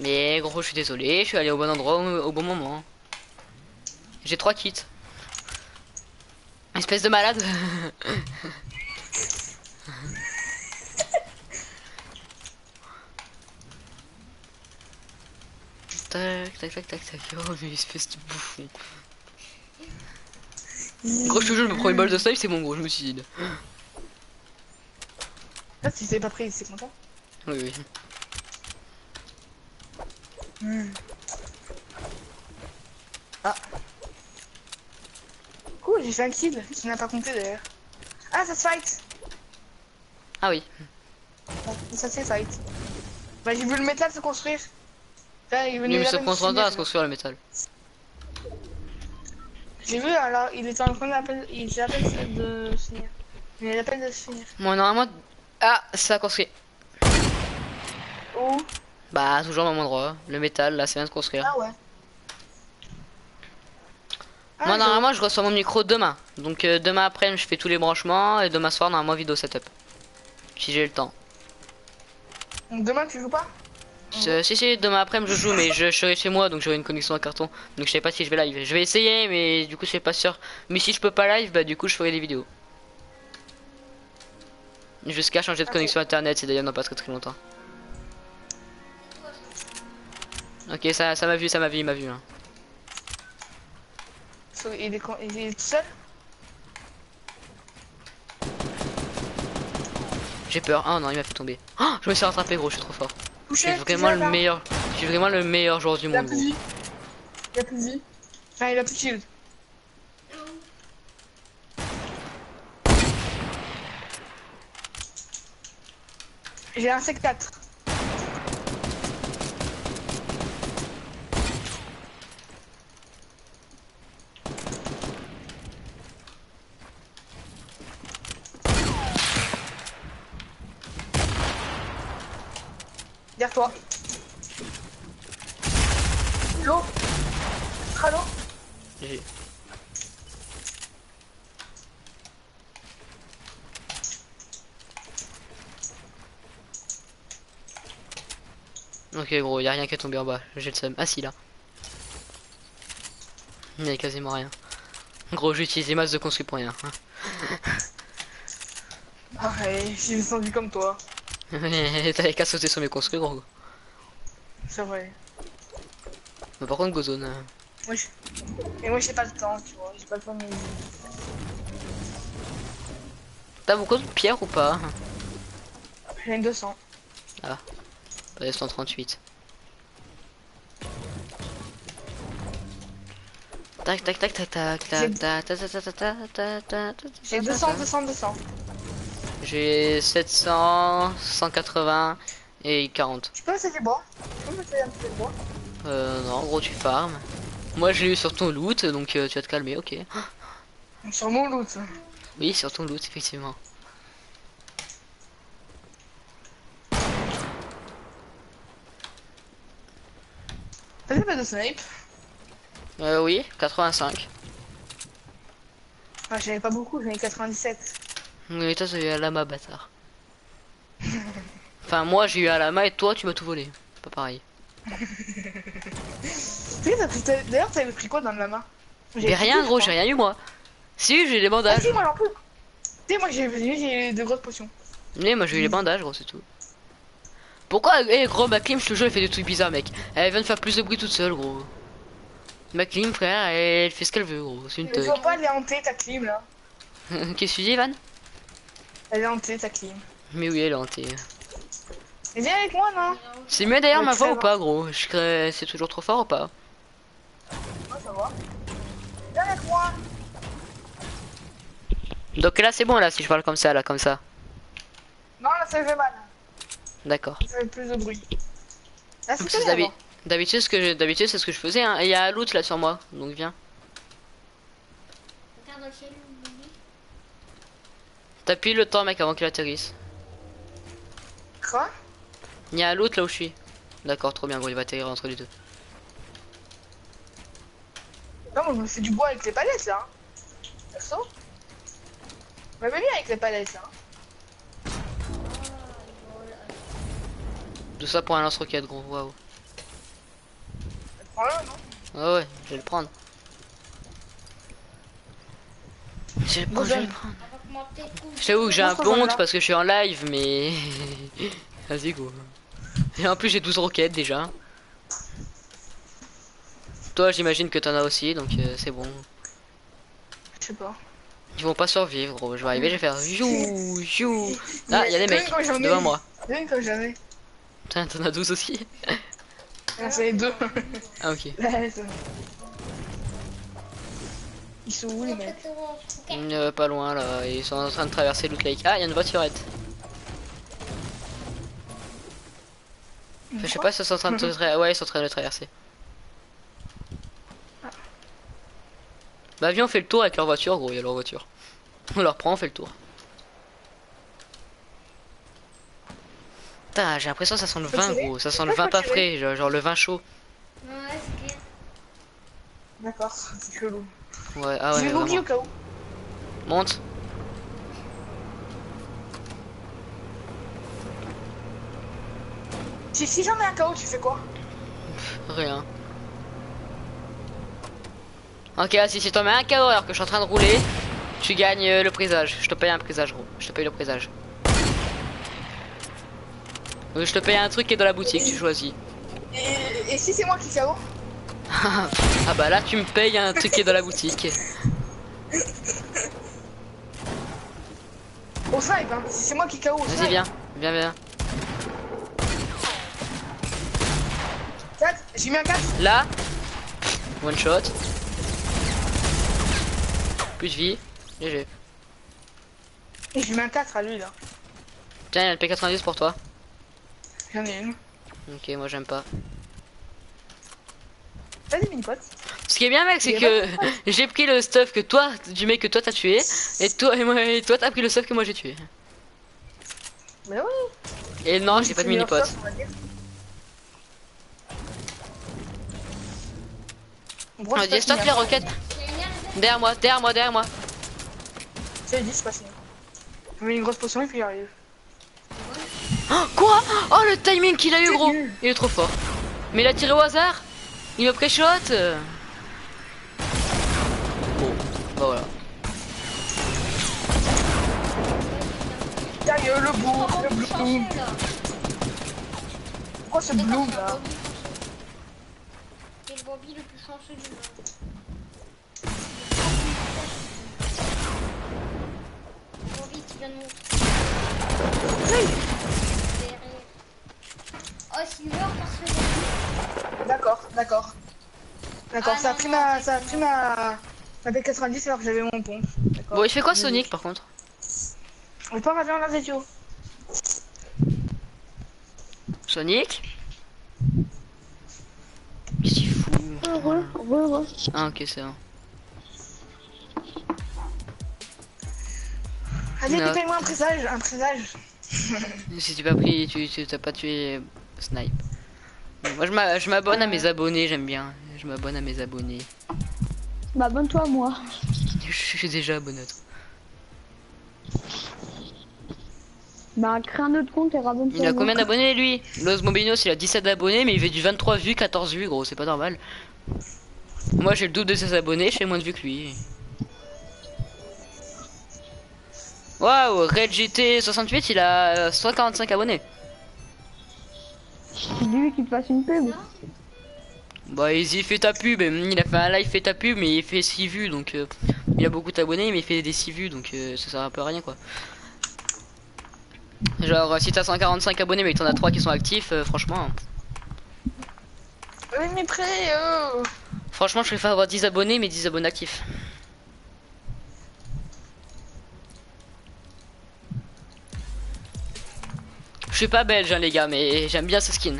Mais gros, je suis désolé, je suis allé au bon endroit au, bon moment. J'ai trois kits. Espèce de malade. tac, tac, tac, tac, tac. Oh, mais espèce de bouffon. Gros, je te jure, je me prends une balle de snipe, c'est bon, gros, je me suicide. Ah, si c'est pas pris, c'est content. Oui, oui. Hmm. Ah. Cool, j'ai fait un kill. Tu n'as pas compté d'ailleurs. Ah, ça se fight. Ah oui. Ça se fight. Bah, j'ai vu le métal se construire. Là, il venait mais à se concentre à se construire le métal. J'ai vu, alors, il était en train d'appel... Il peine de se finir. Il peine de se finir. Moi, normalement. Ah, ça a construit. Bah, toujours au même endroit. Le métal, là, c'est bien de construire. Ah ouais. Ah, Moi, normalement, je reçois mon micro demain. Donc, euh, demain après, je fais tous les branchements. Et demain soir, normalement, vidéo setup. Si j'ai le temps. Donc, Demain, tu joues pas Euh, si, si, demain après, je joue, mais je, je serai chez moi, donc j'aurai une connexion à carton. Donc, je sais pas si je vais live. Je vais essayer, mais du coup, je suis pas sûr. Mais si je peux pas live, bah, du coup, je ferai des vidéos. Jusqu'à changer de Ok. connexion internet, c'est d'ailleurs dans pas très très longtemps. Ok, ça ça m'a vu, ça m'a vu, il m'a vu. Hein. So, il, est con- il est tout seul? J'ai peur. Ah non, il m'a fait tomber. Oh, je me suis rattrapé, gros, je suis trop fort. Je suis vraiment le meilleur. Je suis vraiment le meilleur joueur du monde, gros. Il a plus de vie. Enfin, il a plus de shield. J'ai un C4. Derrière toi. L'eau. L'eau. J'ai- Ok gros, y a rien qui est tombé en bas, j'ai le seum. Ah si là. Il y a quasiment rien. Gros, j'ai utilisé masse de construit pour rien. hein. Pareil, j'ai descendu comme toi. T'avais qu'à sauter sur mes construits gros. C'est vrai. Mais par contre Gozone. euh, Moi, je... Et moi, j'ai pas le temps, tu vois. J'ai pas le temps de T'as beaucoup de pierres ou pas J'ai une 200. Ouais, 138. Tac tac tac tac tac J'ai- tac tac tac tac tac tac tac tac tac J'ai tac 200, tac. 200, 200. J'ai 700, 180 et 40. Tu peux me du bois Tu peux faire un petit peu de bois Euh, non, gros, tu farmes. Moi, je l'ai eu sur ton loot, donc euh, tu vas te calmer, ok. Sur mon loot. Oui, sur ton loot, effectivement. T'as fait pas de snipe? Euh, oui, 85. Ah, j'en ai pas beaucoup, j'en ai 97. Mais toi, t'as eu un lama, bâtard. Enfin, moi, j'ai eu un lama et toi, tu m'as tout volé. Pas pareil. D'ailleurs, t'avais pris quoi dans le lama? J'ai rien, gros, j'ai rien eu, moi. Si, j'ai les Ah bandages. si, moi j'en peux. Tu sais, moi j'ai de grosses potions. Mais moi, j'ai eu les bandages, gros, c'est tout. Pourquoi Eh, gros, ma clim, je te jure, elle fait des trucs bizarres, mec. Elle vient de faire plus de bruit toute seule, gros. Ma clim, frère, elle fait ce qu'elle veut, gros. C'est une faut pas aller hanter ta clim là. Qu'est-ce que tu dis, Van Elle est hantée ta clim. Mais oui, elle est hantée. Viens avec moi, non? C'est mieux d'ailleurs ma voix ou va. pas, gros? Je crée... C'est toujours trop fort ou pas? Ah, ça va. Viens avec moi. Donc là, c'est bon, là, si je parle comme ça, là, comme ça. Non, là, ça fait mal. D'accord. Ça fait plus de bruit. Là, Donc, c'est. D'habitude, ce que je- d'habitude, c'est ce que je faisais. Hein. Et Il y a l'autre là sur moi, donc viens. Regarde dans le ciel, Lily. T'appuies le temps, mec, avant qu'il atterrisse. Quoi? Il y a l'autre là où je suis. D'accord, trop bien, gros, il va atterrir entre les deux. Non, moi, je me fais du bois avec les palettes, là. hein. Perso Mais bien avec les palettes, là. Tout ça pour un lance-roquette, gros, waouh. Prends-le, non? Ouais, ouais, je vais le prendre. Je vais le prendre, je vais le prendre. Je t'avoue que j'ai un peu honte parce que je suis en live, mais. Vas-y, go. Et en plus, j'ai 12 roquettes déjà. Toi, j'imagine que t'en as aussi, donc euh, c'est bon. Je sais pas. Ils vont pas survivre, gros. Je vais arriver, je vais faire you, you. Ah, il y a des mecs quand j'en ai- devant moi. Comme jamais. Putain, t'en as 12 aussi. Ah, c'est les deux. Ah, ok. Ils sont où, les mecs Euh, pas loin là, ils sont en train de traverser Loot Lake. Ah, il y a une voiturette. Enfin, je sais pas si ils sont en train de se tra- Ouais, ils sont en train de traverser. Bah, viens, on fait le tour avec leur voiture, gros, il y a leur voiture. On leur prend, on fait le tour. Putain, j'ai l'impression que ça sent le vin, gros. Ça sent le vin pas frais, genre, genre le vin chaud. Ouais, c'est clair. D'accord, c'est chelou. Ouais, ah je ouais, vais mais boogie vraiment. au cas où. Monte. Si, si j'en ai un KO, tu fais quoi? Rien. Ok, ah, si, si t'en mets un KO alors que je suis en train de rouler, tu gagnes euh, le présage. Je te paye un présage, gros. Je te paye le présage. Euh, Je te paye un truc qui est dans la boutique, tu choisis. et, et si c'est moi qui KO ah bah là, tu me payes un truc qui est dans la boutique. Au snipe, hein. Si c'est moi qui KO, Vas-y, viens. Viens, viens. 4, j'ai mis un 4. Là. One shot. Plus de vie. GG. Et j'ai mis un 4 à lui, là. Tiens, il y a le P90 pour toi. J'en ai une. Ok, moi j'aime pas. Ce qui est bien mec c'est que j'ai pris le stuff que toi du mec que toi t'as tué et toi et moi et toi t'as pris le stuff que moi j'ai tué. Mais oui. Et non j'ai pas de mini meilleur pote. stuff, on va dire. Stop les meilleur. roquettes. Derrière moi, derrière moi, derrière moi. C'est 10, pas fini. Je mets une grosse potion et puis il arrive. Oh, quoi? Oh le timing qu'il a eu C'est gros nul. Il est trop fort. Mais il a tiré au hasard? Il me pré-shot. Bon, bah voilà. Sérieux, le boom, le bloom. Pourquoi ce bloom là. C'est le Bobby le plus chanceux du monde. Bobby qui vient de mourir. Oh, Silver, parce que D'accord, d'accord. D'accord, Ah, ça a pris non, ma. Ça a pris ma. Ma P90 alors que j'avais mon pompe. D'accord. Bon il fait quoi Sonic par contre? On peut pas revenir dans les tuyaux. Sonic? Qu'est-ce qu'il fout. Ah ok c'est un. Allez, paye-moi un présage, un présage. Si tu pas pris, tu tu- t'as pas tué Snipe. Bon, Moi je m'a- je m'abonne à mes abonnés, j'aime bien. Je m'abonne à mes abonnés. Bah, abonne-toi à moi. Je suis déjà abonné à toi. Bah, crée un autre compte et rabonne-toi. Il a combien d'abonnés lui? Los Mobinos il a 17 abonnés mais il fait du 23 vues, 14 vues gros, c'est pas normal. Moi j'ai le double de ses abonnés, je fais moins de vues que lui. Waouh, Red GT 68 il a euh, 145 abonnés. Dis-lui qu'il te fasse une pub. Bah Easy fait ta pub, il a fait un live fait ta pub mais il fait 6 vues donc euh, il a beaucoup d'abonnés mais il fait des 6 vues donc euh, ça sert un peu à rien quoi. Genre, si t'as 145 abonnés mais que t'en as 3 qui sont actifs, euh, franchement. Oui, mais prêt, oh. Franchement, je préfère avoir 10 abonnés mais 10 abonnés actifs. Je suis pas belge, hein, les gars, mais j'aime bien ce skin.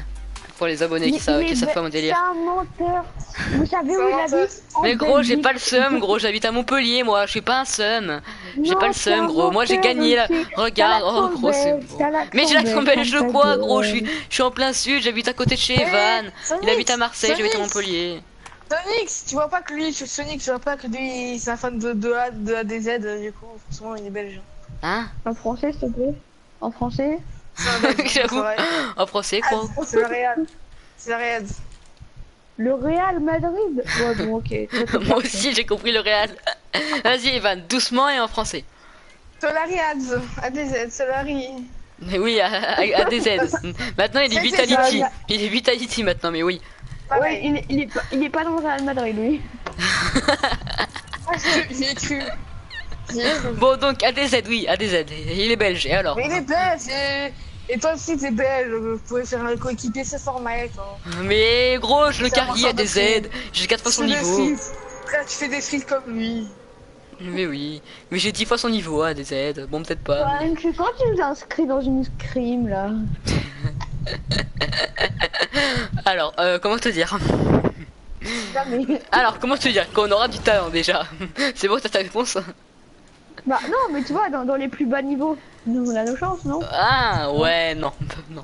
Pour les abonnés qui savent, qui savent pas mon C'est délire. un menteur. Vous savez où il habite Mais gros, j'ai pas le seum, gros, j'habite à Montpellier, moi, je suis pas un seum. J'ai pas le seum, gros. Moi, j'ai gagné là. Regarde, oh, gros, c'est Mais j'ai l'accent belge de quoi, gros? Je suis, je suis en plein sud, j'habite à côté de chez Evan. Il habite à Marseille, j'habite à Montpellier. Sonic, tu vois pas que lui, Sonic, tu vois pas que lui, c'est un fan de, de, A, de ADZ, du coup, forcément, il est belge. Hein? En français, s'il te plaît. En français? Un J'avoue. En procès, Ah, quoi. C'est le Real. C'est le Real. Le Real Madrid. Ouais, bon, ok. Moi aussi, j'ai compris le réel. Vas-y, Evan, doucement et en français. Solariad, ADZ, Solari. Mais oui, à, à- à des aides. Maintenant, il est C'est Vitality. ça. Il est Vitality maintenant, mais oui. Ouais, il est, il, est pas, il est pas dans le Real Madrid, lui. Cru. J'y ai cru. Bon, donc, ADZ, oui, ADZ. Il est belge, et alors Mais il est belge, et, et toi aussi t'es belge, vous pouvez faire un coéquipier, c'est formal, quoi. Mais gros, je le carry à des aides. J'ai 4 fois son niveau. Frère, tu fais des frites comme lui. Mais oui. Mais j'ai 10 fois son niveau à des aides. Bon, peut-être pas. Ouais, quand tu nous inscris dans une scrim, là. Alors, euh, comment te dire Jamais. Alors, comment te dire Qu'on aura du talent déjà. C'est bon, t'as ta réponse Bah, non, mais tu vois, dans, dans les plus bas niveaux, nous, on a nos chances, non? Ah, ouais, non. non.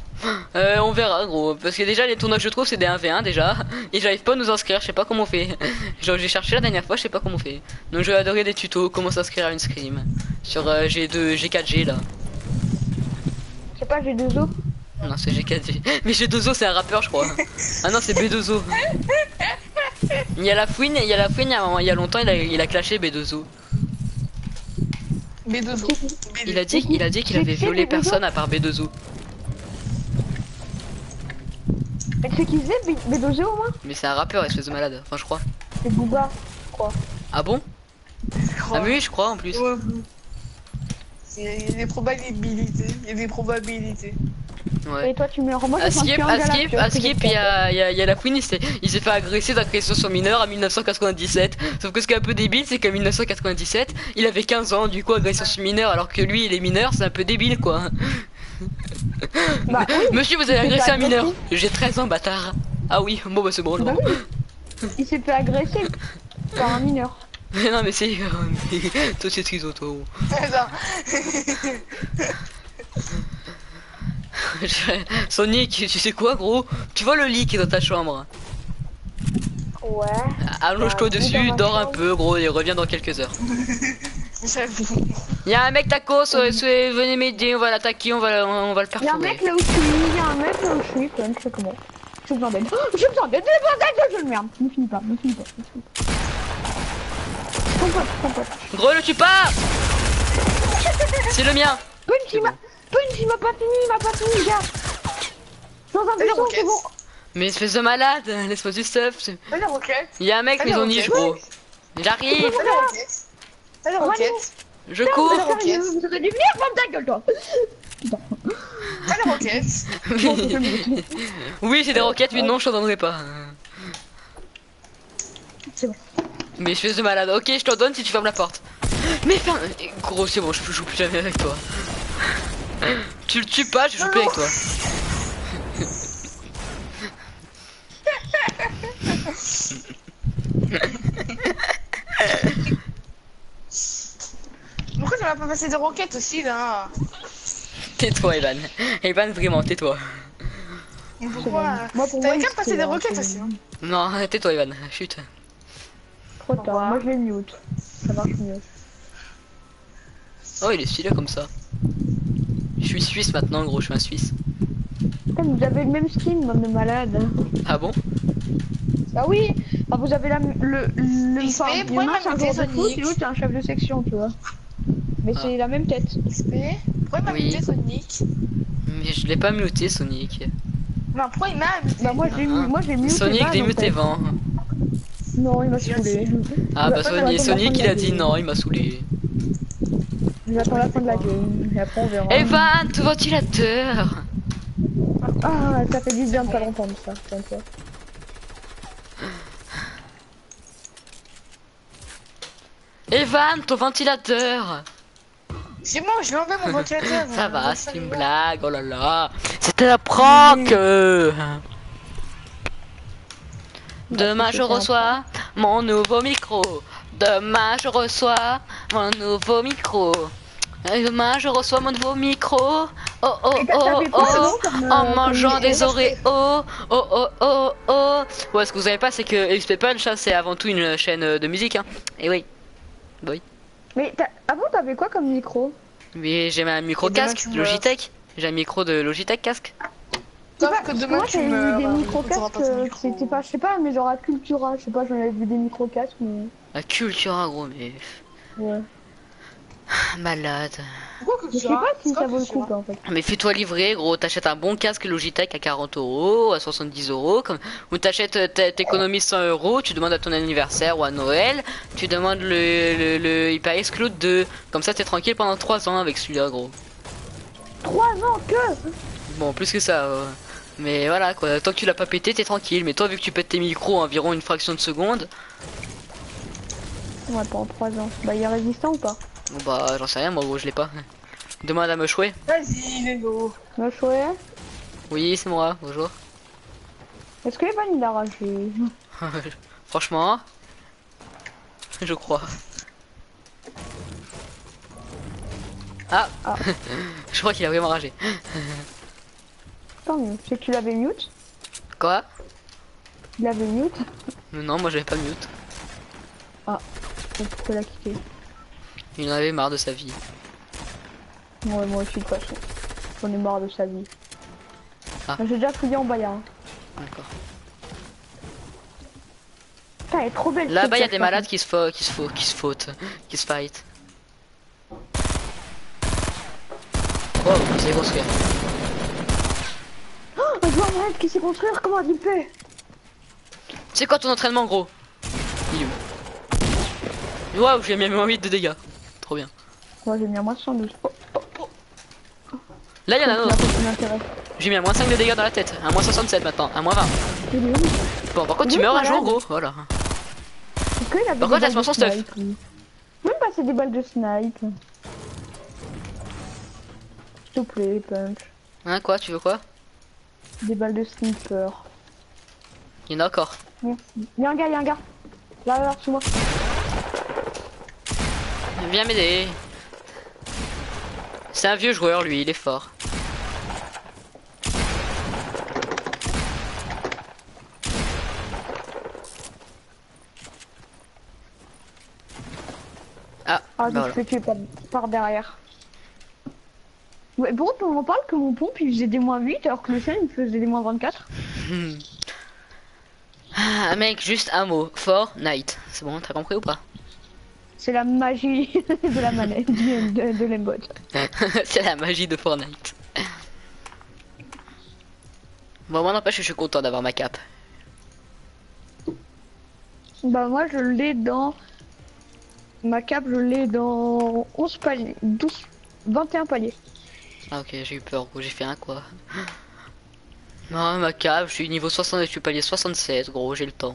Euh, on verra, gros. Parce que déjà, les tournois que je trouve, c'est des 1v1 déjà. Et j'arrive pas à nous inscrire, je sais pas comment on fait. Genre, j'ai cherché la dernière fois, je sais pas comment on fait. Donc, je vais adorer des tutos, comment s'inscrire à une scrim. Sur euh, G2, G4G là. Je sais pas, j'ai deux os. Non, c'est G4G. Mais G2O, c'est un rappeur, je crois. Ah non, c'est B2O. Il y a la fouine, il y a la fouine, il y a longtemps, il a, il a clashé B2O. B2O. Il a dit, il a dit qu'il avait violé B2O? personne à part B2O. Mais tu sais qui c'est, B- B2O au moins Mais c'est un rappeur, espèce de malade. Enfin, je crois. C'est Booba. Ah bon? Ah oui, je crois en plus. Il y a des probabilités. Il y a des probabilités. Ouais. Et toi, tu en moi, À skip, à skip, à skip, il y a, il y, a, il y a la Queen, il s'est fait agresser d'agression sur mineur à 1997. Sauf que ce qui est un peu débile, c'est qu'en 1997, il avait 15 ans, du coup agression sur mineur, alors que lui il est mineur, c'est un peu débile quoi. Bah oui, Monsieur, vous avez agressé un mineur. J'ai 13 ans, bâtard. Ah oui, bon bah c'est bon, bah oui. Il s'est fait agresser par un mineur. Mais non, mais c'est. toi, c'est triso, toi. Sonic, tu sais quoi, gros? Tu vois le lit qui est dans ta chambre? Ouais. Allonge-toi Bah, dessus, dors un peu, gros, et reviens dans quelques heures. J'avoue. Il y a un mec tacos, venez m'aider, on va l'attaquer, on va, on va le faire Il y a un mec là où je suis, il y a un mec là où je suis, je sais comment. J'ai besoin d'aide. Oh, besoin d'aide, j'ai besoin d'aide, je le merde. Ne finis pas, ne finis pas, ne finis pas. Ton pote, ton pote. Gros, le tue pas C'est le mien. Punch, il m'a pas fini, il m'a pas fini, gars. Dans un buisson, c'est bon. Mais espèce de malade, laisse-moi du stuff. Il y a un mec, mais ont niche, gros. J'arrive, je Non, cours. Vous aurez dû venir, ferme ta gueule, toi. Oui, j'ai des roquettes, mais non, je t'en donnerai pas. C'est bon. Mais espèce de malade, ok, je t'en donne si tu fermes la porte. Mais ferme... Gros, c'est bon, je joue plus jamais avec toi. Tu le tues pas, je joue plus avec toi. Pourquoi tu m'as pas passé des roquettes aussi là Tais-toi, Evan. Evan, vraiment, tais-toi. Pourquoi Moi, pour T'avais moi, passer des roquettes aussi. hein. Non, tais-toi, Evan. Chut. Trop tard. Moi, je l'ai mute. Ça marche mieux. Oh, il est stylé comme ça. Je suis suisse maintenant, gros, je suis un suisse. Putain, vous avez le même skin, bande de malades. Ah bon? Bah oui Vous avez la, le, le, XP, enfin, il un joueur de foot un chef de section, tu vois. Mais ah. c'est la même tête. XP, pourquoi il m'a oui. muté Sonic? Mais je l'ai pas muté, Sonic. Non, pourquoi il m'a muté? Bah moi, j'ai moi, j'ai muté Sonic, démuté 20. Non, il m'a saoulé. Ah bah Ouais, Sonic, il a dit non, il m'a saoulé. J'attends la fin de la game. Et après, on verra. Evan, tout ventilateur Ah, ça fait du bien de pas l'entendre, ça. comme ça. Evan, ton ventilateur C'est bon, je vais enlever mon ventilateur. Ça va, vous c'est une blague, oh là là C'était la prank euh. Demain je reçois mon nouveau micro. Demain je reçois mon nouveau micro. Demain je reçois mon nouveau micro. Oh oh oh oh euh, En comme mangeant des Oreos Oh oh oh oh Ouais ce que vous savez pas c'est que XP Punch ça, c'est avant tout une chaîne euh, de musique hein. Et oui. Mais t'as- avant, t'avais quoi comme micro? Mais j'ai un micro casque. Logitech. J'ai un micro de Logitech casque que demain Moi, tu vu des euh, micro-casques, euh, micro. c'était pas, je sais pas, mais genre à Cultura, je sais pas, j'en avais vu des micro-casques, mais... La culture gros mais Ouais. malade Pourquoi que Je sais pas si ça vaut le coup, en fait. Mais fais-toi livrer, gros. T'achètes un bon casque Logitech à 40 euros, à 70 euros, comme ou t'achètes, euh, t'économises 100 euros, tu demandes à ton anniversaire ou à Noël, tu demandes le, le, le HyperX Cloud 2. Comme ça, t'es tranquille pendant 3 ans avec celui-là, gros. Trois ans que Bon, plus que ça. euh. Mais voilà, quoi. Tant que tu l'as pas pété, t'es tranquille. Mais toi, vu que tu pètes tes micros environ une fraction de seconde, Ouais, pendant trois ans. Bah, il est résistant ou pas? Bon, bah, j'en sais rien, moi, gros, je l'ai pas. Demande à Meuchouet. Vas-y. Bah, chouette. Oui, c'est moi, bonjour. Est-ce que Evan, il a ragé? Franchement, je crois. Ah, Ah. Je crois qu'il a vraiment ragé. Tant mieux. C'est que tu l'avais mute Quoi Il avait mute Non, moi j'avais pas mute. Donc, pourquoi l'a quitté Il en avait marre de sa vie. Ouais, moi aussi, de toute façon. J'en ai marre de sa vie. Ah. J'ai déjà fouillé en là. hein. D'accord. Putain, elle est trop belle. Là-bas, il y a des malades qui se, fo- qui se, fo- qui se fautent, qui se fight. Oh, c'est construire. Un malade qui sait construire, comment il fait C'est quoi ton entraînement, gros Il est où Waouh, j'ai mis moins 8 de dégâts. Trop bien. Moi, j'ai mis à moins 112. Oh, Là, il y en a un autre. J'ai mis à moins 5 de dégâts dans la tête. À moins 67 maintenant. À moins 20. Il est où Bon, par contre, tu meurs un jour, gros. Voilà. Par contre, laisse-moi son stuff. Même passer des balles de snipe. S'il te plaît, Punch. Hein, quoi Tu veux quoi Des balles de sniper. Il y en a encore. Merci. Il y a un gars, il y a un gars. Là, là, là, sous moi. Viens m'aider. C'est un vieux joueur, lui. Il est fort. Ah, Ah, je me suis par, par derrière. Ouais, bon, on en parle que mon pompe il faisait des moins 8 alors que le sien il faisait des moins 24. Ah, mec, juste un mot. Fortnite. C'est bon, t'as compris ou pas? C'est la magie de la manette de, de, l'aimbot. C'est la magie de Fortnite. Bon, moi n'empêche, je suis content d'avoir ma cape. Bah, moi je l'ai dans. Ma cape, je l'ai dans 11 paliers. 12. 21 paliers. Ah ok, j'ai eu peur, gros, j'ai fait un quoi? Non, ma cape, je suis niveau 60, je suis palier 67, gros, j'ai le temps.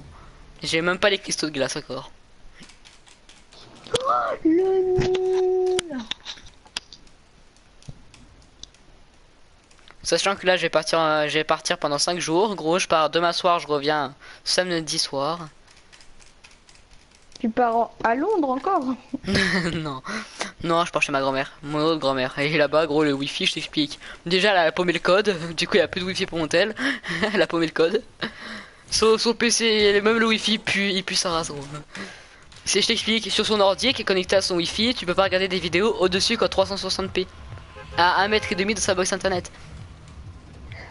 J'ai même pas les cristaux de glace encore. Le nul Sachant que là, je vais partir, euh, je vais partir pendant 5 jours. Gros, je pars demain soir, je reviens samedi soir. Tu pars à Londres encore? Non, non, je pars chez ma grand-mère, mon autre grand-mère. Et là-bas, gros, le wifi, je t'explique. Déjà, elle a paumé le code. Du coup, il y a plus de wifi pour mon tel. elle a paumé le code. Son, son PC, même le wifi, pue, il pue sa race, gros. Si je t'explique, sur son ordi qui est connecté à son wifi, tu peux pas regarder des vidéos au-dessus qu'en 360p. À 1 mètre et demi de sa box internet.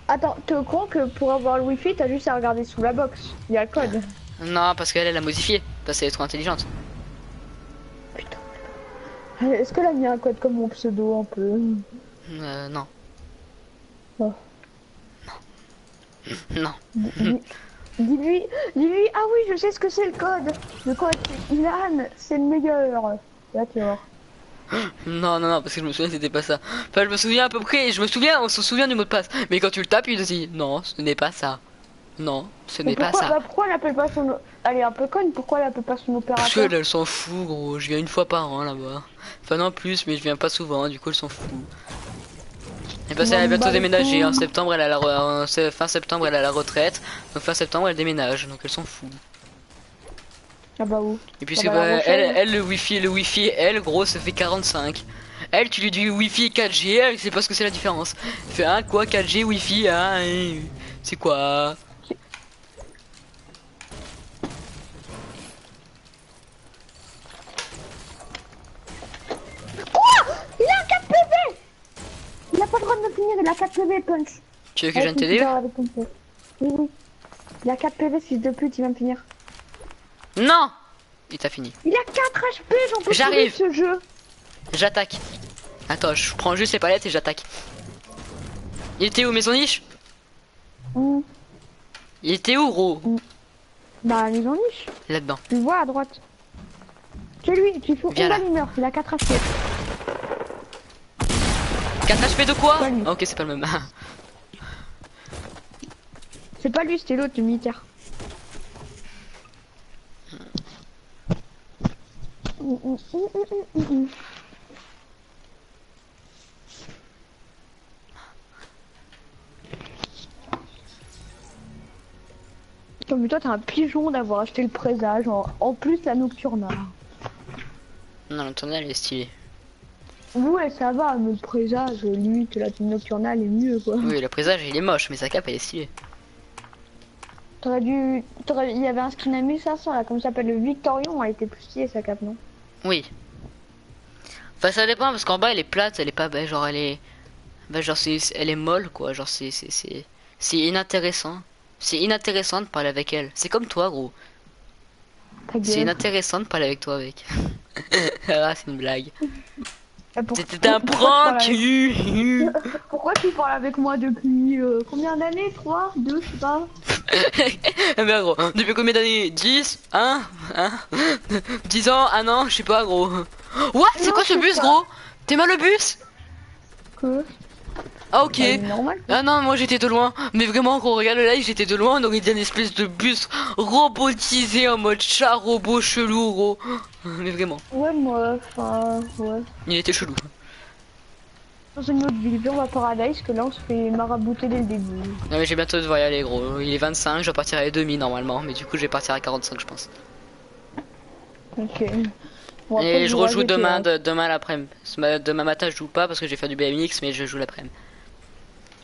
Attends, t'es au courant que pour avoir le wifi, t'as juste à regarder sous la box. Il y a le code. Non, parce qu'elle, elle a modifié. Parce qu'elle est trop intelligente. Est-ce que là il y a un code comme mon pseudo un peu? Euh, non. Oh. Non. Dis- Dis-lui, dis-lui, ah oui, je sais ce que c'est le code. Le code Ilan, c'est le meilleur. Là, tu vois. Non, non, non, parce que je me souviens, c'était pas ça. Enfin, je me souviens à peu près, je me souviens, on se souvient du mot de passe. Mais quand tu le tapes, il te dit, non, ce n'est pas ça. Non, ce n'est pas ça. bah, pourquoi elle appelle pas son... Elle est un peu conne, pourquoi elle appelle pas son Parce opérateur qu'elle, elle s'en fout, gros. Je viens une fois par an là-bas. Enfin, non, plus, mais je viens pas souvent, du coup, elle s'en fout. Et parce qu'elle a Bon, bientôt bah, déménagé. En septembre, elle a la re- fin septembre, elle a la retraite. Donc, fin septembre, elle déménage. Donc, elle s'en fout. Ah bah où Et puis Ah c'est bah, Rochelle. elle, elle, le wifi, le wifi, elle, gros, ça fait 45. Elle, tu lui dis wifi 4G, elle sait pas ce que c'est la différence. Elle fait un quoi 4G wifi, hein, hein, c'est quoi? Finir, il a 4 PV, Punch. Tu veux que je vienne t'aider. Oui, oui. Il a 4 PV, fils de pute, il va me finir. Non Il t'a fini. Il a 4 HP, j'en peux plus J'arrive. ce jeu. J'attaque. Attends, je prends juste les palettes et j'attaque. Il était où, maison niche Hmm. Il était où, gros Bah, les en niche. Là-dedans. Tu le vois à droite. C'est lui, tu fais Viens là. il meurt. Il a 4 HP. 4 HP de quoi. Ah, Ok, c'est pas le même. C'est pas lui, c'était l'autre, le militaire. Mm, mm, mm, mm, mm, mm. Mais toi, t'es un pigeon d'avoir acheté le présage. En, en plus, la nocturna. non, le tournoi, elle est stylée. Ouais, ça va, mais le présage, limite, la nocturnale est mieux, quoi. Oui, le présage, il est moche, mais sa cape, elle est stylée. T'aurais dû. t'aurais- Il y avait un skin à 1500 là, comme ça s'appelle le Victorion, elle était plus stylée sa cape, non? Oui. Enfin, ça dépend parce qu'en bas elle est plate, elle est pas belle, genre elle est. Bah, genre c'est, c'est- elle est molle quoi, genre c'est, c'est, inintéressant. C'est inintéressant de parler avec elle. C'est comme toi, gros. C'est inintéressant de parler avec toi avec. ah, c'est une blague. Ah, C'était un prank. Pourquoi tu parles avec moi depuis euh, combien d'années? 3 2 je sais pas. Eh bien gros, depuis combien d'années? 10 1 1 10 ans? Un an? Je sais pas gros. What? C'est quoi ce bus gros? T'es mal le bus? Que? Ah ok. Bah, normal. Ah non, moi j'étais de loin. Mais vraiment, gros, regarde le live, j'étais de loin. Donc il y a une espèce de bus robotisé en mode chat robot chelou, gros. Mais vraiment, Ouais, moi, enfin, ouais. il était chelou. Dans une autre ville, on va Paradise, que là on se fait marabouter dès le début. Non, mais j'ai bientôt devoir y aller, gros. Il est 25, je dois partir à demi normalement. Mais du coup, je vais partir à 45, je pense. Ok. Bon, après, Et je rejoue demain, hein. de- demain l'après-midi. Demain matin, je joue pas parce que je vais faire du BMX, mais je joue l'après-midi.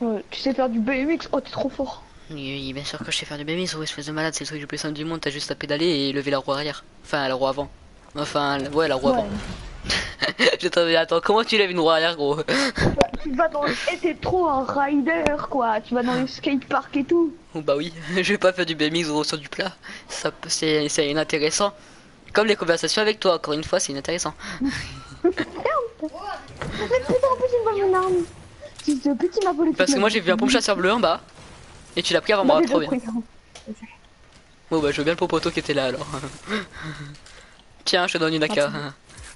Ouais, Tu sais faire du BMX Oh, t'es trop fort. Oui, oui, bien sûr que je sais faire du BMX, gros, espèce de malade. C'est le truc le plus simple du monde. T'as juste à pédaler et lever la roue arrière. Enfin, la roue avant. Enfin, la- ouais, la roue Ouais. avant. J'attendais, attends, comment tu lèves une roue arrière, gros? Tu vas dans. Eh, t'es trop un rider, quoi. Tu vas dans les skateparks et tout. Oh bah oui, je vais pas faire du BMX gros sur du plat. Ça, c'est inintéressant. Comme les conversations avec toi, encore une fois, c'est inintéressant. Parce que moi j'ai vu un pompe chasseur bleu en bas. Et tu l'as pris avant Bah, moi, j'ai trop bien. Bon bah je veux bien le popoto qui était là alors. Tiens, je te donne une AK.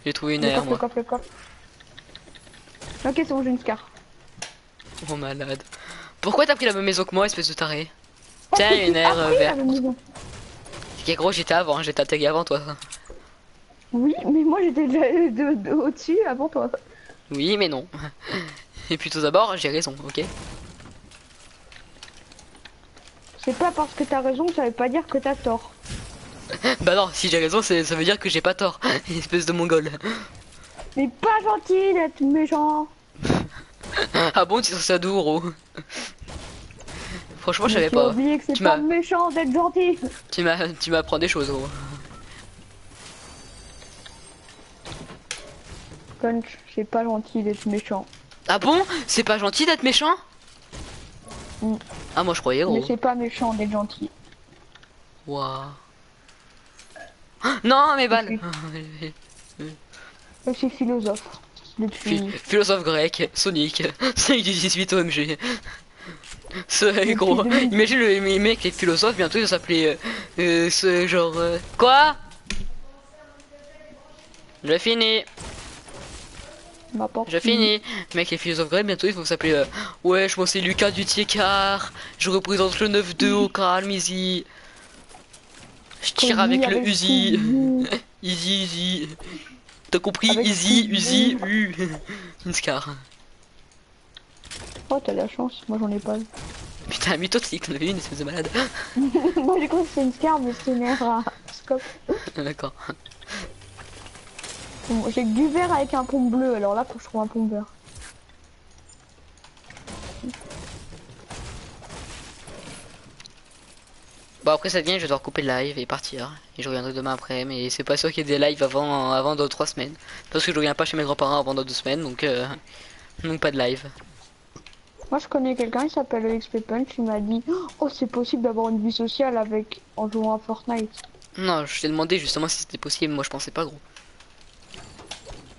J'ai trouvé une AR moi. Ok, c'est bon, j'ai une scar. Oh malade. Pourquoi t'as pris la même maison que moi, espèce de taré? Oh, Tiens, une après, verte. Ok gros, j'étais avant, j'étais attaqué avant toi. Oui, mais moi j'étais déjà de, de- au-dessus avant toi. Oui, mais non. Et tout d'abord, j'ai raison, ok C'est pas parce que t'as raison, ça veut pas dire que t'as tort. Bah non, si j'ai raison, c'est- ça veut dire que j'ai pas tort. espèce de mongol. Mais pas gentil d'être méchant. Ah bon, tu trouves ça gros? Franchement, je savais Mais pas. oublié que c'est Tu pas m'as- méchant d'être gentil. Tu m'as, tu m'apprends des choses, gros. Punch, c'est pas gentil d'être méchant. Ah bon? C'est pas gentil d'être méchant? Mm. Ah moi je croyais gros. Mais c'est pas méchant d'être gentil. Waouh. Non mes balles. Je suis philosophe. Philosophe grec, Sonic, 5 du 18 OMG. Ce gros. 2000. Imagine le mec les philosophes bientôt il va s'appeler euh, euh, ce genre euh, quoi? Je fini. m'apporte. J'ai fini. Mec, les philosophes grecs, bientôt ils vont s'appeler. euh, Ouais, je c'est Lucas du Tiécar. Je représente le 9-2 au calme, easy. Je tire avec le Uzi. Easy, easy. T'as compris? Avec Easy, Uzi. Uzi, U. Une scar. Oh, t'as la chance, moi j'en ai pas. Putain, mais toi, tu dis que t'en avais une, espèce de malade. moi cru que c'était une scar, mais c'était une air à scope. D'accord. Bon, j'ai du vert avec un pont bleu, alors là faut que je trouve un pont vert. Bon, après ça vient, je vais devoir couper le live et partir. Et je reviendrai demain après, mais c'est pas sûr qu'il y ait des lives avant, avant deux trois semaines. Parce que je reviens pas chez mes grands-parents avant dans deux semaines, donc, euh, donc pas de live. Moi je connais quelqu'un, il s'appelle XP Punch, il m'a dit Oh c'est possible d'avoir une vie sociale avec en jouant à Fortnite. Non, je t'ai demandé justement si c'était possible, moi je pensais pas gros.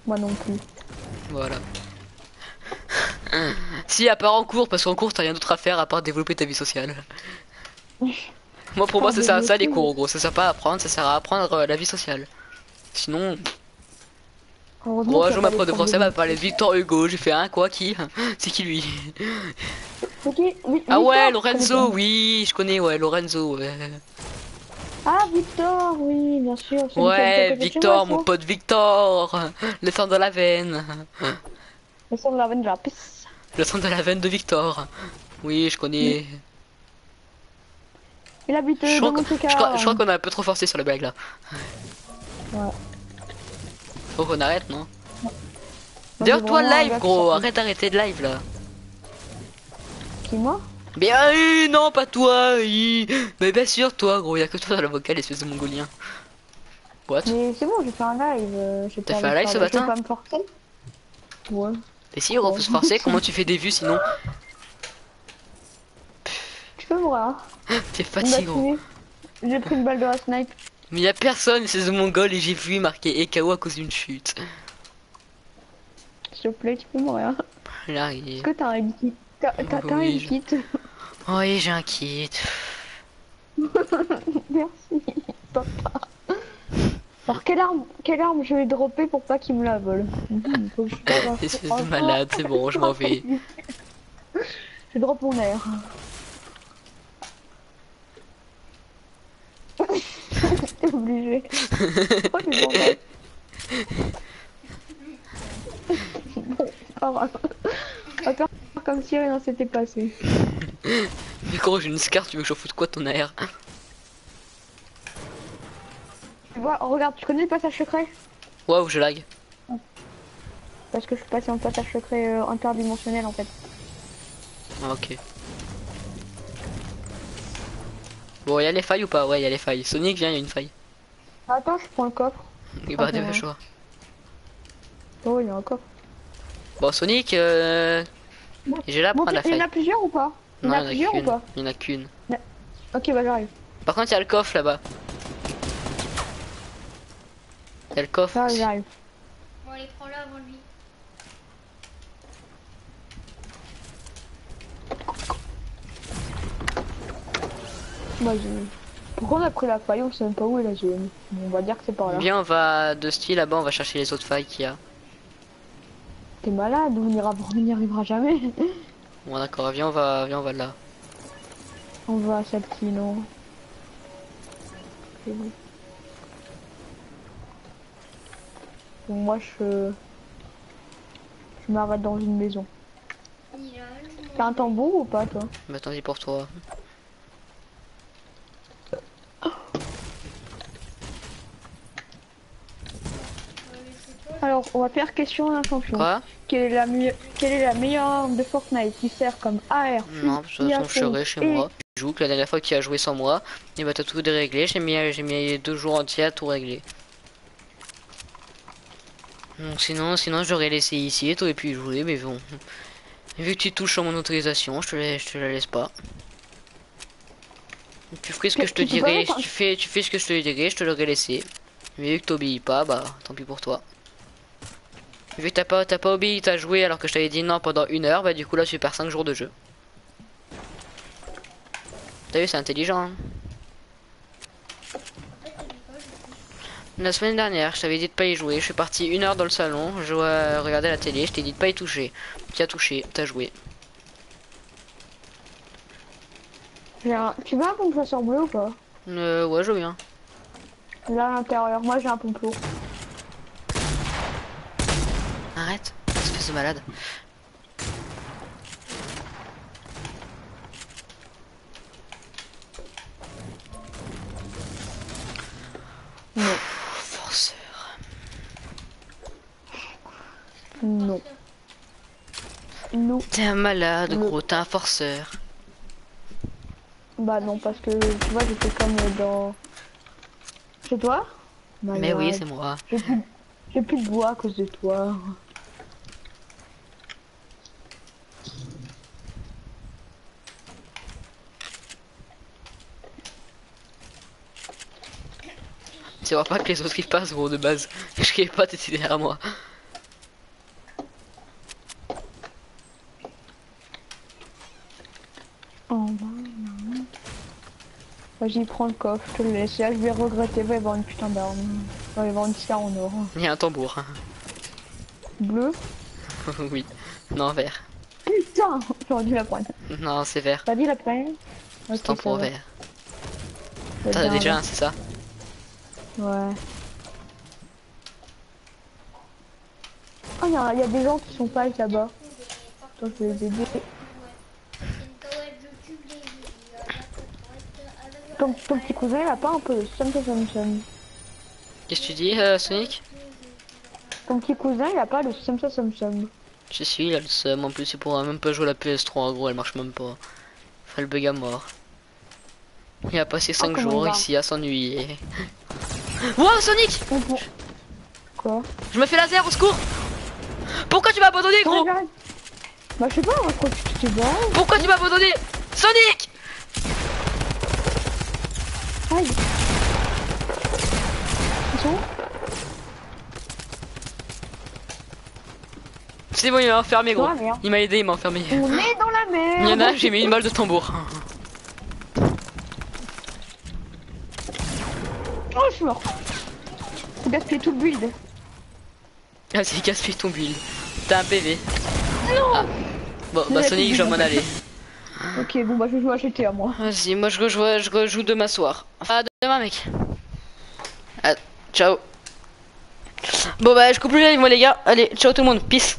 Moi non plus. Voilà. si, à part en cours, parce qu'en cours t'as rien d'autre à faire à part développer ta vie sociale. Moi pour moi ça sert à ça les cours, gros. Ça sert pas à apprendre, ça sert à apprendre la vie sociale. Sinon, Heureusement gros, un qu'il y a jour pas ma prof de français m'a parlé de Victor Hugo, j'ai fait un quoi qui C'est qui lui? Ok, oui, Ah ouais, Victor, Lorenzo, oui, je connais, ouais, Lorenzo, ouais. Ah Victor, oui, bien sûr. Ouais, Victor, moi, mon pote Victor, le sang de la veine, Le son de la veine de la pisse. le sang de la veine de Victor. Oui, je connais. Il habite Je je crois, je crois qu'on a un peu trop forcé sur le blague là. Ouais. Faut qu'on arrête, non D'ailleurs, toi, live, gros, arrête d'arrêter de live là. Qui moi Mais oui, non, pas toi. Mais bien sûr, toi, gros, y'a que toi dans la vocale, espèce de mongolien. What Mais c'est bon, j'ai fait un live. euh, T'as fait un live ce matin pas me forcer. Ouais. Et si, gros, faut se forcer, comment tu fais des vues sinon Tu peux mourir. T'es fatigué, gros. J'ai pris une balle de la snipe. Mais y'a personne, espèce de mongol, et j'ai vu marqué EKO à cause d'une chute. S'il te plaît, tu peux mourir. J'arrive. Est-ce que t'as un kit T'as Oui, un je- kit Oui, j'ai un kit. Merci, papa. Alors, quelle arme, quelle arme je vais dropper pour pas qu'il me la vole? Un- Espèce de malade, c'est bon, je m'en vais. Je drop mon air. T'es obligé. Oh, j'ai pas Bon, pas grave. On va faire comme si rien s'était passé. Mais gros, j'ai une scar, tu veux que j'en foute quoi ton air? Tu vois, oh, regarde, tu connais le passage secret? Waouh, je lag. Parce que je suis passé en passage secret euh, interdimensionnel en fait. Ah, ok. Bon, y'a les failles ou pas? Ouais, y'a les failles. Sonic, viens, y'a une faille. Attends, je prends le coffre. Et bah, Ok, des choix. Oh, il y a un coffre. Bon, Sonic, euh... j'ai là Bon, prendre la il y en faille. a plusieurs ou pas? Il y en Non, a plusieurs ou qu'une. pas? Il y en a qu'une. Ok, bah j'arrive. Par contre, y'a le coffre là-bas. Y'a le coffre. J'arrive, aussi. j'arrive. Bon, allez, prends-le avant lui. Bah, Pourquoi on a pris la faille On sait même pas où est la zone. On va dire que c'est par là. Viens, on va de style là-bas, on va chercher les autres failles qu'il y a. T'es malade, on ira- on n'y arrivera jamais. Bon, d'accord, viens, on va, viens, on va là. on va à celle qui non. C'est bon. Bon, moi je. Je m'arrête dans une maison. T'as un tambour ou pas toi? Mais attendez pour toi. Alors, on va faire question d'un champion. Quoi? Quelle est, la Quelle est la meilleure arme de Fortnite qui sert comme AR Non, parce que je serai chez et- moi. Je joue que la dernière fois qu'il a joué sans moi, et bah t'as tout déréglé. J'ai mis, j'ai mis deux jours entiers à tout régler. Donc sinon, sinon j'aurais laissé ici et t'aurais pu y jouer, mais bon. Vu que tu touches sur mon autorisation, je te la, je te la laisse pas. Tu ferais ce que je te dirais, tu fais, tu fais ce que je te dirais, je te l'aurais laissé. Mais vu que t'obéis pas, bah tant pis pour toi. Vu que t'as pas, t'as pas obéi, t'as joué alors que je t'avais dit non pendant une heure, bah du coup là tu perds 5 jours de jeu. T'as vu, c'est intelligent. Hein La semaine dernière, je t'avais dit de pas y jouer. Je suis parti une heure dans le salon, je regardais la télé, je t'ai dit de pas y toucher. Tu as touché, t'as joué. Un... Tu veux un pompe chasseur bleu ou pas? Euh, ouais, je viens. Là à l'intérieur, moi j'ai un pompe. Arrête, espèce de malade. Non. Forceur. Non. Non. T'es un malade, Non. gros, t'es un forceur. Bah non, parce que tu vois, j'étais comme dans. C'est toi Mais oui, Malade. c'est moi. J'ai plus... j'ai plus de bois à cause de toi. Tu vois pas que les autres ils passent, gros, de base. Je savais pas, t'étais derrière moi. Oh bah, Vas-y, prends le coffre, je te le laisse. Là, je vais regretter, il va y avoir une putain d'arme. Il va y avoir une star en or. Il y a un tambour. Bleu oui. Non, vert. Putain J'aurais dû la prendre. Non, c'est vert. T'as dit la prendre Ok, C'est va. vert. Ça T'en va as bien, déjà un, c'est ça? Ouais. Oh, il y, a- y a des gens qui sont pas là-bas. Attends, je vais les aider. Ton, ton petit cousin, il a pas un peu le seum. Qu'est-ce que tu dis, euh, Sonic? Ton petit cousin, il a pas le seum seum. Je suis, il a le seum. En plus, il pourra même pas jouer à la PS3, gros, elle marche même pas. Enfin, le bug à mort. Il a passé 5 comment jours ici à s'ennuyer. Wow, Sonic Quoi Je me fais laser, au secours Pourquoi tu m'as abandonné, gros. Bah, je sais pas, crois que tu t'es barré. Pourquoi tu m'as abandonné Sonic Aïe. Ils sont C'est bon, il m'a enfermé, gros. Il m'a aidé, il m'a enfermé. On est dans la merde. Il y en a, j'ai mis une balle de tambour. Oh, je suis mort. Faut gaspiller tout le build. Vas-y, gaspille ton build. T'as un PV. Ah. Bon, bah Sonic, je vais m'en aller. Ok, bon, bah, je jouer à GTA, moi. Vas-y, moi je rejoue, je rejoue demain soir. Ah, demain, mec. Ah, ciao. Bon, bah, je coupe le live, moi, les gars. Allez, ciao tout le monde. Peace.